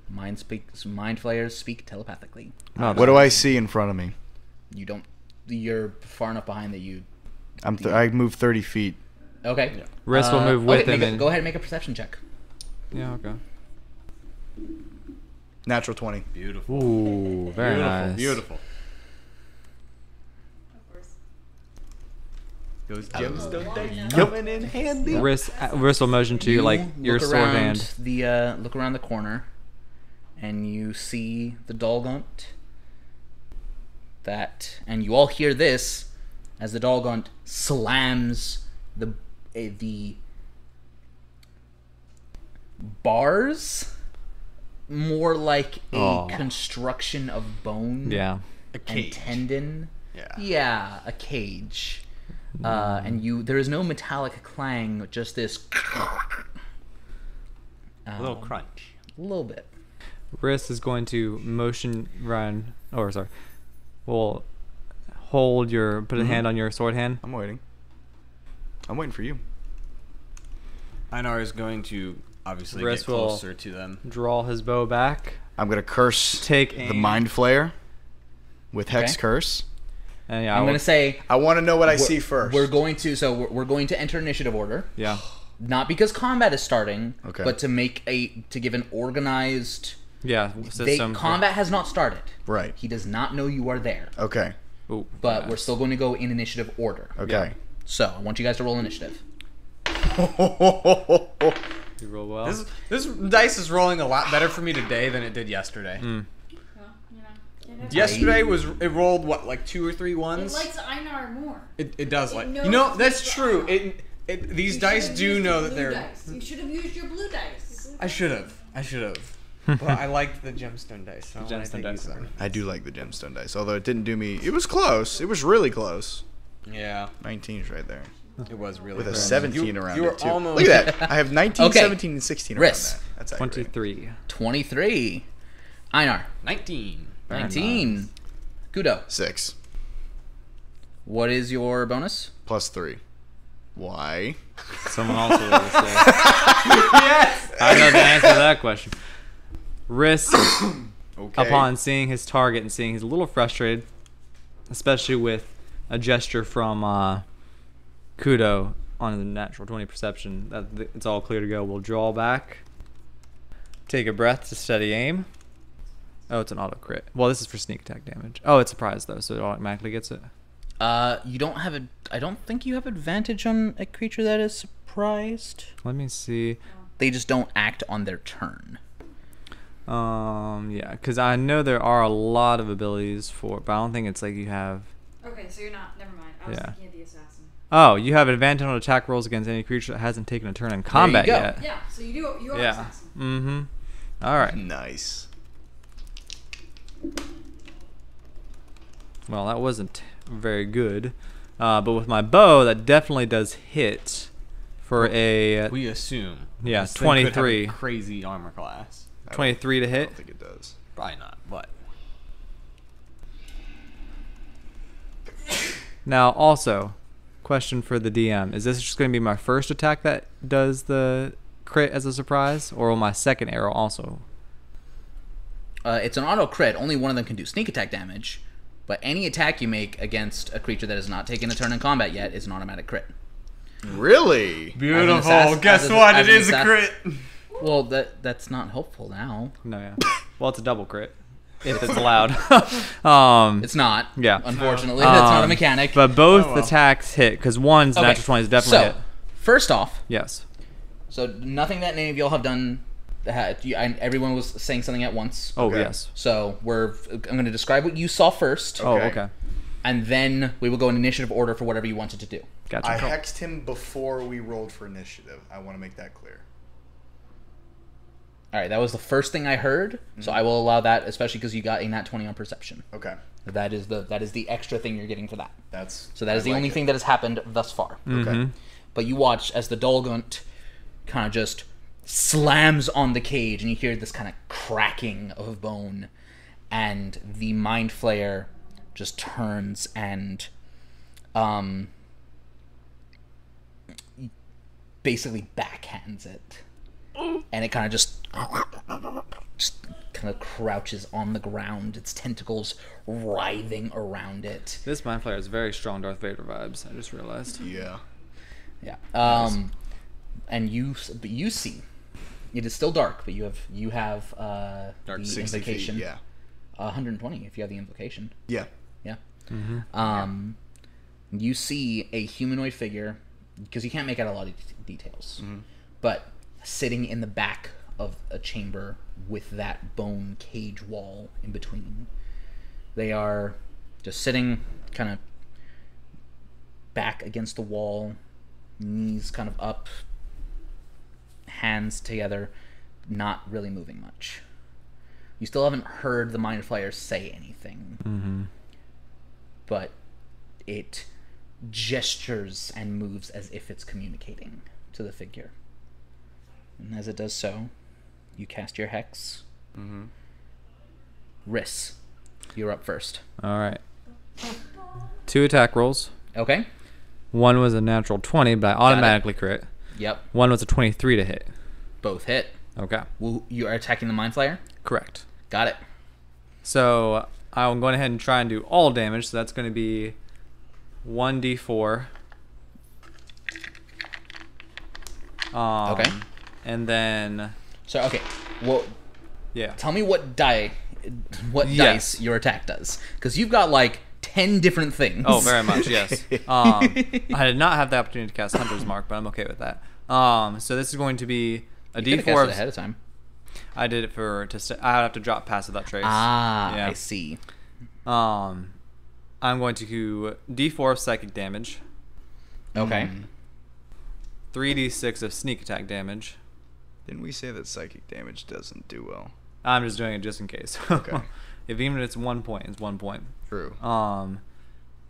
Speaker 1: Mind speaks. Mind flayers speak telepathically.
Speaker 4: No,
Speaker 6: What do I see in front of me?
Speaker 1: You don't. You're far enough behind that you.
Speaker 6: I'm th- I move 30 feet.
Speaker 1: Okay.
Speaker 2: Yeah.
Speaker 4: Riss will
Speaker 1: Uh,
Speaker 4: move with
Speaker 1: okay,
Speaker 4: him
Speaker 1: a-
Speaker 4: and
Speaker 1: go ahead and make a perception check.
Speaker 4: yeah, okay.
Speaker 6: Natural 20.
Speaker 2: Beautiful.
Speaker 4: Ooh, very
Speaker 2: beautiful.
Speaker 4: nice.
Speaker 2: Beautiful.
Speaker 5: Of course.
Speaker 2: Those
Speaker 5: gemstone dice
Speaker 2: coming in handy.
Speaker 4: Riss, uh, Riss will motion to
Speaker 1: You
Speaker 4: like your
Speaker 1: look
Speaker 4: sword
Speaker 1: around
Speaker 4: hand.
Speaker 1: The uh, look around the corner, and you see the Dolgaunt. That, and you all hear this as the Dolgaunt slams the uh, the bars, more like a
Speaker 4: Aw.
Speaker 1: construction of bone
Speaker 4: Yeah.
Speaker 2: A
Speaker 1: and
Speaker 2: cage.
Speaker 1: tendon.
Speaker 2: Yeah.
Speaker 1: Yeah, a cage. Uh, and you, there is no metallic clang, just this.
Speaker 2: A little
Speaker 1: Um,
Speaker 2: crunch.
Speaker 1: A little bit.
Speaker 4: Riss is going to motion run. Or sorry, will hold your put a
Speaker 6: Mhm.
Speaker 4: hand on your sword hand.
Speaker 6: I'm waiting. I'm waiting for you.
Speaker 2: Einar is going to obviously
Speaker 4: Riss
Speaker 2: get
Speaker 4: will-
Speaker 2: closer to them.
Speaker 4: Draw his bow back.
Speaker 6: I'm gonna curse
Speaker 4: Take
Speaker 6: the mind flayer with hex
Speaker 1: Okay.
Speaker 6: curse.
Speaker 4: And yeah, I
Speaker 1: I'm gonna say
Speaker 6: I want to know what I see first.
Speaker 1: We're going to, so we're, we're going to enter initiative order,
Speaker 4: yeah.
Speaker 1: not because combat is starting,
Speaker 6: Okay.
Speaker 1: but to make a to give an organized.
Speaker 4: Yeah,
Speaker 1: They,
Speaker 4: system. for-
Speaker 1: combat has not started.
Speaker 6: right.
Speaker 1: He does not know you are there,
Speaker 6: Okay.
Speaker 4: Ooh,
Speaker 1: but
Speaker 4: yeah.
Speaker 1: we're still going to go in initiative order.
Speaker 6: Okay.
Speaker 1: So I want you guys to roll initiative.
Speaker 4: You roll well.
Speaker 2: This this dice is rolling a lot better for me today than it did yesterday.
Speaker 4: Mm.
Speaker 2: Yesterday was it rolled what like two or three ones.
Speaker 5: It likes Einar more.
Speaker 2: It, it does
Speaker 5: it
Speaker 2: like you know that's true. It, it these
Speaker 5: you
Speaker 2: dice do know that they're.
Speaker 5: Dice. You should have used your blue dice.
Speaker 2: I should have. I should have. but I liked the gemstone dice. So the
Speaker 4: gemstone
Speaker 2: I
Speaker 4: dice.
Speaker 6: I do like the gemstone dice, although it didn't do me. It was close. It was really close.
Speaker 2: Yeah.
Speaker 6: 19's right there.
Speaker 2: It was really
Speaker 6: with a 17 around
Speaker 2: you
Speaker 6: it too. Look at that. I have 19,
Speaker 1: okay.
Speaker 6: 17, and 16
Speaker 1: Riss.
Speaker 6: around that. That's
Speaker 4: 23.
Speaker 1: 23. Einar.
Speaker 4: 19.
Speaker 1: Nineteen. Kudo.
Speaker 6: Six
Speaker 1: What is your bonus?
Speaker 6: plus three. Why?
Speaker 4: Someone else will say. yes. I know the answer to that question. Risk.
Speaker 6: Okay.
Speaker 4: upon seeing his target and seeing he's a little frustrated, especially with a gesture from uh, Kudo on the natural 20 perception that it's all clear to go, we'll draw back, take a breath to steady aim. Oh, it's an auto crit. Well, this is for sneak attack damage. Oh, it's surprise though, so it automatically gets it.
Speaker 1: Uh, you don't have a. I don't think you have advantage on a creature that is surprised.
Speaker 4: Let me see.
Speaker 1: They just don't act on their turn.
Speaker 4: Um, yeah, because I know there are a lot of abilities for, but I don't think it's like you have.
Speaker 5: Okay, so you're not. Never mind. I was
Speaker 4: Yeah.
Speaker 5: thinking of the assassin.
Speaker 4: Oh, you have advantage on attack rolls against any creature that hasn't taken a turn in combat
Speaker 1: go.
Speaker 4: yet.
Speaker 5: Yeah. So you do. You are
Speaker 4: Yeah.
Speaker 5: assassin.
Speaker 4: Mm-hmm. All right.
Speaker 6: Nice.
Speaker 4: Well, that wasn't very good, uh, but with my bow, that definitely does hit for a
Speaker 2: We assume.
Speaker 4: Yeah,
Speaker 2: This thing could have
Speaker 4: 23.
Speaker 2: Crazy armor class.
Speaker 4: 23 to hit.
Speaker 6: I don't think it does.
Speaker 2: Probably not, but
Speaker 4: Now, also, question for the DM: Is this just going to be my first attack that does the crit as a surprise, or will my second arrow also?
Speaker 1: Uh, it's an auto crit. Only one of them can do sneak attack damage, but any attack you make against a creature that has not taken a turn in combat yet is an automatic crit.
Speaker 6: Really?
Speaker 2: beautiful.
Speaker 1: assassin-
Speaker 2: Guess
Speaker 1: a-
Speaker 2: what? It is It
Speaker 1: a
Speaker 2: crit.
Speaker 1: Well, that that's not helpful now.
Speaker 4: No, yeah. well, it's a double crit. if it's allowed. um,
Speaker 1: It's not.
Speaker 4: Yeah.
Speaker 1: Unfortunately, that's not a
Speaker 4: Um,
Speaker 1: mechanic.
Speaker 4: but both
Speaker 6: Oh, well.
Speaker 4: attacks hit because one's
Speaker 1: Okay,
Speaker 4: natural twenty is definitely
Speaker 1: so,
Speaker 4: hit.
Speaker 1: First off,
Speaker 4: Yes.
Speaker 1: so nothing that any of y'all have done. Had, you, I, everyone was saying something at once.
Speaker 4: Oh
Speaker 6: Okay.
Speaker 4: yes.
Speaker 1: So we're. I'm going to describe what you saw first,
Speaker 4: Oh
Speaker 6: Okay.
Speaker 4: okay.
Speaker 1: and then we will go in initiative order for whatever you wanted to do.
Speaker 4: Gotcha.
Speaker 6: I hexed him before we rolled for initiative. I want to make that clear.
Speaker 1: All right, that was the first thing I heard, so I will allow that, especially because you got a nat twenty on perception.
Speaker 6: Okay.
Speaker 1: That is the that is the extra thing you're getting for that.
Speaker 6: That's
Speaker 1: So that is
Speaker 6: I
Speaker 1: the
Speaker 6: like
Speaker 1: only
Speaker 6: it.
Speaker 1: thing that has happened thus far.
Speaker 4: Mm-hmm.
Speaker 6: Okay.
Speaker 1: But you watch as the Dolgaunt kind of just slams on the cage, and you hear this kind of cracking of bone, and the Mind Flayer just turns and, um, basically backhands it, and it kind of just, just kind of crouches on the ground, its tentacles writhing around it.
Speaker 4: This mind flayer is very strong Darth Vader vibes. I just realized.
Speaker 6: Yeah.
Speaker 1: Yeah. Um, and you, but you see, it is still dark, but you have you have uh,
Speaker 4: Dark
Speaker 1: the
Speaker 6: 60 feet.
Speaker 1: invocation.
Speaker 6: Yeah.
Speaker 1: Uh, 120 if you have the invocation.
Speaker 6: Yeah.
Speaker 1: Yeah. Um, you see a humanoid figure because you can't make out a lot of de- details, but sitting in the back of a chamber with that bone cage wall in between. They are just sitting kind of back against the wall, knees kind of up, hands together, not really moving much. You still haven't heard the Mind Flayer say anything
Speaker 4: Mm-hmm.
Speaker 1: but it gestures and moves as if it's communicating to the figure. And as it does so, you cast your hex. Mm-hmm. Riss, you're up first.
Speaker 4: All right. Two attack rolls.
Speaker 1: Okay.
Speaker 4: One was a natural twenty, but I automatically crit.
Speaker 1: Yep.
Speaker 4: One was a twenty-three to hit.
Speaker 1: Both hit.
Speaker 4: Okay.
Speaker 1: Well, you are attacking the Mind Flayer.
Speaker 4: Correct.
Speaker 1: Got it.
Speaker 4: So I'm going ahead and try and do all damage. So that's going to be one d4. Um,
Speaker 1: Okay.
Speaker 4: And then
Speaker 1: So okay. Well,
Speaker 4: yeah.
Speaker 1: tell me what die, what
Speaker 4: Yes.
Speaker 1: dice your attack does, because you've got like ten different things.
Speaker 4: Oh, very much, yes. Um, I did not have the opportunity to cast Hunter's Mark, but I'm okay with that. Um, so this is going to be a
Speaker 1: you
Speaker 4: D4
Speaker 1: cast
Speaker 4: of-
Speaker 1: it ahead of time.
Speaker 4: I did it for to. St- I would have to drop pass without trace.
Speaker 1: Ah,
Speaker 4: Yeah.
Speaker 1: I see.
Speaker 4: Um, I'm going to D4 of psychic damage,
Speaker 1: Okay.
Speaker 4: Mm. 3d6 of sneak attack damage.
Speaker 8: Didn't we say that psychic damage doesn't do well?
Speaker 4: I'm just doing it just in case.
Speaker 8: Okay.
Speaker 4: If even if it's one point, it's one point.
Speaker 8: True.
Speaker 4: Um,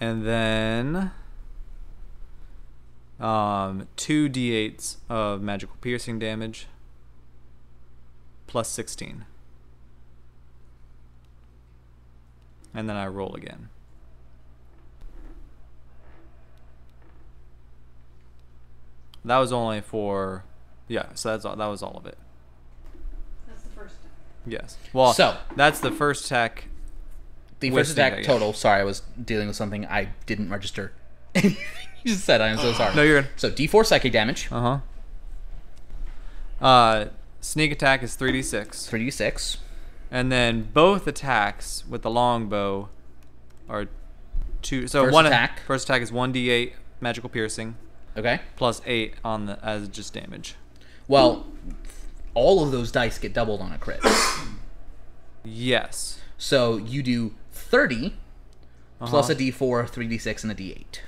Speaker 4: and then um, two d8s of magical piercing damage plus 16. And then I roll again. That was only for, yeah. So that's all. That was all of it.
Speaker 5: That's the first time.
Speaker 4: Yes. Well,
Speaker 1: So-
Speaker 4: that's the first attack.
Speaker 1: The first attack total. Sorry, I was dealing with something I didn't register. you just said I am so sorry.
Speaker 4: No, you're good.
Speaker 1: So D4 psychic damage,
Speaker 4: Uh huh. Uh, sneak attack is 3d6.
Speaker 1: 3d6.
Speaker 4: And then both attacks with the longbow are two. So
Speaker 1: First
Speaker 4: one
Speaker 1: attack.
Speaker 4: First attack is one d8 magical piercing
Speaker 1: Okay.
Speaker 4: plus eight on the as just damage.
Speaker 1: Well, all of those dice get doubled on a crit.
Speaker 4: Yes.
Speaker 1: so you do 30 plus
Speaker 4: Uh-huh.
Speaker 1: a D4, 3d6, and a D8.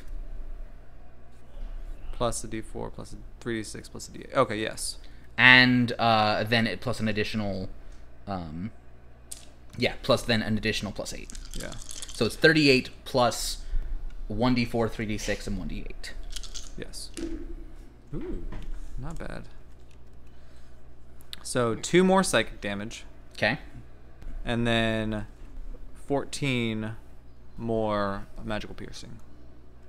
Speaker 4: Plus a d4 plus a 3d6 plus a d8. Okay. Yes.
Speaker 1: And uh, then it plus an additional. Um, yeah, plus then an additional plus 8.
Speaker 4: Yeah.
Speaker 1: So it's 38 plus 1d4, 3d6, and 1d8.
Speaker 4: Yes. Ooh, not bad. So two more psychic damage.
Speaker 1: Okay.
Speaker 4: and then 14 more magical piercing.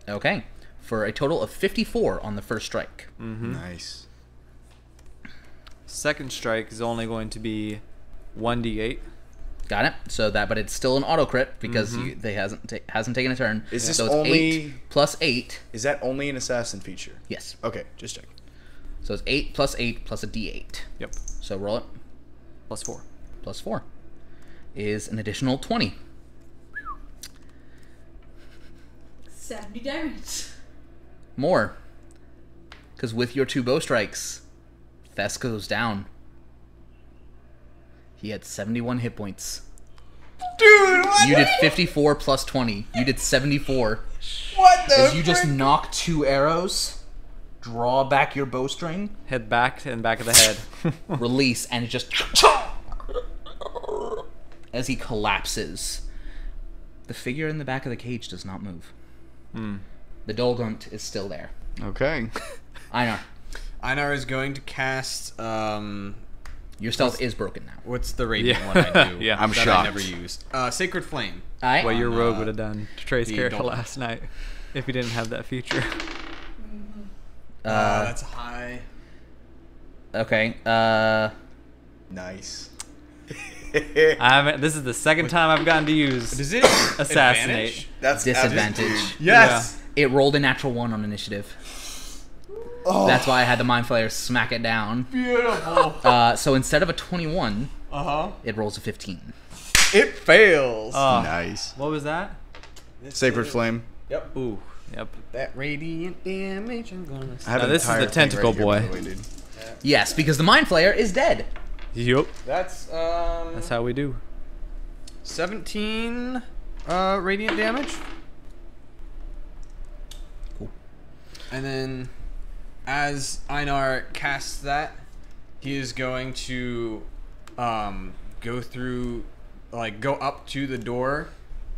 Speaker 1: Okay. For a total of 54 on the first strike.
Speaker 4: Mm-hmm.
Speaker 8: Nice.
Speaker 4: Second strike is only going to be 1d8.
Speaker 1: Got it. So that, but it's still an auto crit because you, they hasn't ta- hasn't taken a turn.
Speaker 6: Is this
Speaker 1: so it's
Speaker 6: only-
Speaker 1: eight plus eight?
Speaker 6: Is that only an assassin feature?
Speaker 1: Yes.
Speaker 6: Okay, just check.
Speaker 1: So it's eight plus eight plus a d8.
Speaker 4: Yep.
Speaker 1: So roll it
Speaker 4: Plus 4.
Speaker 1: plus four. is an additional 20.
Speaker 5: 70 damage.
Speaker 1: More. Because with your two bow strikes, Thess goes down. He had 71 hit points.
Speaker 2: Dude, what?
Speaker 1: You did 54 plus 20. You did 74.
Speaker 2: what the?
Speaker 1: As you just knock two arrows, draw back your bowstring,
Speaker 4: Head back and back of the head.
Speaker 1: release, and it just. As he collapses, the figure in the back of the cage does not move. The Dolgaunt is still there.
Speaker 6: Okay.
Speaker 1: Einar,
Speaker 2: Einar is going to cast. Um,
Speaker 1: your stealth is broken now.
Speaker 2: what's the radiant
Speaker 4: Yeah.
Speaker 2: one I do?
Speaker 4: Yeah.
Speaker 6: I'm
Speaker 2: that I never used. Uh, Sacred Flame.
Speaker 1: Alright.
Speaker 4: what your rogue
Speaker 2: uh,
Speaker 4: would have done to Trey's character
Speaker 2: adult.
Speaker 4: last night if he didn't have that feature.
Speaker 2: Uh,
Speaker 1: Uh,
Speaker 2: that's high.
Speaker 1: okay. Uh,
Speaker 9: Nice.
Speaker 4: I haven't. This is the second time I've gotten to use.
Speaker 2: Does it
Speaker 4: Assassinate.
Speaker 2: advantage?
Speaker 9: That's
Speaker 1: disadvantage.
Speaker 2: Yes.
Speaker 1: It rolled a natural one on initiative. That's why I had the Mind Flayer smack it down.
Speaker 2: Beautiful.
Speaker 1: Uh, so instead of a 21,
Speaker 2: Uh huh.
Speaker 1: it rolls a 15.
Speaker 2: It fails.
Speaker 4: Oh,
Speaker 6: Nice.
Speaker 4: what was that?
Speaker 6: Sacred Flame.
Speaker 2: Yep.
Speaker 4: Ooh, yep.
Speaker 2: That radiant damage. I'm gonna.
Speaker 6: I have
Speaker 4: Now this is the tentacle
Speaker 6: here,
Speaker 4: boy.
Speaker 6: by the way, dude.
Speaker 1: Yes, because the Mind Flayer is dead.
Speaker 4: Yup.
Speaker 2: That's um.
Speaker 4: That's how we do.
Speaker 2: 17 uh, radiant damage.
Speaker 1: Cool.
Speaker 2: And then, as Einar casts that, he is going to um, go through, like, go up to the door,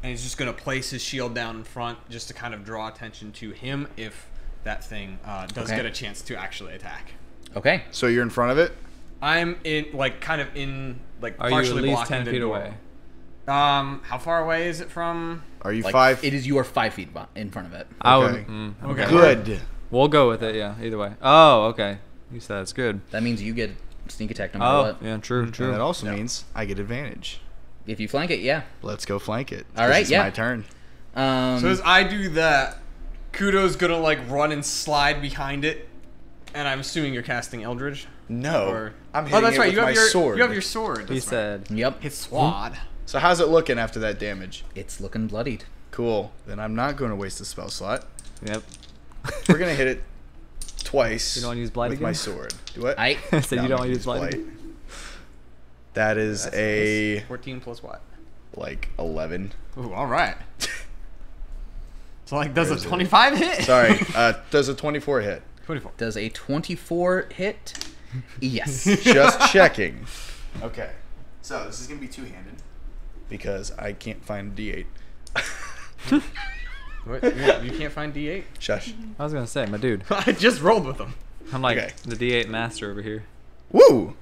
Speaker 2: and he's just going to place his shield down in front just to kind of draw attention to him if that thing uh, does
Speaker 1: Okay.
Speaker 2: get a chance to actually attack.
Speaker 1: Okay.
Speaker 6: So you're in front of it?
Speaker 2: I'm in, like, kind of in, like,
Speaker 4: Are you
Speaker 2: partially
Speaker 4: at least
Speaker 2: blocking
Speaker 4: ten
Speaker 2: the
Speaker 4: feet
Speaker 2: door.
Speaker 4: away?
Speaker 2: Um, how far away is it from?
Speaker 6: Are you
Speaker 1: Like,
Speaker 6: five?
Speaker 1: It is you are five feet bu- in front of it.
Speaker 4: I
Speaker 6: Okay.
Speaker 4: would. Mm,
Speaker 2: Okay.
Speaker 6: Good.
Speaker 4: We'll go with it. Yeah. Either way. Oh, okay. You said that's good.
Speaker 1: That means you get sneak attack no matter
Speaker 4: Oh,
Speaker 1: what.
Speaker 4: yeah. True.
Speaker 6: And
Speaker 4: True.
Speaker 6: that also means I get advantage.
Speaker 1: If you flank it, yeah.
Speaker 6: Let's go flank it.
Speaker 1: All right,
Speaker 6: it's
Speaker 1: yeah.
Speaker 6: my turn.
Speaker 1: Um,
Speaker 2: So as I do that, Kudo's gonna like run and slide behind it, and I'm assuming you're casting Eldritch.
Speaker 9: No.
Speaker 2: Or
Speaker 9: I'm
Speaker 2: oh, that's
Speaker 9: it
Speaker 2: right.
Speaker 9: with
Speaker 2: You have
Speaker 9: my
Speaker 2: your
Speaker 9: sword.
Speaker 2: you have your sword.
Speaker 4: he
Speaker 2: right.
Speaker 4: said.
Speaker 1: yep.
Speaker 2: his sword.
Speaker 6: So how's it looking after that damage?
Speaker 1: It's looking bloodied.
Speaker 6: Cool. Then I'm not going to waste a spell slot.
Speaker 4: Yep.
Speaker 6: We're going to hit it twice
Speaker 4: You don't wanna use Blight
Speaker 6: with my sword. Do what?
Speaker 1: I
Speaker 4: I said
Speaker 6: No,
Speaker 4: you don't want to use light.
Speaker 6: Blight. That is
Speaker 2: That's
Speaker 6: a
Speaker 2: 14 plus what?
Speaker 6: like 11.
Speaker 2: Ooh, all right. so like, does
Speaker 6: Where
Speaker 2: a
Speaker 6: is it?
Speaker 2: 25 hit?
Speaker 6: Sorry. uh, does a 24 hit?
Speaker 2: 24.
Speaker 1: does a 24 hit. Yes.
Speaker 6: Just checking. Okay. So this is going to be two-handed because I can't find a D8.
Speaker 2: What? You, you can't find D8?
Speaker 6: Shush.
Speaker 4: I was gonna say, my dude.
Speaker 2: I just rolled with them.
Speaker 4: I'm like
Speaker 6: Okay.
Speaker 4: the D8 master over here.
Speaker 6: Woo!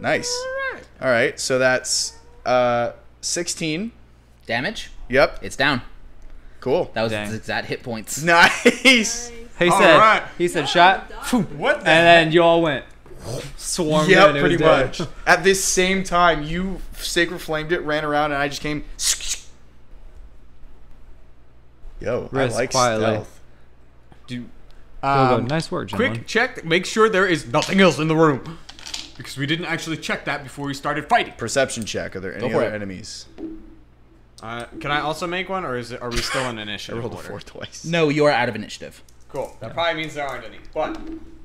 Speaker 6: Nice. All right. All right. So that's uh 16.
Speaker 1: Damage.
Speaker 6: Yep.
Speaker 1: It's down.
Speaker 6: Cool.
Speaker 1: That was
Speaker 4: Dang.
Speaker 1: his exact hit points.
Speaker 6: Nice.
Speaker 4: He
Speaker 2: All
Speaker 4: said.
Speaker 2: right.
Speaker 4: He said shot.
Speaker 2: What?
Speaker 4: And then you all went. Swarmed it
Speaker 6: Yep,
Speaker 4: and
Speaker 6: pretty much. At this same time, you sacred flamed it, ran around, and I just came. Yo,
Speaker 4: Rest
Speaker 6: I like
Speaker 4: quietly.
Speaker 6: stealth.
Speaker 2: Do, um,
Speaker 4: Nice work, gentlemen.
Speaker 2: quick check. Make sure there is nothing else in the room. Because we didn't actually check that before we started fighting.
Speaker 6: Perception check. Are there any
Speaker 1: Go
Speaker 6: other
Speaker 1: it.
Speaker 6: enemies?
Speaker 2: Uh, can I also make one, or is it? Are we still in
Speaker 6: I
Speaker 2: initiative
Speaker 6: rolled a four twice.
Speaker 1: No, you are out of initiative.
Speaker 2: Cool. That probably means there aren't any, but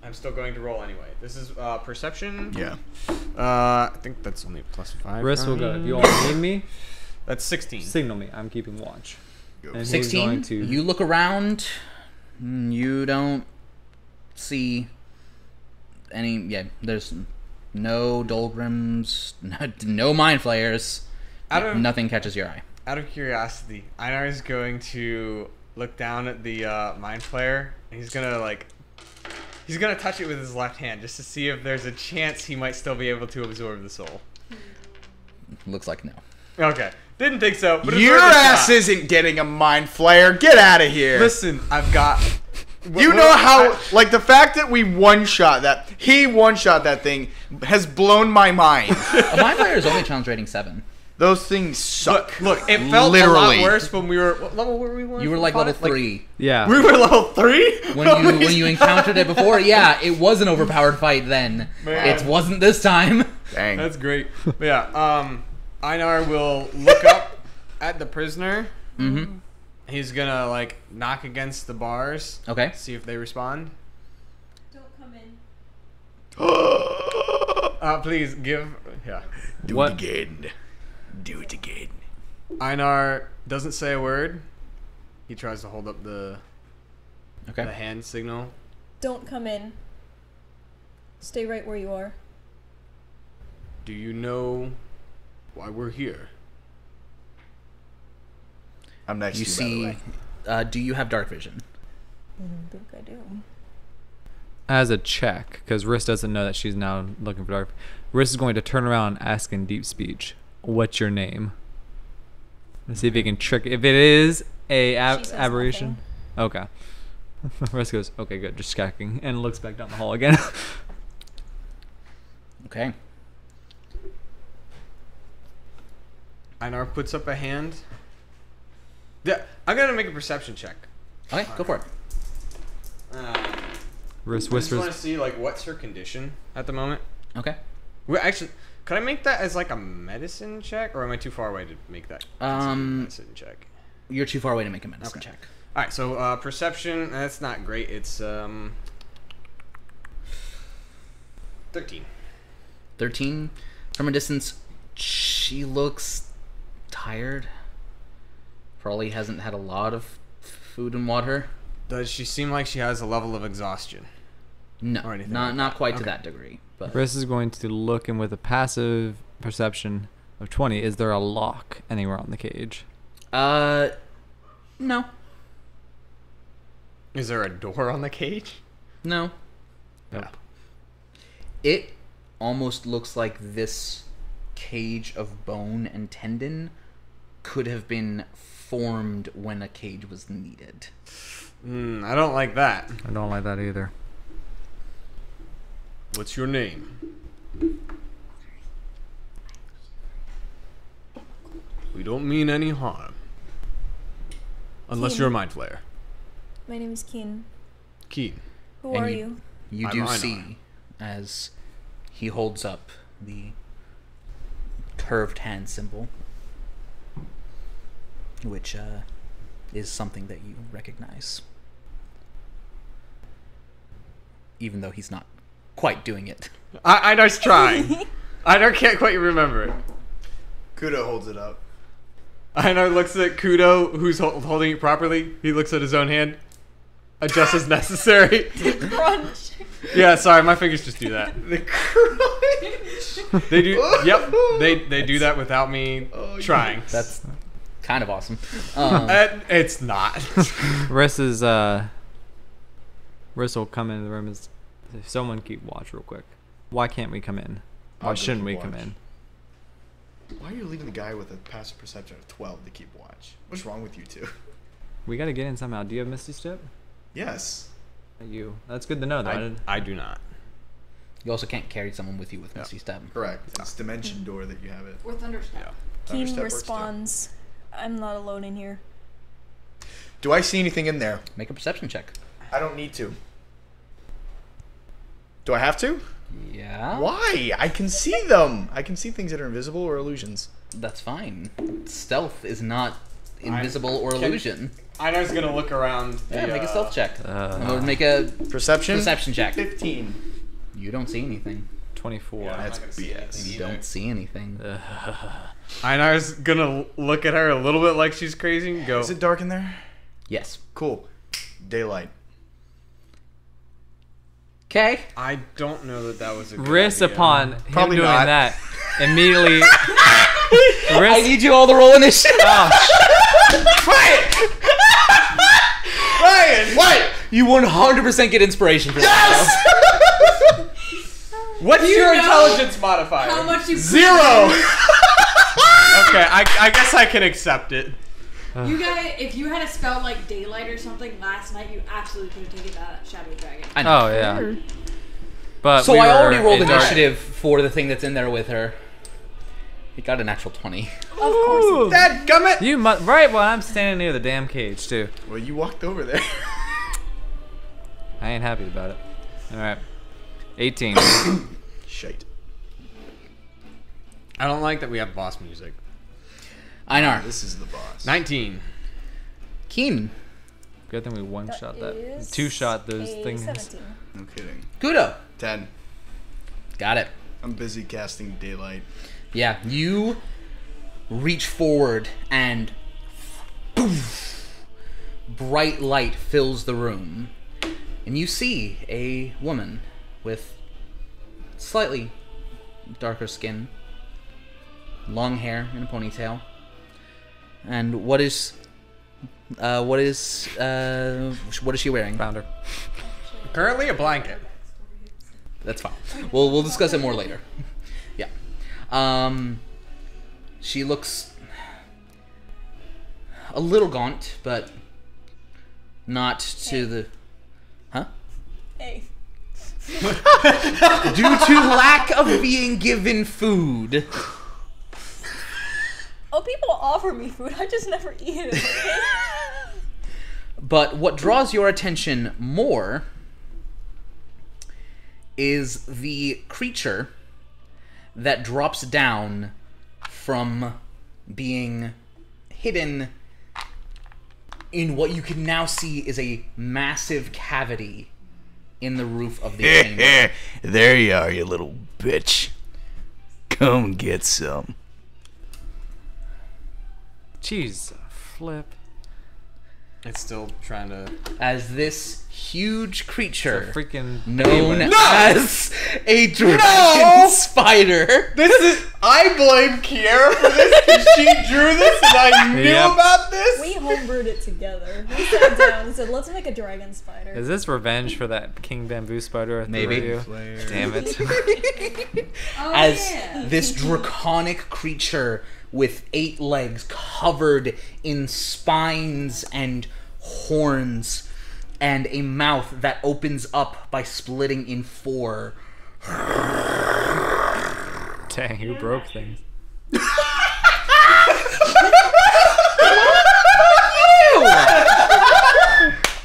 Speaker 2: I'm still going to roll anyway. This is uh, perception.
Speaker 6: Yeah.
Speaker 2: Uh, I think that's only plus five.
Speaker 4: Riss will go. If you all need me,
Speaker 2: That's 16.
Speaker 4: signal me. I'm keeping watch.
Speaker 6: Go.
Speaker 1: 16.
Speaker 4: to-
Speaker 1: You look around. mm, You don't see any. Yeah, there's no Dolgrims, no, no Mind Flayers.
Speaker 2: Out of
Speaker 1: Nothing catches your eye.
Speaker 2: out of curiosity, Einar is going to look down at the uh, mind flayer, and he's gonna like. He's gonna touch it with his left hand just to see if there's a chance he might still be able to absorb the soul.
Speaker 1: Looks like no.
Speaker 2: Okay, didn't think so. But
Speaker 6: Your ass isn't getting a mind flayer. Get out of here.
Speaker 2: Listen, I've got.
Speaker 6: You know how, like, the fact that we one shot that, he one shot that thing has blown my mind.
Speaker 1: A Mind Flayer is only challenge rating 7.
Speaker 6: Those things suck.
Speaker 2: Look, look, it felt a lot worse when we were. What level were we? When
Speaker 1: You were like level
Speaker 2: it?
Speaker 1: 3.
Speaker 4: Yeah.
Speaker 2: we were level three.
Speaker 1: when you when you encountered it before, yeah, it was an overpowered fight then.
Speaker 2: Man.
Speaker 1: It wasn't this time.
Speaker 6: Dang.
Speaker 2: That's great. But yeah. Um. Einar will look up at the prisoner.
Speaker 1: Mm-hmm.
Speaker 2: He's gonna like knock against the bars,
Speaker 1: Okay.
Speaker 2: see if they respond.
Speaker 5: Don't come in.
Speaker 2: Uh, please give. Yeah.
Speaker 10: Do
Speaker 11: What-
Speaker 10: it again. Do it again.
Speaker 2: Einar doesn't say a word. He tries to hold up the
Speaker 1: Okay.
Speaker 2: the hand signal.
Speaker 12: Don't come in. Stay right where you are.
Speaker 2: Do you know why we're here?
Speaker 6: I'm next
Speaker 1: You
Speaker 6: to you, by the
Speaker 1: see.
Speaker 6: way.
Speaker 1: Uh, do you have dark vision?
Speaker 12: I don't think I do.
Speaker 4: As a check, because Riss doesn't know that she's now looking for dark. Riss is going to turn around and ask in deep speech, "What's your name?" Let's see if he can trick. If it is a ab-
Speaker 12: says
Speaker 4: aberration, okay. Riss goes, "Okay, good." Just checking, and looks back down the hall again.
Speaker 1: Okay.
Speaker 2: Einar puts up a hand. Yeah, I'm gonna make a perception check.
Speaker 1: Okay. Go for it.
Speaker 2: Um,
Speaker 4: Riss
Speaker 2: I just want to see like what's her condition at the moment.
Speaker 1: Okay.
Speaker 2: Well, actually, could I make that as like a medicine check, or am I too far away to make that?
Speaker 1: Um,
Speaker 2: medicine check.
Speaker 1: You're too far away to make a medicine
Speaker 2: Okay.
Speaker 1: check.
Speaker 2: All right, so uh, perception. That's not great. It's um, thirteen.
Speaker 1: 13 from a distance she looks tired probably hasn't had a lot of food and water
Speaker 2: Does she seem like she has a level of exhaustion?
Speaker 1: no
Speaker 2: Or anything
Speaker 1: not
Speaker 2: like
Speaker 1: not
Speaker 2: that.
Speaker 1: quite to that degree but
Speaker 4: Riss is going to look, and with a passive perception of twenty, is there a lock anywhere on the cage?
Speaker 1: uh no
Speaker 2: Is there a door on the cage?
Speaker 1: no
Speaker 2: Nope.
Speaker 1: it almost looks like this cage of bone and tendon could have been formed when a cage was needed
Speaker 2: Mm, I don't like that.
Speaker 4: I don't like that either.
Speaker 2: What's your name? We don't mean any harm. Unless
Speaker 12: Keen.
Speaker 2: you're a mind flayer.
Speaker 12: My name is Keen.
Speaker 2: Keen.
Speaker 12: Who
Speaker 1: And
Speaker 12: are
Speaker 1: you-
Speaker 12: you?
Speaker 1: You
Speaker 2: I'm
Speaker 1: do
Speaker 2: Einar.
Speaker 1: see as he holds up the curved hand symbol, which uh, is something that you recognize. Even though he's not quite doing it.
Speaker 2: I Einar's trying. Einar can't quite remember it.
Speaker 6: Kudo holds it up.
Speaker 2: I know looks at Kudo, who's hol- holding it properly. He looks at his own hand. Adjust as necessary.
Speaker 12: Crunch.
Speaker 2: yeah, sorry, my fingers just do that.
Speaker 6: The crunch.
Speaker 2: They do. Yep, they they do that without me
Speaker 6: Oh,
Speaker 2: trying.
Speaker 1: That's kind of awesome. Um,
Speaker 2: it's not.
Speaker 4: Riss is uh Riss will come into the room and s- say, someone keep watch real quick. Why can't we come in? Why
Speaker 6: I'll
Speaker 4: shouldn't we
Speaker 6: keep
Speaker 4: come in?
Speaker 6: Why are you leaving the guy with a passive perception of 12 to keep watch? What's wrong with you two?
Speaker 4: We gotta get in somehow. Do you have Misty Step?
Speaker 6: Yes.
Speaker 4: You. That's good to know though. I,
Speaker 2: I, I do not.
Speaker 1: you also can't carry someone with you with Misty Step.
Speaker 6: Correct. It's dimension door that you have it.
Speaker 5: Or thunderstep.
Speaker 12: Keen
Speaker 6: Thunderstep too.
Speaker 12: responds. I'm not alone in here.
Speaker 6: Do I see anything in there?
Speaker 1: Make a perception check.
Speaker 6: I don't need to. Do I have to?
Speaker 1: Yeah.
Speaker 6: Why? I can see them. I can see things that are invisible or illusions.
Speaker 1: That's fine. Stealth is not invisible or
Speaker 2: can-
Speaker 1: illusion.
Speaker 2: Einar's gonna look around.
Speaker 1: Yeah, make a
Speaker 2: uh,
Speaker 1: stealth check.
Speaker 4: Uh,
Speaker 1: Or make a
Speaker 6: Perception?
Speaker 1: perception check.
Speaker 6: 15.
Speaker 1: You don't see anything.
Speaker 4: 24.
Speaker 2: Yeah, I'm
Speaker 6: That's
Speaker 2: not gonna see
Speaker 6: BS.
Speaker 2: anything
Speaker 1: You
Speaker 2: either.
Speaker 1: don't see anything.
Speaker 2: Einar's gonna look at her a little bit like she's crazy and go.
Speaker 6: Is it dark in there?
Speaker 1: Yes.
Speaker 6: Cool. Daylight.
Speaker 1: Okay.
Speaker 2: I don't know that that was a good
Speaker 4: Riss
Speaker 2: idea.
Speaker 4: upon him
Speaker 6: Probably
Speaker 4: doing
Speaker 6: not.
Speaker 4: that immediately.
Speaker 1: I need you all to roll initiative. Ah.
Speaker 6: Ryan! What?
Speaker 1: You 100% get inspiration for that.
Speaker 2: What's your intelligence modifier?
Speaker 5: How much you
Speaker 6: Zero!
Speaker 2: Okay, I, I guess I can accept it.
Speaker 5: You guys, if you had a spell like daylight or something last night, you absolutely could have taken that shadow dragon.
Speaker 1: I know.
Speaker 4: oh yeah. But
Speaker 1: so
Speaker 4: we
Speaker 1: I already rolled
Speaker 4: in dark-
Speaker 1: initiative for the thing that's in there with her. He got a natural 20.
Speaker 12: Of course.
Speaker 2: Dad gummit!
Speaker 4: You mu- right Well, I'm standing near the damn cage too.
Speaker 6: Well, you walked over there.
Speaker 4: I ain't happy about it. All right. 18.
Speaker 6: Shite.
Speaker 3: I don't like that we have boss music.
Speaker 1: Einar.
Speaker 13: This is the boss.
Speaker 3: 19.
Speaker 1: Keen.
Speaker 4: Good thing we one shot that.
Speaker 12: is
Speaker 4: Two shot those
Speaker 12: a
Speaker 4: things.
Speaker 12: 17.
Speaker 13: No kidding.
Speaker 1: Kudo.
Speaker 13: Ten.
Speaker 1: Got it.
Speaker 13: I'm busy casting daylight.
Speaker 1: Yeah, you reach forward and poof, bright light fills the room. And you see a woman with slightly darker skin, long hair in a ponytail. And what is uh what is uh what is she wearing?
Speaker 4: Found her.
Speaker 3: Currently a blanket.
Speaker 1: That's fine. We'll we'll discuss it more later. yeah. Um she looks a little gaunt, but not to the Huh?
Speaker 12: Hey.
Speaker 1: Due to lack of being given food.
Speaker 12: Oh, people offer me food. I just never eat it. Okay?
Speaker 1: But what draws your attention more is the creature that drops down from being hidden in what you can now see is a massive cavity in the roof of the chamber.
Speaker 6: there you are, you little bitch. Come get some.
Speaker 4: Jeez, flip.
Speaker 3: It's still trying to.
Speaker 1: As this huge creature
Speaker 4: Freaking
Speaker 1: known
Speaker 4: behemoth.
Speaker 1: as a dragon spider.
Speaker 3: This is. I blame Kiera for this because she drew this and I knew
Speaker 4: Yep.
Speaker 3: about this.
Speaker 12: we homebrewed it together. We sat down and said, let's make a dragon spider.
Speaker 4: Is this revenge for that king bamboo spider? I threw
Speaker 1: Maybe.
Speaker 4: at you? Damn it.
Speaker 5: Oh,
Speaker 1: as
Speaker 5: yeah.
Speaker 1: this draconic creature with eight legs covered in spines and horns and a mouth that opens up by splitting in four.
Speaker 4: Dang, who broke things?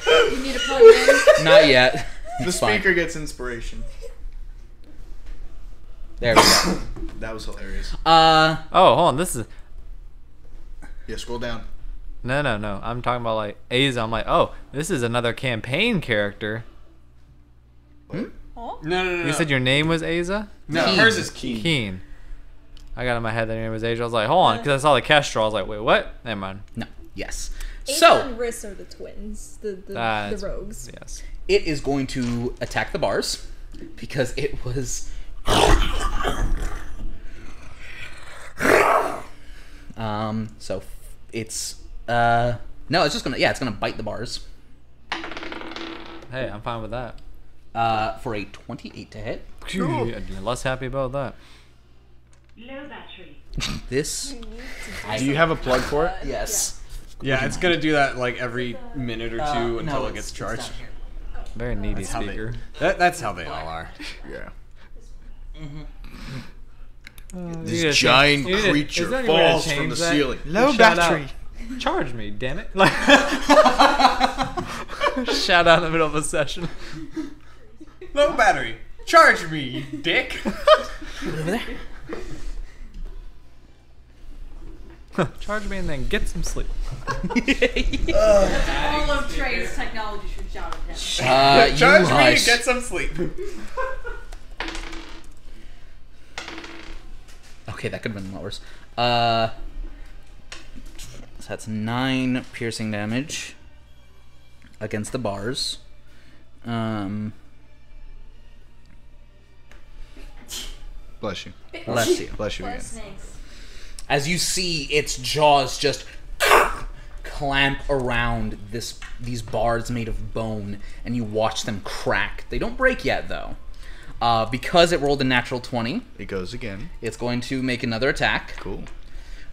Speaker 5: You need to plug in.
Speaker 1: Not yet.
Speaker 13: The
Speaker 1: It's fine.
Speaker 13: speaker gets inspiration.
Speaker 1: There we go.
Speaker 13: That was hilarious.
Speaker 1: Uh,
Speaker 4: Oh, hold on. This is
Speaker 13: Yeah, scroll down.
Speaker 4: no, no, no. I'm talking about like Aza. I'm like, oh, this is another campaign character. Hmm?
Speaker 12: Huh?
Speaker 3: No, no, no.
Speaker 4: You
Speaker 3: no.
Speaker 4: said your name was Aza.
Speaker 3: no.
Speaker 1: Keen.
Speaker 3: Hers is Keen.
Speaker 4: Keen. I got in my head that your name was Aza. I was like, hold on, uh. because I saw the Kestrel. I was like, wait, what? Never mind.
Speaker 1: no. Yes.
Speaker 12: Ava
Speaker 1: So
Speaker 12: and Riss are the twins, the the,
Speaker 4: That's-
Speaker 12: the rogues.
Speaker 4: Yes.
Speaker 1: it is going to attack the bars because it was. Um. So f- it's uh. No, it's just gonna. Yeah, it's gonna bite the bars.
Speaker 4: Hey, I'm fine with that.
Speaker 1: Uh, for a twenty-eight to hit.
Speaker 4: I'm less happy about that.
Speaker 14: Low battery.
Speaker 1: This.
Speaker 13: Do you have a plug for it?
Speaker 1: Yes.
Speaker 3: Yeah, it's gonna do that like every minute or two
Speaker 1: Uh,
Speaker 3: until
Speaker 1: no,
Speaker 3: it gets charged.
Speaker 1: down here.
Speaker 4: Very needy
Speaker 3: how they-
Speaker 4: speaker.
Speaker 3: That, that's how they all are.
Speaker 13: Yeah.
Speaker 4: You need
Speaker 6: This giant
Speaker 4: change- you need to-
Speaker 6: creature
Speaker 4: is there any way to
Speaker 6: falls from the
Speaker 4: that?
Speaker 6: ceiling.
Speaker 4: Shout out- Charge me, damn it! Like, shout out in the middle of a session.
Speaker 3: Low battery. Charge me, you dick.
Speaker 1: Over there.
Speaker 4: Charge me and then get some sleep.
Speaker 5: All of Trey's technology should shout at him.
Speaker 1: Uh,
Speaker 3: Charge me and get some sleep.
Speaker 1: Okay, that could have been a lot worse. Uh, so that's nine piercing damage against the bars. Um,
Speaker 13: Bless you.
Speaker 1: bless you.
Speaker 13: Bless you again.
Speaker 5: Snakes.
Speaker 1: As you see its jaws just clamp around this these bars made of bone, and you watch them crack. They don't break yet, though. Uh, because it rolled a natural twenty,
Speaker 13: It goes again.
Speaker 1: it's going to make another attack.
Speaker 13: Cool.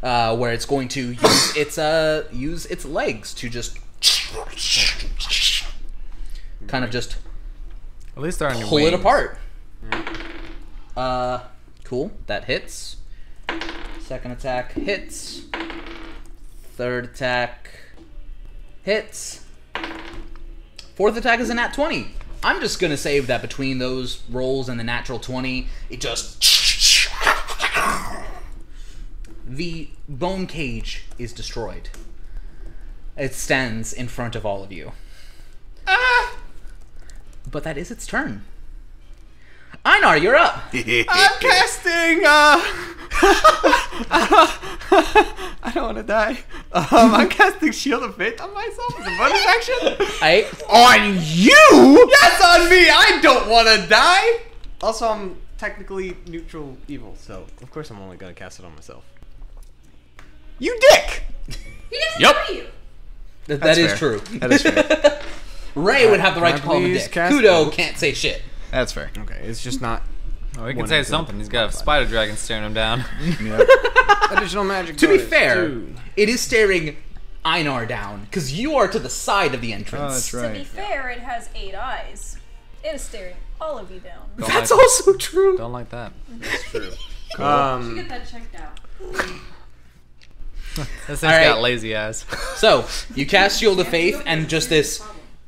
Speaker 1: uh, where it's going to use its uh use its legs to just kind of just
Speaker 4: At least they're on your
Speaker 1: pull it
Speaker 4: wings.
Speaker 1: apart. Uh, cool. That hits. Second attack hits. Third attack hits. Fourth attack is a nat twenty. I'm just gonna save that between those rolls and the natural twenty, it just the bone cage is destroyed. It stands in front of all of you.
Speaker 2: Ah!
Speaker 1: But that is its turn. Einar, you're up.
Speaker 2: I'm casting. Uh, I don't want to die. Um, I'm casting Shield of Faith on myself as a bonus action.
Speaker 1: I
Speaker 2: on you? Yes, on me. I don't want to die. Also, I'm technically neutral evil, so of course I'm only gonna cast it on myself. You dick.
Speaker 5: He doesn't
Speaker 2: Yep.
Speaker 5: know you.
Speaker 1: Th-
Speaker 15: That's
Speaker 1: that is
Speaker 15: fair.
Speaker 1: true.
Speaker 15: That is fair.
Speaker 1: Ray would have the right to call him a dick. Kudo can't say shit.
Speaker 15: That's fair.
Speaker 2: Okay, it's just not
Speaker 16: Oh, he can say something. He's got a
Speaker 2: modified.
Speaker 16: spider dragon staring him down.
Speaker 2: additional magic.
Speaker 1: To be
Speaker 2: bonus,
Speaker 1: fair,
Speaker 2: two.
Speaker 1: it is staring Einar down because you are to the side of the entrance.
Speaker 15: Oh, that's
Speaker 12: To be
Speaker 15: right.
Speaker 12: fair, it has eight eyes. It is staring all of you down.
Speaker 16: Don't
Speaker 1: That's
Speaker 16: like,
Speaker 1: also true.
Speaker 16: Don't like that.
Speaker 2: That's true.
Speaker 5: You
Speaker 2: Um,
Speaker 5: get that checked out.
Speaker 16: This thing's
Speaker 1: All right.
Speaker 16: got lazy eyes.
Speaker 1: So you cast Shield of Faith, and just this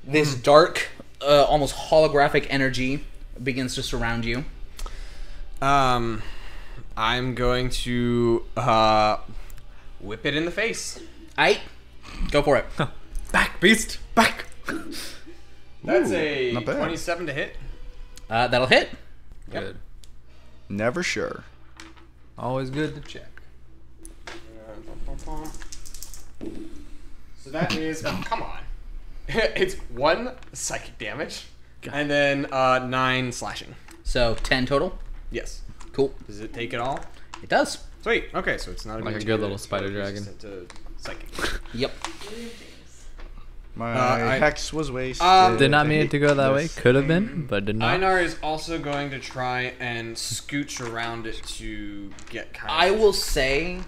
Speaker 1: this dark, uh, almost holographic energy begins to surround you.
Speaker 2: um, I'm going to uh, whip it in the face.
Speaker 1: I go for it.
Speaker 16: Back, beast, back.
Speaker 2: That's a
Speaker 15: not bad.
Speaker 2: 27 to hit.
Speaker 1: Uh, that'll hit.
Speaker 16: Good.
Speaker 15: Never sure.
Speaker 16: Always good to check.
Speaker 2: So that is oh, come on. it's one psychic damage, and then uh, nine slashing.
Speaker 1: So ten total.
Speaker 2: Yes.
Speaker 1: Cool.
Speaker 2: Does it take it all?
Speaker 1: It does.
Speaker 2: Sweet. Okay, so it's not
Speaker 16: Like a good little spider dragon.
Speaker 2: resistant to psychic.
Speaker 1: Yep.
Speaker 15: My
Speaker 2: Uh, I-
Speaker 15: hex was wasted.
Speaker 2: Um,
Speaker 4: Did not mean it to go that way. Could have been, but did not.
Speaker 2: Einar is also going to try and scooch around it to get kind of.
Speaker 1: I will say,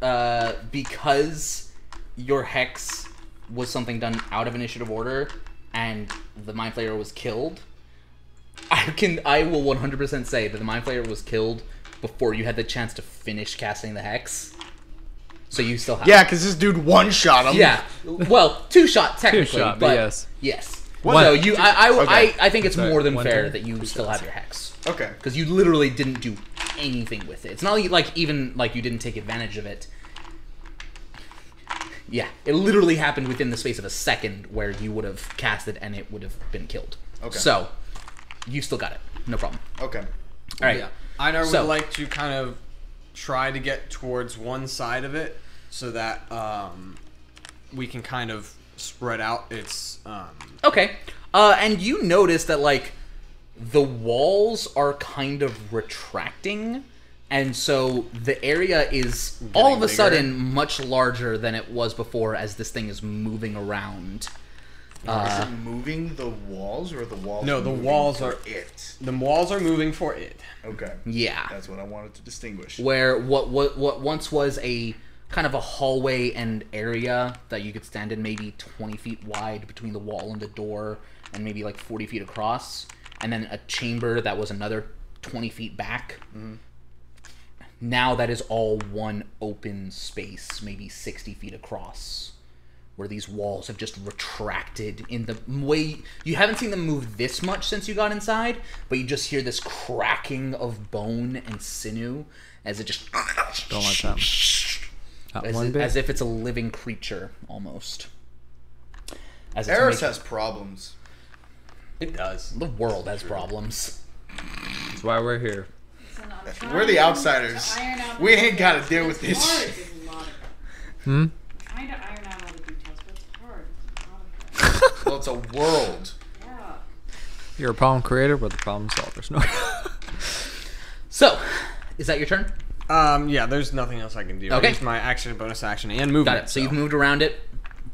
Speaker 1: uh, because your hex was something done out of initiative order, and the mind flayer was killed. I can, I will 100% say that the mind flayer was killed before you had the chance to finish casting the hex. So you still have.
Speaker 15: Yeah, because this dude one shot him.
Speaker 1: Yeah. Well, two shot technically, two
Speaker 4: shot, but
Speaker 1: but
Speaker 4: yes.
Speaker 1: yes.
Speaker 15: One-
Speaker 1: so you, I, I,
Speaker 15: Okay.
Speaker 1: I, I think it's
Speaker 4: Sorry,
Speaker 1: more than
Speaker 4: one
Speaker 1: fair
Speaker 4: turn?
Speaker 1: that you still have your hex
Speaker 6: Okay.
Speaker 1: because you literally didn't do anything with it. It's not like- like even like you didn't take advantage of it. Yeah, it literally happened within the space of a second where you would have cast it and it would have been killed.
Speaker 6: Okay.
Speaker 1: So you still got it, no problem.
Speaker 6: Okay.
Speaker 1: All right.
Speaker 2: Yeah. Einar would
Speaker 1: So-
Speaker 2: like to kind of try to get towards one side of it so that um, we can kind of spread out its. Um,
Speaker 1: Okay. Uh, and you notice that like the walls are kind of retracting, and so the area is all of a
Speaker 2: bigger.
Speaker 1: sudden much larger than it was before as this thing is moving around.
Speaker 6: is uh, it moving the walls or the walls?
Speaker 2: No, the walls
Speaker 6: for
Speaker 2: are-
Speaker 6: it.
Speaker 2: the walls are moving for it.
Speaker 6: Okay.
Speaker 1: Yeah.
Speaker 6: That's what I wanted to distinguish.
Speaker 1: Where what what what once was a kind of a hallway and area that you could stand in maybe 20 feet wide between the wall and the door and maybe like 40 feet across and then a chamber that was another 20 feet back mm-hmm. Now that is all one open space maybe 60 feet across where these walls have just retracted in the way you haven't seen them move this much since you got inside but you just hear this cracking of bone and sinew as it just
Speaker 4: Don't like that.
Speaker 1: As,
Speaker 4: one
Speaker 1: it-
Speaker 4: bit.
Speaker 1: as if it's a living creature almost. As
Speaker 6: Eris
Speaker 1: making-
Speaker 6: has problems.
Speaker 2: It does.
Speaker 1: the world has problems.
Speaker 16: That's why we're here.
Speaker 5: Listen, I'm
Speaker 6: We're the outsiders.
Speaker 5: out
Speaker 6: We ain't gotta deal with this
Speaker 5: hard, it's a lot of.
Speaker 4: Hmm?
Speaker 5: Trying to iron out all the details, but it's hard. It's a lot of.
Speaker 6: Well, it's a world.
Speaker 5: Yeah.
Speaker 4: You're a problem creator, we're the problem solvers. No.
Speaker 1: So, is that your turn?
Speaker 2: Um, yeah, there's nothing else I can do.
Speaker 1: Okay.
Speaker 2: I used my action, bonus action, and movement.
Speaker 1: Got it. So you've moved around it.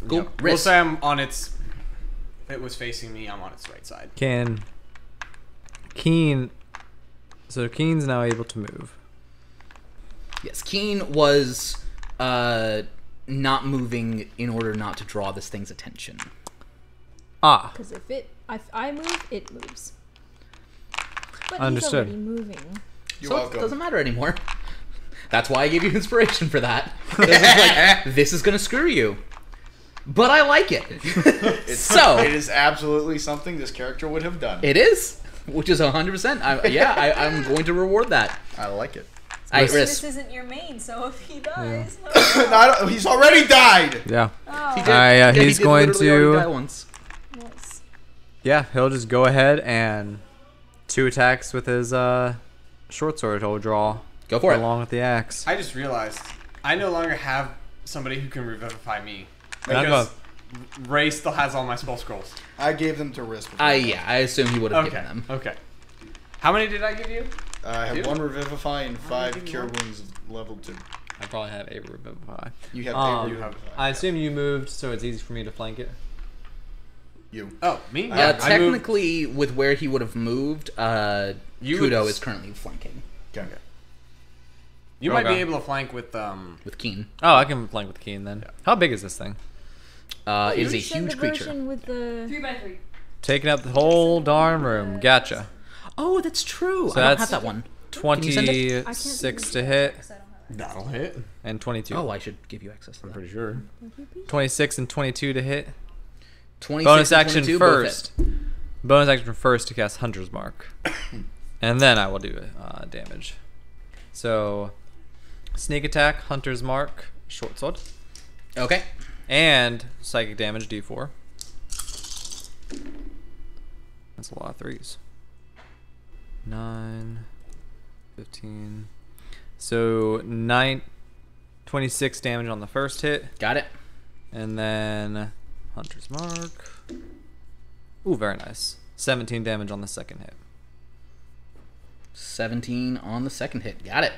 Speaker 1: Cool.
Speaker 2: Yep. We'll
Speaker 1: Wrist.
Speaker 2: say I'm on its. If it was facing me, I'm on its right side.
Speaker 4: Can Keen? So Keen's now able to move.
Speaker 1: Yes, Keen was uh, not moving in order not to draw this thing's attention.
Speaker 4: Ah,
Speaker 12: Because if it, if I move, it moves. But
Speaker 4: Understood.
Speaker 12: he's already moving.
Speaker 6: You're
Speaker 1: so
Speaker 6: welcome.
Speaker 1: it doesn't matter anymore. That's why I gave you inspiration for that. This is like, this is gonna screw you. But I like it.
Speaker 6: It's,
Speaker 1: so
Speaker 6: it is absolutely something this character would have done.
Speaker 1: It is, which is hundred percent. Yeah, I, I'm going to reward that.
Speaker 6: I like it.
Speaker 1: I
Speaker 12: This
Speaker 1: risk.
Speaker 12: isn't your main, so if he dies,
Speaker 6: no, I don't- he's already died.
Speaker 4: Yeah.
Speaker 12: oh,
Speaker 1: He
Speaker 4: Uh,
Speaker 1: did-
Speaker 4: yeah,
Speaker 1: yeah,
Speaker 4: he's
Speaker 1: did
Speaker 4: going to-
Speaker 1: die once.
Speaker 12: nice.
Speaker 4: Yeah, he'll just go ahead and two attacks with his uh short sword he'll draw
Speaker 1: Go for it.
Speaker 4: along with the axe.
Speaker 2: I just realized I no longer have somebody who can revivify me. Because Ray still has all my spell scrolls.
Speaker 6: I gave them to Riss. before.
Speaker 1: I yeah, I assume he would have
Speaker 2: Okay.
Speaker 1: given them.
Speaker 2: Okay. How many did I give you?
Speaker 6: Uh, I have
Speaker 2: Two?
Speaker 6: one Revivify and five Cure
Speaker 2: one?
Speaker 6: Wounds level two.
Speaker 4: I probably have a revivify.
Speaker 6: You have
Speaker 4: Um,
Speaker 6: a Revivify.
Speaker 4: I assume you moved, so it's easy for me to flank it.
Speaker 6: You.
Speaker 2: Oh, me?
Speaker 1: Uh,
Speaker 2: Yeah, I moved-
Speaker 1: technically, with where he would have moved, uh,
Speaker 2: You
Speaker 1: Kudo
Speaker 2: would-
Speaker 1: is currently flanking
Speaker 6: Okay.
Speaker 2: You might be able to flank with um.
Speaker 1: with Keen.
Speaker 4: Oh, I can flank with Keen then. How big is this thing?
Speaker 1: Uh, it is a huge creature.
Speaker 12: with the
Speaker 5: Three by three.
Speaker 4: Taking up the whole darn room. Gotcha.
Speaker 1: Oh, that's true.
Speaker 4: So
Speaker 1: I don't
Speaker 4: that's
Speaker 1: have that one. Can you send it?
Speaker 12: I can't do
Speaker 4: 26
Speaker 12: the
Speaker 4: to hit
Speaker 12: 'cause I don't have it.
Speaker 2: That'll hit.
Speaker 4: and 22.
Speaker 1: Oh, I should give you access to
Speaker 2: I'm pretty sure.
Speaker 4: 26 and 22 to hit.
Speaker 1: 26
Speaker 4: Bonus
Speaker 1: and
Speaker 4: action
Speaker 1: 22 both hit.
Speaker 4: first. Bonus action first to cast Hunter's Mark. and then I will do uh, damage. So, sneak attack, Hunter's Mark, short sword,
Speaker 1: Okay.
Speaker 4: And psychic damage d4. That's a lot of threes. 9, 15. So, 9, 26 damage on the first hit.
Speaker 1: Got it.
Speaker 4: And then Hunter's Mark. Ooh, very nice. 17 damage on the second hit.
Speaker 1: 17 on the second hit. Got it.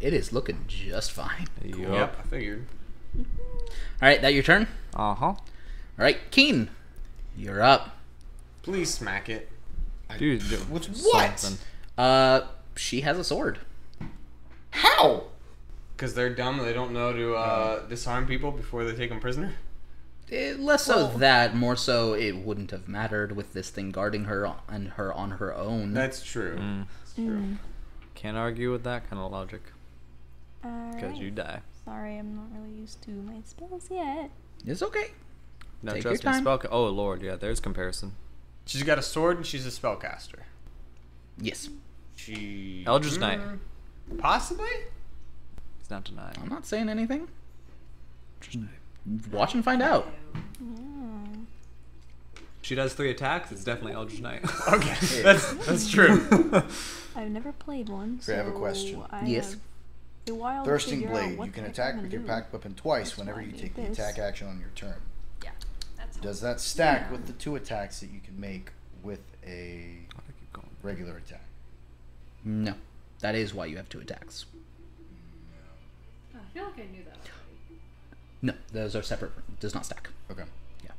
Speaker 1: It is looking just fine.
Speaker 2: Yep, I figured.
Speaker 1: All right, that your turn.
Speaker 4: Uh huh.
Speaker 1: All right, Keen, you're up.
Speaker 2: Please smack it.
Speaker 4: Dude, do
Speaker 6: With what?
Speaker 4: something.
Speaker 1: Uh, she has a sword.
Speaker 6: How?
Speaker 2: Because they're dumb they don't know to uh, disarm people before they take them prisoner.
Speaker 1: Eh, less so
Speaker 12: Well-
Speaker 1: that, more so it wouldn't have mattered with this thing guarding her on, and her on her own.
Speaker 2: That's true.
Speaker 4: Mm.
Speaker 2: That's true.
Speaker 4: Can't argue with that kind of logic. Because
Speaker 12: Alright.
Speaker 4: you die.
Speaker 12: Sorry, I'm not really used to my spells yet.
Speaker 1: it's okay.
Speaker 4: No,
Speaker 1: Take
Speaker 4: trust
Speaker 1: your
Speaker 4: me.
Speaker 1: time.
Speaker 4: Spell. ca- oh, Lord. Yeah, there's comparison.
Speaker 2: She's got a sword and she's a spellcaster.
Speaker 1: Yes,
Speaker 2: She.
Speaker 4: Eldritch Knight.
Speaker 2: Mm, Possibly?
Speaker 4: It's not denied.
Speaker 1: I'm not saying anything.
Speaker 4: Eldritch Knight.
Speaker 1: Watch and find out.
Speaker 4: She does three attacks. It's definitely Eldritch Knight.
Speaker 2: Okay. That's that's true.
Speaker 12: I've never played one.
Speaker 6: Okay, I have a question.
Speaker 12: I
Speaker 1: Yes.
Speaker 12: have a while to
Speaker 6: Thirsting Blade. You can attack with your
Speaker 12: gonna
Speaker 6: pack weapon twice
Speaker 12: That's
Speaker 6: whenever you
Speaker 12: did
Speaker 6: take the
Speaker 12: this.
Speaker 6: attack action on your turn.
Speaker 5: Yeah. That's
Speaker 6: Does that stack
Speaker 12: Yeah.
Speaker 6: with the two attacks that you can make with a regular attack?
Speaker 1: No, that is why you have two attacks.
Speaker 5: I feel like I knew that already.
Speaker 1: No, those are separate. Does not stack.
Speaker 6: Okay. Yeah.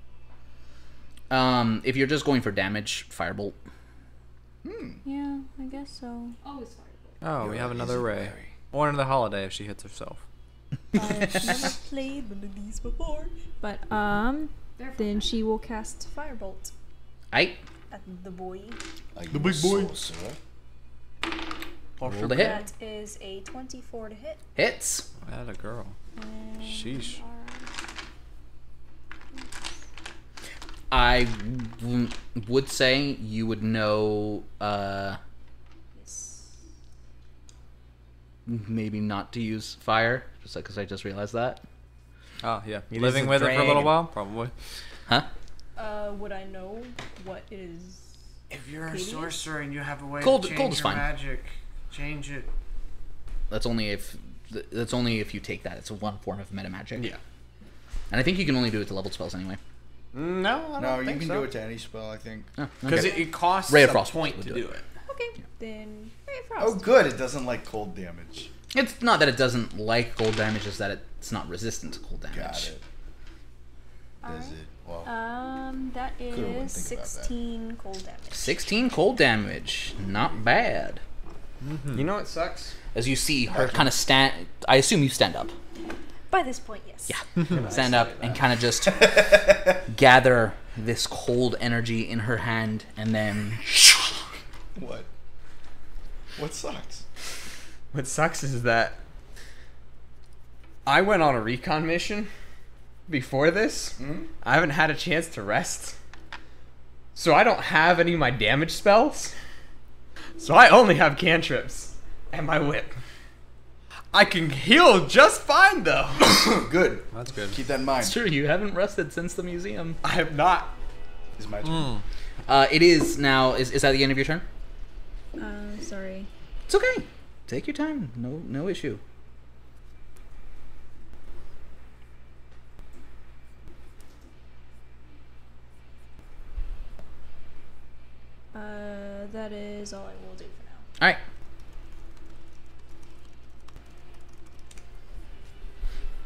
Speaker 1: Um, if you're just going for damage, firebolt.
Speaker 6: Hmm.
Speaker 12: Yeah, I guess so.
Speaker 5: Always fireball.
Speaker 4: Oh, we
Speaker 6: You're
Speaker 4: have another
Speaker 6: easy
Speaker 4: Ray.
Speaker 6: Larry.
Speaker 4: Or the holiday if she hits herself.
Speaker 12: I've never played one of these before. But um, then she will cast firebolt
Speaker 1: I
Speaker 12: at the boy.
Speaker 6: The big boy. Sir.
Speaker 1: roll the hit.
Speaker 12: That is a 24 to hit.
Speaker 1: Hits.
Speaker 4: That a girl.
Speaker 12: And
Speaker 4: Sheesh.
Speaker 12: our-
Speaker 1: I w- would say you would know. Uh,
Speaker 12: Yes.
Speaker 1: Maybe not to use fire, just because I just realized that.
Speaker 4: Oh, yeah.
Speaker 2: It
Speaker 4: Living
Speaker 2: is a
Speaker 4: with it for a little
Speaker 2: dragon.
Speaker 4: while? Probably.
Speaker 1: Huh?
Speaker 12: Uh, would I know what it is?
Speaker 2: If you're a
Speaker 12: Hideous?
Speaker 2: sorcerer and you have a way
Speaker 1: Cold-
Speaker 2: to change
Speaker 1: cold is
Speaker 2: your
Speaker 1: fine.
Speaker 2: magic, change it.
Speaker 1: That's only if. That's only if you take that. It's one form of meta magic.
Speaker 2: Yeah.
Speaker 1: And I think you can only do it to leveled spells anyway.
Speaker 2: No, I don't
Speaker 6: No, you
Speaker 2: think
Speaker 6: can
Speaker 2: so.
Speaker 6: do it to any spell, I think.
Speaker 1: Oh,
Speaker 2: Because
Speaker 1: okay.
Speaker 2: it, it costs
Speaker 1: Ray of
Speaker 2: a
Speaker 1: Frost
Speaker 2: point
Speaker 1: would
Speaker 2: to
Speaker 1: do
Speaker 2: do
Speaker 1: it.
Speaker 2: It.
Speaker 12: Okay, then Ray of
Speaker 6: Oh, good. It doesn't like cold damage.
Speaker 1: It's not that it doesn't like cold damage; it's that it's not resistant to cold damage.
Speaker 6: Got it.
Speaker 12: Alright.
Speaker 6: Is it? Well,
Speaker 12: Um, that
Speaker 6: Could've wouldn't
Speaker 12: is
Speaker 6: think about that.
Speaker 12: 16 cold damage.
Speaker 1: 16 cold damage, not bad.
Speaker 2: You know what sucks?
Speaker 1: As you see her kind of stand, I assume you stand up.
Speaker 12: By this point, yes.
Speaker 1: Yeah, stand up and kind of just gather this cold energy in her hand, and then
Speaker 6: what? What sucks?
Speaker 2: What sucks is that I went on a recon mission before this.
Speaker 6: Hmm?
Speaker 2: I haven't had a chance to rest. So I don't have any of my damage spells. So I only have cantrips and my whip. I can heal just fine though.
Speaker 6: Good.
Speaker 4: That's good.
Speaker 6: Keep that in mind.
Speaker 1: It's true. You haven't rested since the museum.
Speaker 2: I have not.
Speaker 6: Is my turn.
Speaker 4: Mm.
Speaker 1: Uh, it is now. Is, is that the end of your turn?
Speaker 12: Uh, sorry.
Speaker 1: It's okay. Take your time. No, no issue.
Speaker 12: Uh, that is all I will do for now.
Speaker 1: All right.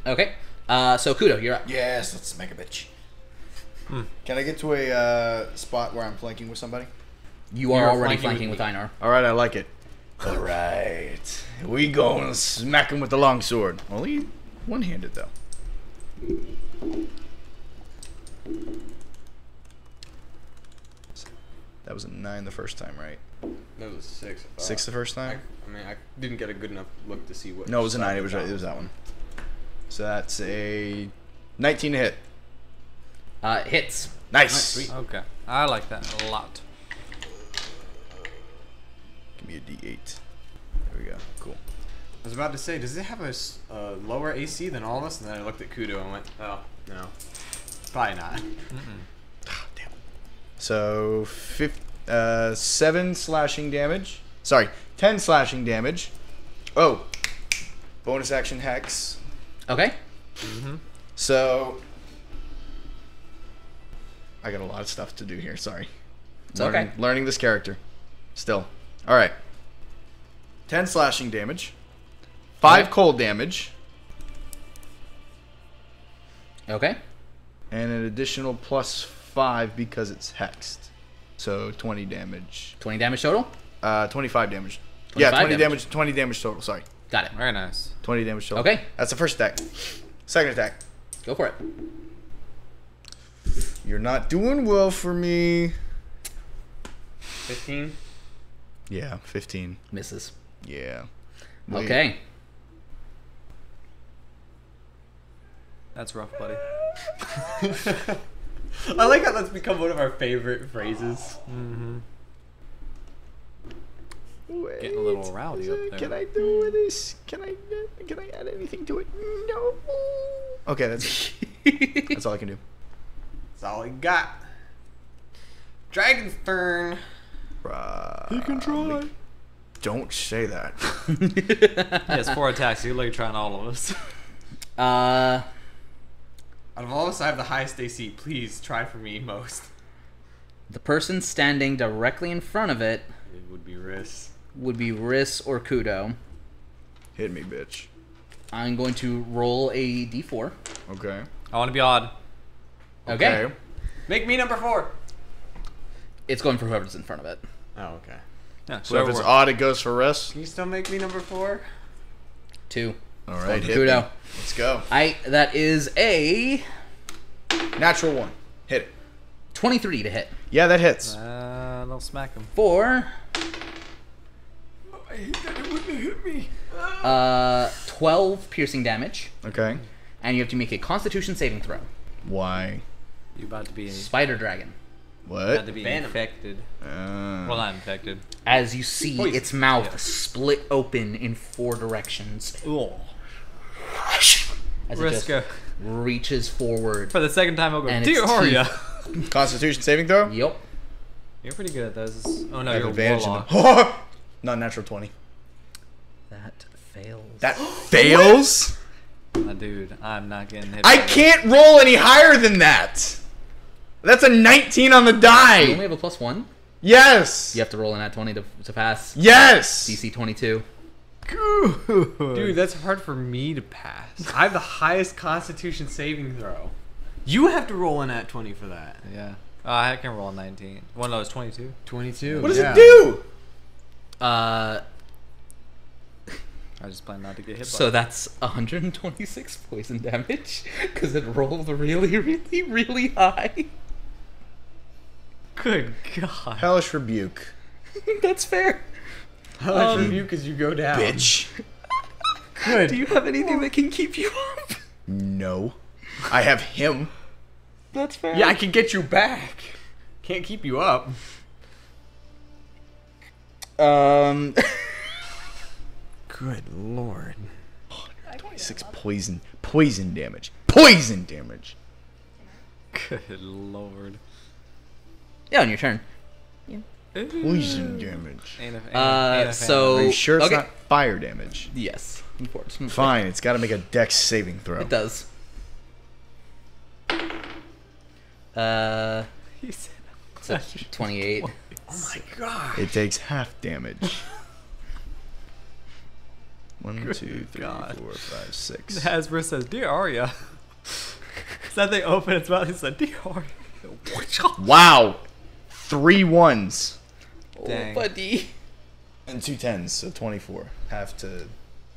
Speaker 1: Okay. Uh, so Kudo, you're up.
Speaker 6: Yes, let's make a bitch.
Speaker 4: Hmm.
Speaker 6: Can I get to a uh, spot where I'm flanking with somebody?
Speaker 1: You are
Speaker 4: You're
Speaker 1: already
Speaker 4: flanking
Speaker 1: flanking
Speaker 4: with
Speaker 1: with Einar.
Speaker 6: All right, I like it. All right, we go and smack him with the long sword. Only one-handed though. That was a nine the first time, right?
Speaker 2: That was a six. I
Speaker 6: Six the first time.
Speaker 2: I mean, I didn't get a good enough look to see what.
Speaker 6: No, it was a nine. It was right. It was that one. So that's a nineteen to hit.
Speaker 1: Uh, hits.
Speaker 6: Nice.
Speaker 4: Okay. I like that a lot.
Speaker 6: Give me a D eight. There we go. Cool.
Speaker 2: I was about to say, does it have a uh, lower AC than all of us? And then I looked at Kudo and went, oh no, probably not.
Speaker 6: Ah, damn. So fif- uh, seven slashing damage. Sorry, ten slashing damage. Oh, bonus action hex.
Speaker 1: Okay. Mm -hmm.
Speaker 6: So I got a lot of stuff to do here. Sorry.
Speaker 1: It's
Speaker 6: learning,
Speaker 1: okay.
Speaker 6: Learning this character. Still. All right. Ten slashing damage. Five
Speaker 1: Okay.
Speaker 6: cold damage.
Speaker 1: Okay.
Speaker 6: And an additional plus five because it's hexed. So twenty damage.
Speaker 1: Twenty damage total.
Speaker 6: Uh, twenty-five damage. yeah, twenty
Speaker 1: damage.
Speaker 6: damage. Twenty damage total. Sorry,
Speaker 1: Got it.
Speaker 4: Very nice.
Speaker 6: twenty damage total.
Speaker 1: Okay.
Speaker 6: that's the first attack. Second attack.
Speaker 1: Go for it.
Speaker 6: You're not doing well for me.
Speaker 2: Fifteen.
Speaker 6: Yeah, fifteen.
Speaker 1: Misses.
Speaker 6: Yeah. Wait.
Speaker 1: Okay.
Speaker 4: That's rough, buddy.
Speaker 2: I like how that's become one of our favorite phrases.
Speaker 4: Mm-hmm.
Speaker 6: Wait,
Speaker 4: Getting a little rowdy up there.
Speaker 6: Can I do this? Can I? Can I add anything to it? No. Okay, that's that's all I can do.
Speaker 2: That's all he got. Dragon's turn.
Speaker 6: He can try. Don't say that.
Speaker 4: He has four attacks. You're like trying all of us.
Speaker 1: uh,
Speaker 2: Out of all of us, I have the highest AC. Please try for me most.
Speaker 1: the person standing directly in front of it
Speaker 2: It would be Riss.
Speaker 1: would be Riss or Kudo.
Speaker 6: Hit me, bitch.
Speaker 1: I'm going to roll a d4.
Speaker 6: Okay.
Speaker 4: I want to be odd.
Speaker 1: Okay.
Speaker 2: Make me number four.
Speaker 1: It's going for whoever's in front of it.
Speaker 2: Oh, okay.
Speaker 4: Yeah,
Speaker 6: So if it's
Speaker 4: we're-
Speaker 6: odd, it goes for Riss.
Speaker 2: Can you still make me number four?
Speaker 1: Two.
Speaker 6: All right,
Speaker 1: Going
Speaker 6: right, hit me.
Speaker 1: Kudo.
Speaker 6: Let's go.
Speaker 1: I that is a
Speaker 6: Natural one. Hit it.
Speaker 1: 23 to hit.
Speaker 6: Yeah, that hits.
Speaker 4: Uh, they'll smack him.
Speaker 1: For
Speaker 6: I hate that it wouldn't hit me.
Speaker 1: uh 12 piercing damage
Speaker 6: Okay.
Speaker 1: and you have to make a constitution saving throw.
Speaker 6: Why?
Speaker 4: You about to be a
Speaker 1: Spider dragon.
Speaker 4: About
Speaker 6: What?
Speaker 4: to be
Speaker 2: Venom.
Speaker 4: infected.
Speaker 6: Uh,
Speaker 4: Well, not infected.
Speaker 1: As you see
Speaker 2: Poison.
Speaker 1: its mouth
Speaker 4: Yeah.
Speaker 1: split open in four directions as it just reaches forward.
Speaker 4: For the second time, I'll go.
Speaker 1: And
Speaker 4: Dear
Speaker 1: its
Speaker 4: Horia.
Speaker 6: Constitution saving throw.
Speaker 1: Yep.
Speaker 4: You're pretty good at those. Oh no,
Speaker 6: I have
Speaker 4: you're a
Speaker 6: advantage in
Speaker 4: warlock.
Speaker 6: the. Not natural twenty.
Speaker 1: That fails.
Speaker 6: That fails.
Speaker 4: Uh, dude, I'm not getting hit.
Speaker 6: I can't roll any higher than that. That's a 19 on the die.
Speaker 1: you only have a plus one.
Speaker 6: Yes.
Speaker 1: You have to roll an at 20 to, to pass.
Speaker 6: Yes.
Speaker 1: DC 22.
Speaker 2: Dude, that's hard for me to pass. I have the highest Constitution saving throw. You have to roll in at 20 for that.
Speaker 4: Yeah. Uh, I can roll a 19. Well, no, it's 22.
Speaker 2: 22.
Speaker 6: What does
Speaker 2: yeah.
Speaker 6: it do?
Speaker 1: Uh,
Speaker 4: I just plan not to get hit.
Speaker 1: so
Speaker 4: by
Speaker 1: that's 126 poison damage because it rolled really, really, really high.
Speaker 4: It. Good God.
Speaker 6: Hellish rebuke,
Speaker 1: that's fair.
Speaker 2: How much
Speaker 1: Um,
Speaker 2: rebuke as you go down?
Speaker 6: bitch.
Speaker 2: Good.
Speaker 1: Do you have anything that can keep you up?
Speaker 6: No, I have him.
Speaker 1: That's fair.
Speaker 2: Yeah, I can get you back. Can't keep you up.
Speaker 1: Um.
Speaker 2: Good lord.
Speaker 6: six poison poison damage. Poison damage.
Speaker 4: Good lord.
Speaker 1: Yeah, on your turn.
Speaker 6: Poison damage.
Speaker 4: Ain't a- ain't
Speaker 1: Uh,
Speaker 4: ain't a
Speaker 1: so-
Speaker 6: Are you sure it's
Speaker 1: okay.
Speaker 6: not fire damage?
Speaker 1: Yes. Unfortunately.
Speaker 6: Fine, it's got to make a dex saving throw.
Speaker 1: It does. Uh,
Speaker 4: He said-
Speaker 1: it's a 28.
Speaker 6: It takes half damage. One, two, three,
Speaker 4: God.
Speaker 6: four, five, six.
Speaker 4: Hasbro says, "Dear Arya." Is that they open its mouth? He said, "Dear Arya."
Speaker 6: Wow! Three ones
Speaker 4: Dang.
Speaker 1: Oh, buddy.
Speaker 6: and two tens, so 24. Half to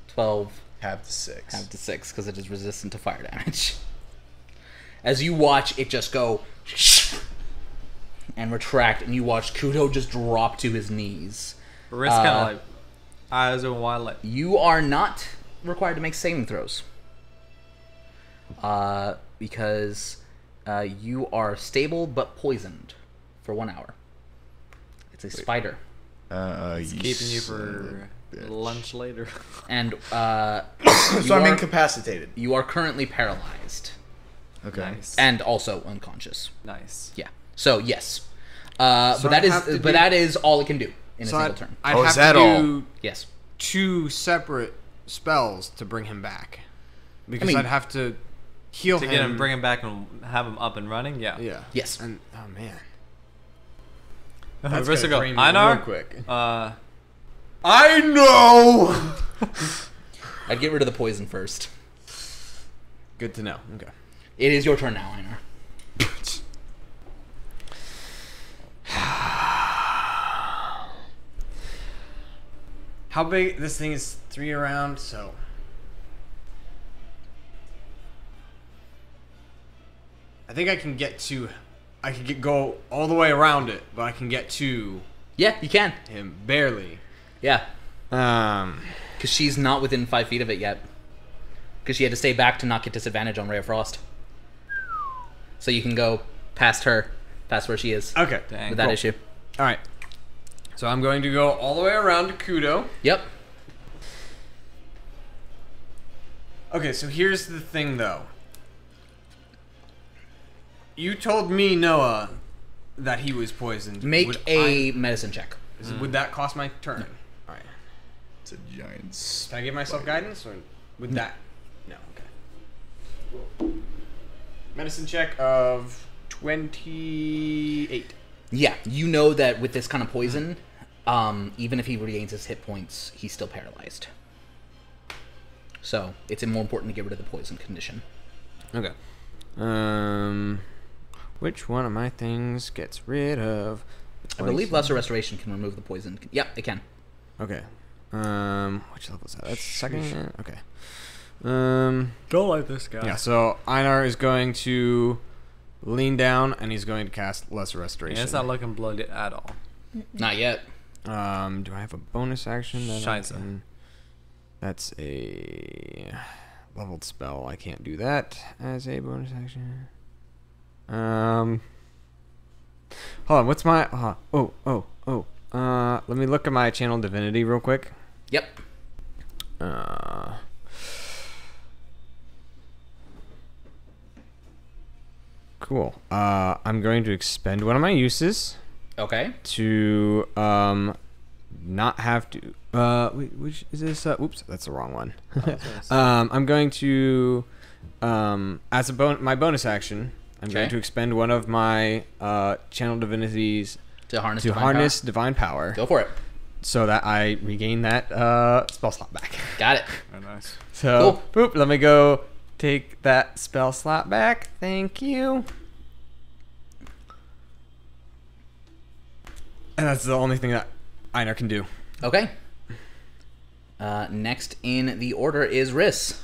Speaker 1: 12.
Speaker 6: half to six.
Speaker 1: Half to 6 because it is resistant to fire damage. As you watch it just go and retract, and you watch Kudo just drop to his knees.
Speaker 4: Riss kind
Speaker 1: Uh,
Speaker 4: of like eyes open wide, like
Speaker 1: You are not required to make saving throws. Uh, because uh, you are stable but poisoned for one hour. It's a spider.
Speaker 6: Uh,
Speaker 4: it's
Speaker 6: you
Speaker 4: keeping you for
Speaker 6: bitch.
Speaker 4: lunch later.
Speaker 1: And uh,
Speaker 6: So I'm
Speaker 1: are-
Speaker 6: incapacitated.
Speaker 1: You are currently paralyzed
Speaker 6: Okay.
Speaker 4: nice.
Speaker 1: and also unconscious.
Speaker 4: nice.
Speaker 1: Yeah. So yes, uh,
Speaker 2: So
Speaker 1: but that
Speaker 2: I
Speaker 1: is but
Speaker 2: do-
Speaker 1: that is all it can do in
Speaker 2: So
Speaker 1: a
Speaker 2: I'd,
Speaker 1: single turn.
Speaker 2: I'd
Speaker 6: Oh,
Speaker 2: have
Speaker 6: is that
Speaker 2: to
Speaker 6: all?
Speaker 2: do
Speaker 1: Yes.
Speaker 2: two separate spells to bring him back. Because
Speaker 1: mean-
Speaker 2: I'd have to heal
Speaker 4: To
Speaker 2: him.
Speaker 4: get him, bring him back, and have him up and running. Yeah.
Speaker 2: Yeah.
Speaker 1: Yes.
Speaker 2: And oh man.
Speaker 4: That's
Speaker 2: That's
Speaker 4: go.
Speaker 2: gonna drain me
Speaker 4: Einar.
Speaker 2: real quick.
Speaker 4: Uh,
Speaker 6: I know!
Speaker 1: I'd get rid of the poison first.
Speaker 2: Good to know. Okay.
Speaker 1: It is your turn now, Einar.
Speaker 2: How big this thing is three around, so I think I can get to I can get go all the way around it, but I can get to
Speaker 1: Yeah, you can.
Speaker 2: him barely.
Speaker 1: Yeah,
Speaker 2: Um
Speaker 1: because she's not within five feet of it yet. Because she had to stay back to not get disadvantage on Ray of Frost. So you can go past her, past where she is
Speaker 2: Okay.
Speaker 4: Dang.
Speaker 1: with that
Speaker 2: cool.
Speaker 1: issue.
Speaker 2: All right. So I'm going to go all the way around to Kudo.
Speaker 1: Yep.
Speaker 2: Okay, so here's the thing though. You told me Noah that he was poisoned.
Speaker 1: Make
Speaker 2: Would
Speaker 1: a medicine check.
Speaker 2: I- is- would that cost my turn? All right.
Speaker 6: It's a giant. s-
Speaker 2: Can I give myself guidance, or would that? No. Okay. Medicine check of twenty-eight.
Speaker 1: Yeah, you know that with this kind of poison, um, even if he regains his hit points, he's still paralyzed. So it's more important to get rid of the poison condition.
Speaker 2: Okay. Um, which one of my things gets rid of?
Speaker 1: I believe? Lesser Restoration can remove the poison. Yeah, it can.
Speaker 2: Okay. Um, which level is that? That's second. Okay. Um,
Speaker 4: don't like this guy.
Speaker 2: yeah. So Einar is going to lean down and he's going to cast Lesser Restoration.
Speaker 4: Yeah, it's not looking bloody at all.
Speaker 1: Not yet.
Speaker 2: Um, do I have a bonus action that I can? That's a leveled spell. I can't do that as a bonus action. Um, hold on. What's my? Uh, oh, oh, oh. Uh, let me look at my channel divinity real quick.
Speaker 1: Yep.
Speaker 2: Uh. Cool. Uh, I'm going to expend one of my uses
Speaker 1: Okay.
Speaker 2: to um not have to uh wait, which is this uh oops that's the wrong one um i'm going to um as a bon- my bonus action i'm going to expend one of my uh channel divinities
Speaker 1: To harness.
Speaker 2: to
Speaker 1: divine
Speaker 2: harness
Speaker 1: power.
Speaker 2: divine power
Speaker 1: Go for it.
Speaker 2: so that i regain that uh spell slot back
Speaker 1: Got it.
Speaker 4: Very nice.
Speaker 2: so boop let me go take that spell slot back thank you and that's the only thing that Einar can do.
Speaker 1: Okay. Uh, next in the order is Riss.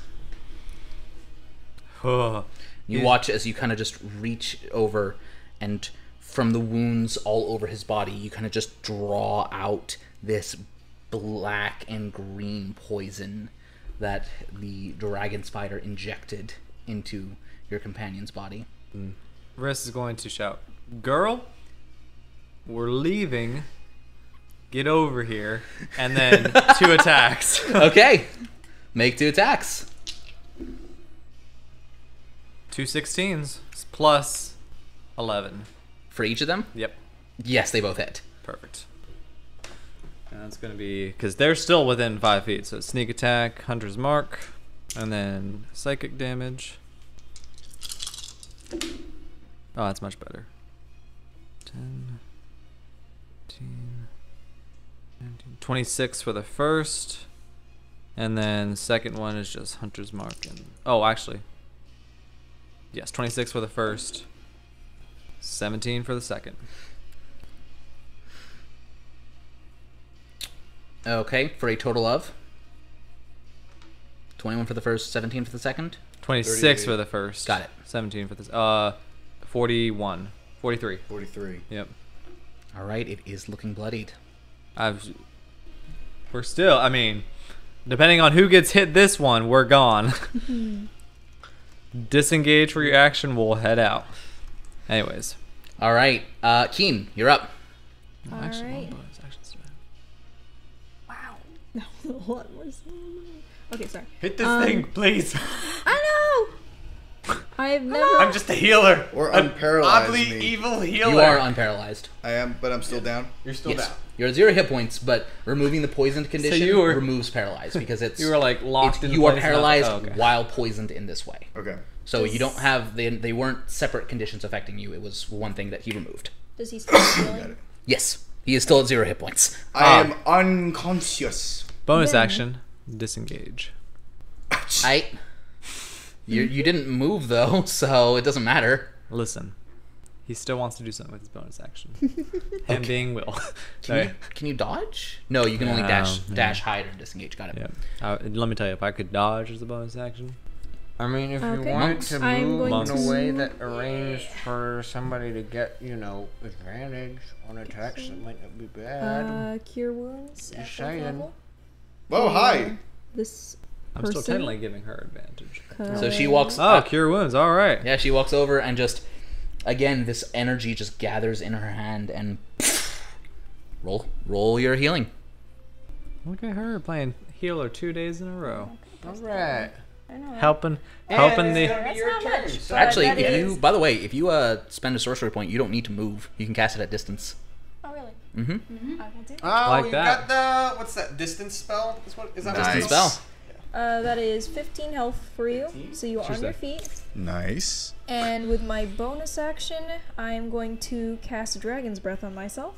Speaker 1: You watch as you kind of just reach over, and from the wounds all over his body, you kind of just draw out this black and green poison that the dragon spider injected into your companion's body. Mm.
Speaker 4: Riss is going to shout, "Girl, we're leaving. Get over here!" And then two attacks.
Speaker 1: Okay, make two attacks.
Speaker 4: Two 16s plus 11.
Speaker 1: For each of them?
Speaker 4: Yep.
Speaker 1: Yes, they both hit.
Speaker 4: Perfect. And that's going to be because they're still within five feet. So sneak attack, hunter's mark, and then psychic damage. Oh, that's much better. 10, 15, 19, 26 for the first. And then second one is just hunter's mark. And oh, actually, yes, 26 for the first. 17 for the second.
Speaker 1: Okay, for a total of 21 for the first, 17 for the second.
Speaker 4: 26
Speaker 13: 38.
Speaker 4: for the first.
Speaker 1: Got it.
Speaker 4: 17 for this. Uh, 41. 43.
Speaker 13: 43.
Speaker 4: Yep.
Speaker 1: All right, it is looking bloodied.
Speaker 4: I've. We're still. I mean, depending on who gets hit this one, we're gone. Disengage for your action. We'll head out. Anyways.
Speaker 1: All right, uh, Keen, you're up.
Speaker 4: No,
Speaker 12: All
Speaker 4: actually,
Speaker 12: right.
Speaker 4: bonus actions.
Speaker 12: Wow. That was a lot more. Okay, sorry.
Speaker 2: Hit this
Speaker 12: Um,
Speaker 2: thing, please.
Speaker 12: I know. I've never.
Speaker 2: I'm just a healer.
Speaker 13: Or
Speaker 2: An
Speaker 13: unparalyze
Speaker 2: oddly
Speaker 13: me.
Speaker 2: evil healer.
Speaker 1: You are unparalyzed.
Speaker 13: I am, but I'm still down.
Speaker 2: You're still
Speaker 1: yes,
Speaker 2: down.
Speaker 1: You're at zero hit points, but removing the poisoned condition
Speaker 4: you were-
Speaker 1: removes paralyzed because it's
Speaker 4: You were like locked in
Speaker 1: you are
Speaker 4: place and I was
Speaker 1: paralyzed
Speaker 4: oh, okay.
Speaker 1: while poisoned in this way.
Speaker 13: Okay.
Speaker 1: So you don't have they they weren't separate conditions affecting you. It was one thing that he removed.
Speaker 12: Does he still
Speaker 13: Got
Speaker 12: healing?
Speaker 1: Yes, he is still at zero hit points.
Speaker 13: I
Speaker 4: Ah.
Speaker 13: am unconscious.
Speaker 4: Bonus
Speaker 12: Then-
Speaker 4: action. Disengage.
Speaker 1: I you you didn't move though, so it doesn't matter.
Speaker 4: Listen. He still wants to do something with his bonus action. Him being Will.
Speaker 1: Can you, can you dodge? No, you can only
Speaker 4: No,
Speaker 1: dash
Speaker 4: yeah.
Speaker 1: dash hide or disengage. Got it.
Speaker 4: Yeah. Uh, let me tell you, if I could dodge as a bonus action,
Speaker 3: I mean, if you want
Speaker 1: Monks.
Speaker 3: to move
Speaker 12: going
Speaker 3: in a way
Speaker 12: to-
Speaker 3: that arranged for somebody to get, you know, advantage on attacks, that might not be bad.
Speaker 12: Uh, cure wounds at
Speaker 3: Just
Speaker 12: fourth
Speaker 3: saying.
Speaker 12: level.
Speaker 13: Whoa, hi.
Speaker 12: This
Speaker 4: I'm still technically giving her advantage.
Speaker 1: So she walks.
Speaker 4: Oh,
Speaker 1: up.
Speaker 4: cure wounds. All right.
Speaker 1: Yeah, she walks over and just again this energy just gathers in her hand and roll roll your healing.
Speaker 4: Look at her playing healer two days in a row,
Speaker 3: Alright.
Speaker 12: I know.
Speaker 4: helping helping the.
Speaker 12: That's not much. but
Speaker 1: Actually, if
Speaker 12: is-
Speaker 1: you by the way, if you uh spend a sorcery point, you don't need to move. You can cast it at distance.
Speaker 12: Oh really?
Speaker 1: Mm-hmm.
Speaker 12: I will do.
Speaker 3: Oh,
Speaker 4: Like
Speaker 3: you
Speaker 4: that.
Speaker 3: got the what's that distance spell? Is what is that? what
Speaker 13: Nice.
Speaker 3: it's
Speaker 1: Spell.
Speaker 3: Called?
Speaker 12: Uh, that is 15 health for you, so you are
Speaker 4: She's
Speaker 12: on your feet.
Speaker 13: Nice.
Speaker 12: And with my bonus action, I am going to cast Dragon's Breath on myself.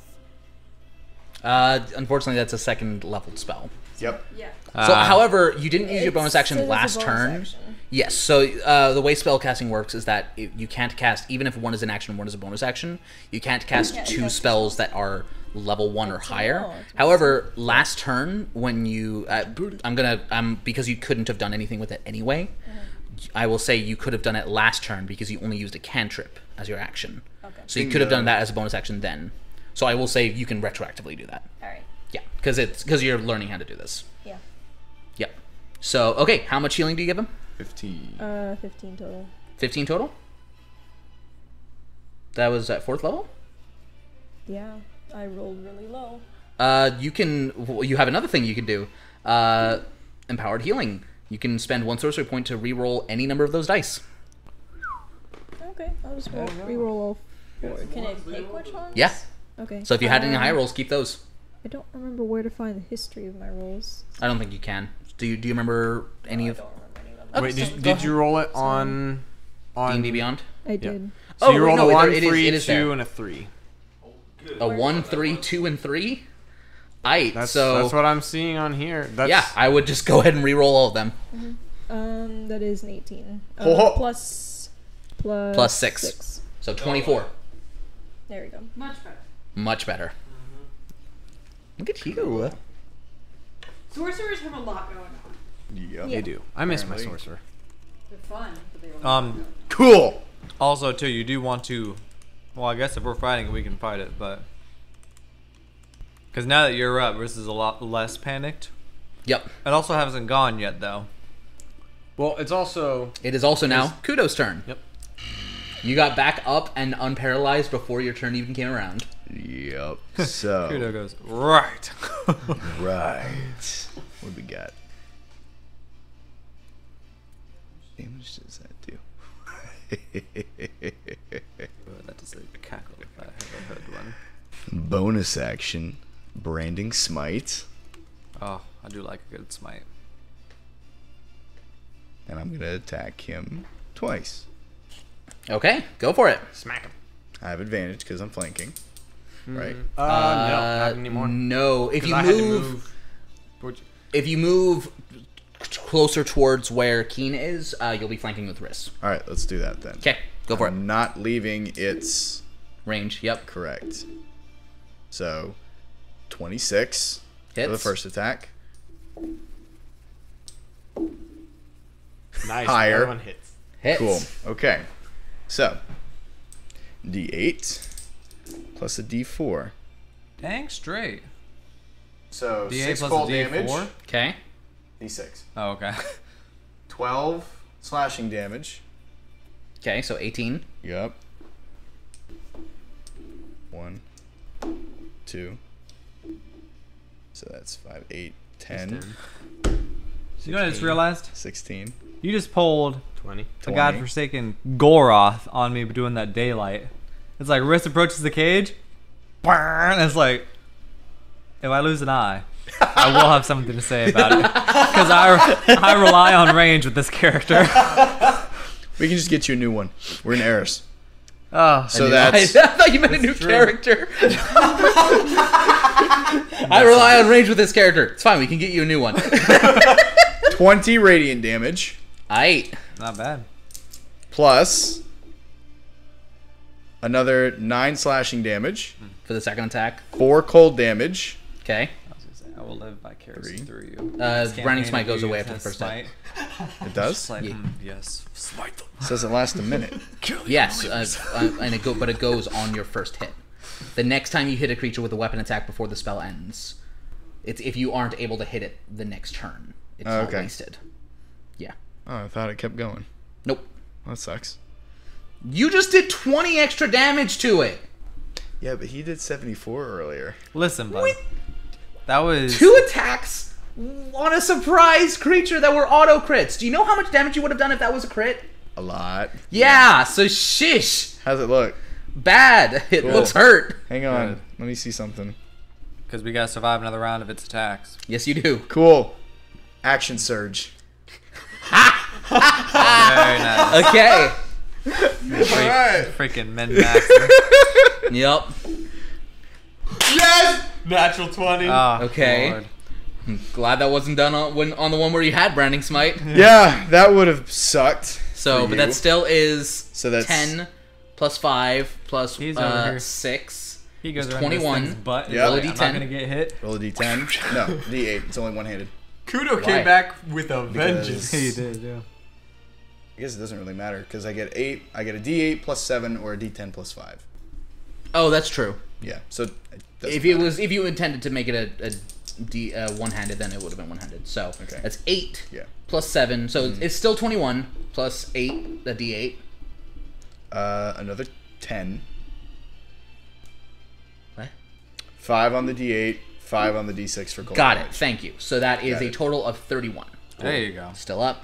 Speaker 1: Uh, unfortunately, that's a second leveled spell.
Speaker 13: Yep.
Speaker 5: Yeah.
Speaker 1: So,
Speaker 4: Ah.
Speaker 1: however, you didn't use your bonus action
Speaker 12: says it's a
Speaker 1: last
Speaker 12: bonus
Speaker 1: turn.
Speaker 12: action.
Speaker 1: Yes. So uh, the way spell casting works is that it, you can't cast even if one is an action and one is a bonus action. You can't cast
Speaker 12: can't
Speaker 1: two
Speaker 12: cast
Speaker 1: spells that are level one or higher.
Speaker 12: no, it's
Speaker 1: However, last turn when you, uh, I'm gonna, um, because you couldn't have done anything with it anyway. I will say you could have done it last turn because you only used a cantrip as your action.
Speaker 12: Okay.
Speaker 1: So you could have done that as a bonus action then. So I will say you can retroactively do that.
Speaker 12: All right.
Speaker 1: Yeah, because it's because you're learning how to do this.
Speaker 12: Yeah.
Speaker 1: Yep. So okay, how much healing do you give him?
Speaker 13: 15.
Speaker 12: Uh, 15 total.
Speaker 1: 15 total? That was at fourth level?
Speaker 12: Yeah, I rolled really low.
Speaker 1: Uh, you can. w- You have another thing you can do. Uh, empowered healing. You can spend one sorcery point to re-roll any number of those dice.
Speaker 12: Okay, I'll just roll, re-roll all four. Can I pick which ones?
Speaker 1: Yeah.
Speaker 12: Okay.
Speaker 1: So if you had any
Speaker 12: um,
Speaker 1: high rolls, keep those.
Speaker 12: I don't remember where to find the history of my rolls.
Speaker 1: I don't think you can. Do you? Do you remember any
Speaker 12: I
Speaker 1: of
Speaker 12: don't remember any of them.
Speaker 1: Okay,
Speaker 3: Wait,
Speaker 1: so
Speaker 3: did, did you roll it on on
Speaker 1: D&D Beyond?
Speaker 12: I did.
Speaker 3: So
Speaker 1: Oh,
Speaker 3: you
Speaker 1: wait,
Speaker 3: rolled
Speaker 1: no,
Speaker 3: a
Speaker 1: it-
Speaker 3: one,
Speaker 1: it is-
Speaker 3: three,
Speaker 1: it is there.
Speaker 3: and a three.
Speaker 1: A one, three, two, and three. Aight,
Speaker 3: That's
Speaker 1: so
Speaker 3: that's what I'm seeing on here. That's
Speaker 1: yeah, I would just go ahead and re-roll all of them.
Speaker 12: Um, that is an 18. Uh,
Speaker 13: Ho ho.
Speaker 12: plus, plus,
Speaker 1: Plus six. So twenty-four.
Speaker 12: There we go.
Speaker 5: Much better.
Speaker 1: Much better. Look at you.
Speaker 5: Sorcerers have a lot going on.
Speaker 13: Yep.
Speaker 3: They do. I miss my sorcerer.
Speaker 5: They're fun, but they.
Speaker 4: Um,
Speaker 13: Cool.
Speaker 4: Also, too, you do want to. Well, I guess if we're fighting, we can fight it, but because now that you're up, this is a lot less panicked.
Speaker 1: Yep.
Speaker 4: It also hasn't gone yet, though.
Speaker 3: Well, it's also
Speaker 1: It is also now Kudo's turn.
Speaker 3: Yep.
Speaker 1: You got back up and unparalyzed before your turn even came around.
Speaker 6: Yep. So...
Speaker 4: Kudo goes right.
Speaker 6: right. What do we got? Damage does that do?
Speaker 4: That is a cackle if I ever heard one.
Speaker 6: Bonus action, branding smite,
Speaker 4: Oh, I do like a good smite.
Speaker 6: and I'm gonna attack him twice.
Speaker 1: Okay, go for it.
Speaker 2: Smack him.
Speaker 6: I have advantage because I'm flanking. Right.
Speaker 2: Uh, no, not anymore.
Speaker 1: No, if
Speaker 2: 'Cause
Speaker 1: you
Speaker 2: I had to
Speaker 1: move,
Speaker 2: move
Speaker 1: if you move closer towards where Keen is, uh, you'll be flanking with Riss.
Speaker 6: All right, let's do that then.
Speaker 1: Okay, go for it.
Speaker 6: I'm not leaving its
Speaker 1: Range. Yep.
Speaker 6: correct. So, 26
Speaker 1: Hits.
Speaker 6: for the first attack.
Speaker 2: Nice.
Speaker 6: Higher.
Speaker 2: Everyone hits.
Speaker 1: Hits.
Speaker 6: Cool. Okay. So, D8 plus a D4.
Speaker 4: Dang straight.
Speaker 6: So,
Speaker 4: D8
Speaker 6: six
Speaker 4: plus
Speaker 6: cold
Speaker 4: a
Speaker 6: damage.
Speaker 4: D4?
Speaker 1: Okay.
Speaker 6: D6.
Speaker 4: Oh, okay.
Speaker 6: 12 slashing damage.
Speaker 1: Okay, so 18.
Speaker 6: Yep. One, two. So that's five, eight, ten,
Speaker 4: You know what I just realized?
Speaker 6: 16,
Speaker 4: You just pulled
Speaker 2: 20.
Speaker 4: a
Speaker 6: 20.
Speaker 4: godforsaken Goroth on me doing that daylight. It's like Riss approaches the cage, and it's like, if I lose an eye, I will have something to say about it because I I rely on range with this character.
Speaker 6: We can just get you a new one. We're in Eris.
Speaker 4: Oh,
Speaker 6: So
Speaker 1: I,
Speaker 6: that's
Speaker 1: I thought you meant a new character. I rely on range with this character. It's fine. We can get you a new one.
Speaker 6: 20 radiant damage
Speaker 1: Aight.
Speaker 4: not bad.
Speaker 6: plus another 9 slashing damage,
Speaker 1: For the second attack.
Speaker 6: 4 cold damage.
Speaker 1: Okay.
Speaker 4: I was gonna say, I will live vicariously
Speaker 6: Three.
Speaker 4: through you.
Speaker 1: Uh,
Speaker 4: This
Speaker 1: Branding Smite goes away after the first hit.
Speaker 4: smite.
Speaker 6: It does?
Speaker 4: Like,
Speaker 1: Yeah.
Speaker 4: mm, yes, smite them.
Speaker 6: Says it lasts a minute.
Speaker 1: Yes, uh, uh, and it go, but it goes on your first hit. The next time you hit a creature with a weapon attack before the spell ends, it's if you aren't able to hit it the next turn. It's
Speaker 6: Oh,
Speaker 1: not
Speaker 6: okay.
Speaker 1: wasted. Yeah.
Speaker 6: Oh, I thought it kept going.
Speaker 1: Nope.
Speaker 6: That sucks.
Speaker 1: You just did 20 extra damage to it.
Speaker 6: Yeah, but he did 74 earlier.
Speaker 4: Listen, bud. That was
Speaker 1: Two attacks on a surprise creature that were auto crits. Do you know how much damage you would have done if that was a crit?
Speaker 6: A lot.
Speaker 1: Yeah, so shish.
Speaker 6: How's it look?
Speaker 1: Bad. It
Speaker 6: Cool.
Speaker 1: looks hurt.
Speaker 6: Hang on.
Speaker 4: Good.
Speaker 6: Let me see something.
Speaker 4: because we gotta survive another round of its attacks.
Speaker 1: Yes, you do.
Speaker 6: Cool. Action surge. Ha!
Speaker 4: Very nice.
Speaker 1: Okay.
Speaker 4: Freak- Freaking men master.
Speaker 1: yep.
Speaker 2: Yes! Natural 20.
Speaker 4: Oh,
Speaker 1: Okay.
Speaker 4: Lord.
Speaker 1: Hmm, glad that wasn't done on when on the one where you had branding smite.
Speaker 6: Yeah, that would have sucked.
Speaker 1: So,
Speaker 6: for
Speaker 1: but
Speaker 6: you.
Speaker 1: that still is
Speaker 6: So that's-
Speaker 1: ten plus five plus
Speaker 4: He's
Speaker 1: uh, six.
Speaker 4: He goes 21.
Speaker 1: 21.
Speaker 4: This thing's
Speaker 6: Yeah.
Speaker 1: Roll a
Speaker 4: like, I'm
Speaker 1: D10.
Speaker 4: not gonna get hit.
Speaker 6: roll a d10. No, d8. It's only one handed.
Speaker 2: Kudo
Speaker 1: Why?
Speaker 2: came back with a
Speaker 6: Because-
Speaker 2: vengeance.
Speaker 4: He did, yeah.
Speaker 6: I guess it doesn't really matter because I get eight. I get a d8 plus seven or a d10 plus five.
Speaker 1: Oh, that's true.
Speaker 6: Yeah. So it doesn't
Speaker 1: If it
Speaker 6: matter.
Speaker 1: was if you intended to make it a, a D uh, one handed, then it would have been one handed. So
Speaker 6: Okay.
Speaker 1: that's eight
Speaker 6: yeah,
Speaker 1: plus seven. So it's still twenty one plus eight. The D eight.
Speaker 6: uh, another ten.
Speaker 1: What?
Speaker 6: Five on the d8, five on the d6 for cold
Speaker 1: Got it. Thank you. So that is
Speaker 6: Got
Speaker 1: a
Speaker 6: it.
Speaker 1: total of thirty one.
Speaker 4: There you go.
Speaker 1: Still up.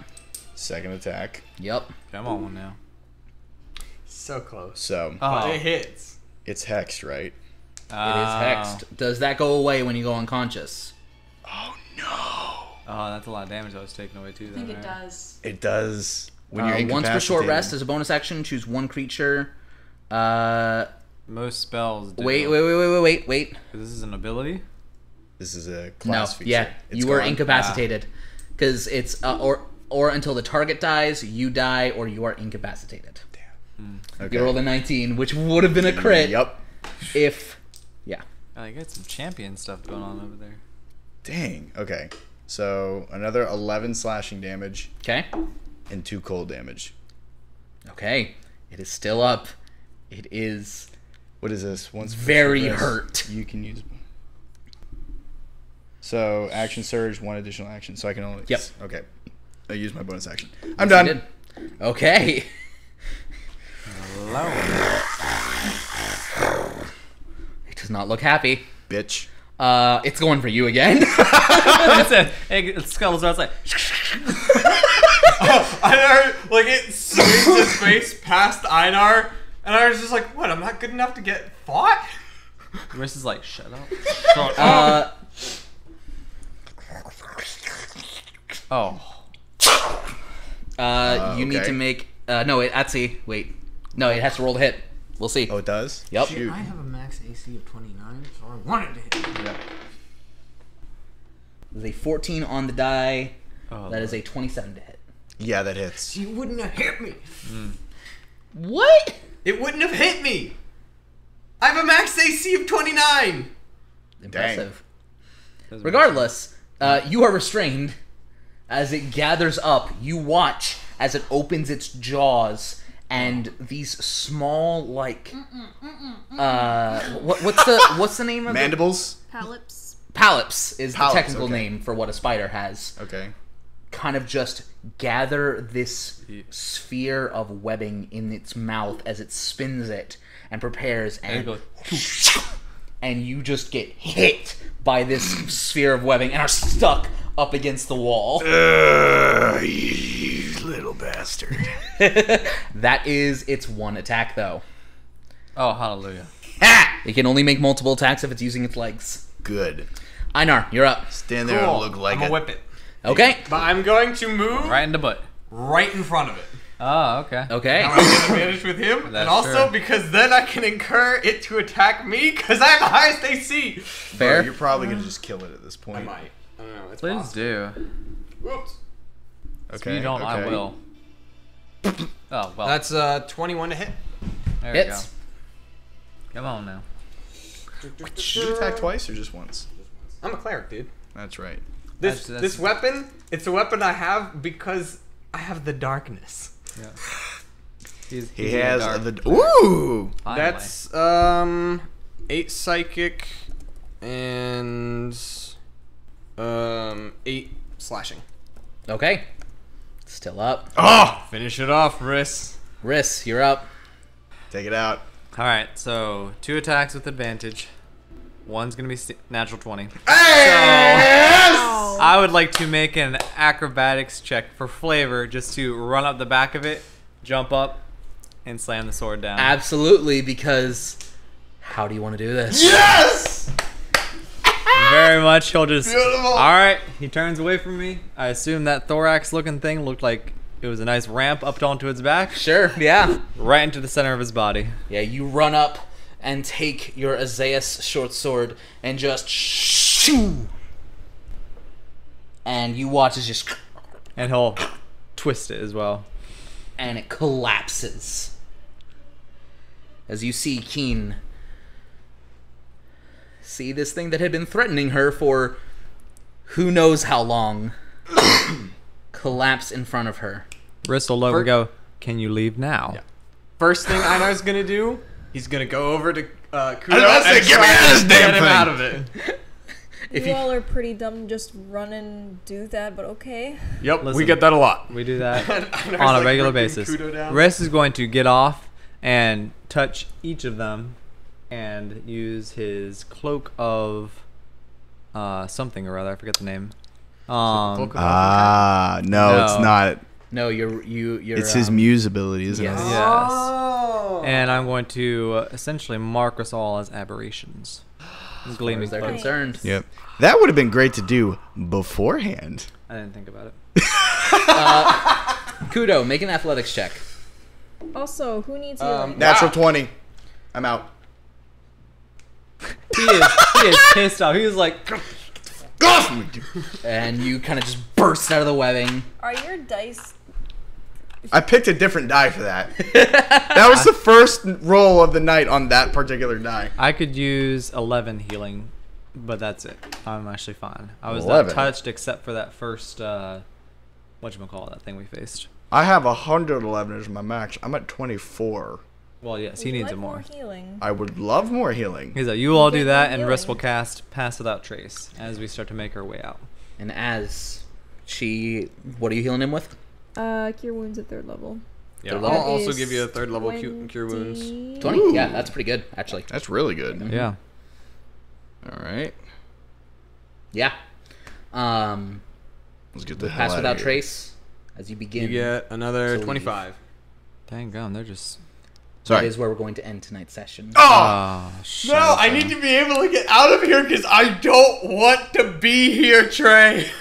Speaker 6: Second attack.
Speaker 1: Yep.
Speaker 4: Come on now.
Speaker 2: So close.
Speaker 6: So
Speaker 4: Oh,
Speaker 2: it hits.
Speaker 6: it's hexed, right?
Speaker 1: It is hexed. Does that go away when you go unconscious?
Speaker 6: Oh no!
Speaker 4: Oh, that's a lot of damage that was taken away too.
Speaker 5: I think
Speaker 4: then,
Speaker 5: it
Speaker 4: right?
Speaker 5: does.
Speaker 6: It does when
Speaker 1: Uh,
Speaker 6: you're
Speaker 1: once per short rest as a bonus action, choose one creature. Uh,
Speaker 4: Most spells. Do.
Speaker 1: wait, wait, wait, wait, wait, wait, wait.
Speaker 4: This is an ability.
Speaker 6: This is a
Speaker 1: No,
Speaker 6: class feature.
Speaker 1: yeah,
Speaker 6: It's
Speaker 1: you were
Speaker 6: gone.
Speaker 1: incapacitated because it's uh, or or until the target dies, you die, or you are incapacitated. Damn.
Speaker 6: Okay.
Speaker 1: You rolled a 19, which would have been a crit
Speaker 6: Yep.
Speaker 1: if, yeah.
Speaker 4: Oh, you got some champion stuff going on over there.
Speaker 6: Dang. Okay. So another 11 slashing damage
Speaker 1: Okay,
Speaker 6: and two cold damage.
Speaker 1: okay, it is still up. It is
Speaker 6: What is this? Once
Speaker 1: Very
Speaker 6: short rest,
Speaker 1: hurt.
Speaker 6: You can use. So action surge, one additional action. So I can only.
Speaker 1: Yep.
Speaker 6: Okay. I use my bonus action. I'm
Speaker 1: You
Speaker 6: done.
Speaker 1: did. Okay. It does not look happy.
Speaker 6: Bitch.
Speaker 1: Uh, it's going for you again.
Speaker 4: it's a, it scuttles out. It's like
Speaker 2: I heard, like, it swings his face past Einar, and I was just like, "What? I'm not good enough to get fought."
Speaker 4: Riss is like, shut up.
Speaker 1: Uh,
Speaker 4: Oh.
Speaker 1: uh, you need to make. Uh, no, wait, Etsy. Wait. No, it has to roll the hit. We'll see.
Speaker 13: Oh, it does.
Speaker 1: Yep.
Speaker 13: Shoot.
Speaker 3: have a max AC of 29, so I wanted to hit.
Speaker 1: There's a 14 on the die.
Speaker 4: Oh,
Speaker 1: That is a 27 to hit.
Speaker 13: Yeah, that hits.
Speaker 3: You wouldn't have hit me.
Speaker 1: What?
Speaker 2: It wouldn't have hit me. I have a max AC of 29.
Speaker 1: Impressive.
Speaker 4: Doesn't
Speaker 1: Regardless, uh, you are restrained. As it gathers up, you watch as it opens its jaws, and these small, like, uh, what, what's the what's the name of it?
Speaker 13: Mandibles.
Speaker 12: Palips.
Speaker 1: Pallops is
Speaker 13: Pallops,
Speaker 1: the technical
Speaker 13: okay.
Speaker 1: name for what a spider has.
Speaker 13: Okay.
Speaker 1: Kind of just gather this sphere of webbing in its mouth as it spins it and prepares, and
Speaker 4: go-
Speaker 1: and you just get hit by this sphere of webbing and are stuck up against the wall.
Speaker 6: Uh, you little bastard.
Speaker 1: that is its one attack, though.
Speaker 4: Oh, hallelujah.
Speaker 1: It can only make multiple attacks if it's using its legs.
Speaker 6: Good.
Speaker 1: Einar, you're up.
Speaker 6: Stand there and look like
Speaker 2: I'm
Speaker 6: a
Speaker 2: gonna whip it.
Speaker 1: Okay.
Speaker 2: But I'm going to move
Speaker 4: Right in the butt.
Speaker 2: right in front of it.
Speaker 4: Oh, okay.
Speaker 1: Okay.
Speaker 2: Now I get advantage with him,
Speaker 4: That's and
Speaker 2: also
Speaker 4: true.
Speaker 2: because then I can incur it to attack me because I have the highest AC.
Speaker 13: Bro,
Speaker 1: Fair.
Speaker 13: you're probably gonna just kill it at this point.
Speaker 2: I might. I don't know. It's
Speaker 4: Please
Speaker 2: possible.
Speaker 4: do.
Speaker 2: Whoops.
Speaker 13: Okay.
Speaker 4: If you don't, I will. Oh, well.
Speaker 2: That's uh 21 to hit.
Speaker 4: there we go. Come on now.
Speaker 13: Did you attack twice or just once?
Speaker 2: I'm a cleric, dude.
Speaker 13: That's right.
Speaker 2: This
Speaker 4: That's-
Speaker 2: this weapon, it's a weapon I have because I have the darkness.
Speaker 4: Yeah. He's,
Speaker 13: He
Speaker 4: he's in
Speaker 13: has
Speaker 4: dark.
Speaker 13: the ooh.
Speaker 4: Finally.
Speaker 2: That's um eight psychic and um eight slashing.
Speaker 1: Okay. Still up.
Speaker 13: Oh,
Speaker 2: Finish it off, Riss.
Speaker 1: Riss, you're up.
Speaker 13: take it out.
Speaker 4: All right, so two attacks with advantage. One's gonna be natural twenty.
Speaker 12: Oh.
Speaker 4: I would like to make an acrobatics check for flavor, just to run up the back of it, jump up, and slam the sword down.
Speaker 1: Absolutely, because how do you want to do this?
Speaker 13: Yes.
Speaker 4: Very much. He'll just.
Speaker 13: Beautiful.
Speaker 4: All right. He turns away from me. I assume that thorax-looking thing looked like it was a nice ramp up onto its back,
Speaker 1: Sure, yeah.
Speaker 4: right into the center of his body.
Speaker 1: Yeah, you run up and take your Azaeus short sword and just shoo. And you watch as just
Speaker 4: And he'll twist it as well.
Speaker 1: and it collapses. As you see Keen see this thing that had been threatening her for who knows how long collapse in front of her.
Speaker 4: Riss will over
Speaker 2: For-
Speaker 4: go. Can you leave now?
Speaker 2: Yeah. First thing Einar's gonna do, he's gonna go over to uh, Kudo
Speaker 6: I was say,
Speaker 2: and
Speaker 6: get me out of this damn
Speaker 2: get him
Speaker 6: thing.
Speaker 2: out of it.
Speaker 1: If
Speaker 12: you
Speaker 1: you
Speaker 12: all are pretty dumb. Just run and do that, but okay.
Speaker 2: Yep, we get that a lot.
Speaker 4: We do that on a
Speaker 2: like,
Speaker 4: regular basis.
Speaker 2: Kudo down.
Speaker 4: Riss is going to get off and touch each of them and use his cloak of uh, something or other. I forget the name. Um,
Speaker 2: Cloak of-
Speaker 6: Ah, no, it's not.
Speaker 1: No, you're you you're
Speaker 6: It's his
Speaker 1: um,
Speaker 6: muse ability, isn't
Speaker 1: yes.
Speaker 6: it?
Speaker 4: Yes.
Speaker 2: Oh.
Speaker 4: And I'm going to uh, essentially mark us all as aberrations. As gleaming
Speaker 1: as they're
Speaker 4: cloak.
Speaker 1: concerned.
Speaker 6: Yep. That would have been great to do beforehand.
Speaker 4: I didn't think about it.
Speaker 1: Kudo, make an athletics check.
Speaker 12: Also, who needs
Speaker 2: Um.
Speaker 13: Natural
Speaker 2: Wow.
Speaker 13: twenty. I'm out.
Speaker 4: He is, he is pissed off. He was like,
Speaker 13: Go off me.
Speaker 1: And you kind of just burst out of the webbing.
Speaker 12: Are your dice?
Speaker 13: I picked a different die for that. that was the first roll of the night on that particular die.
Speaker 4: I could use 11 healing, but that's it. I'm actually fine. I was
Speaker 13: 11?
Speaker 4: not touched except for that first, uh, call that thing we faced.
Speaker 13: I have 111 as my max. I'm at 24.
Speaker 4: Well, yes, he
Speaker 12: Would you
Speaker 4: needs
Speaker 12: like
Speaker 4: it more.
Speaker 12: healing.
Speaker 13: I would love more healing.
Speaker 4: He's like, you all do that, and Russ
Speaker 12: healing.
Speaker 4: will cast Pass Without Trace as we start to make our way out.
Speaker 1: And as she, what are you healing him with?
Speaker 12: Uh, cure wounds at third level.
Speaker 2: Yeah,
Speaker 1: Third
Speaker 2: I'll
Speaker 1: level?
Speaker 2: also
Speaker 12: Is
Speaker 2: give you a third level cu- cure wounds.
Speaker 12: 20.
Speaker 1: Twenty. Yeah, that's pretty good actually.
Speaker 13: That's really good.
Speaker 4: Yeah.
Speaker 13: All right.
Speaker 1: Yeah. Um,
Speaker 13: Let's get the hell
Speaker 1: pass
Speaker 13: out
Speaker 1: without
Speaker 13: of here.
Speaker 1: trace as you begin.
Speaker 2: You get another
Speaker 1: to leave.
Speaker 2: 25.
Speaker 4: Dang gum, they're just.
Speaker 1: That
Speaker 2: Sorry.
Speaker 1: is where we're going to end tonight's session.
Speaker 2: Oh
Speaker 4: Oh,
Speaker 2: no!
Speaker 4: up,
Speaker 2: I need to be able to get out of here because I don't want to be here, Trey.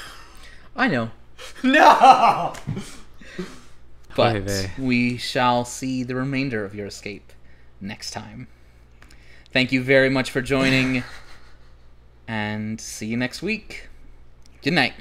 Speaker 1: I know.
Speaker 2: No.
Speaker 1: But
Speaker 4: Oy
Speaker 1: we shall see the remainder of your escape next time. Thank you very much for joining, and see you next week. Good night.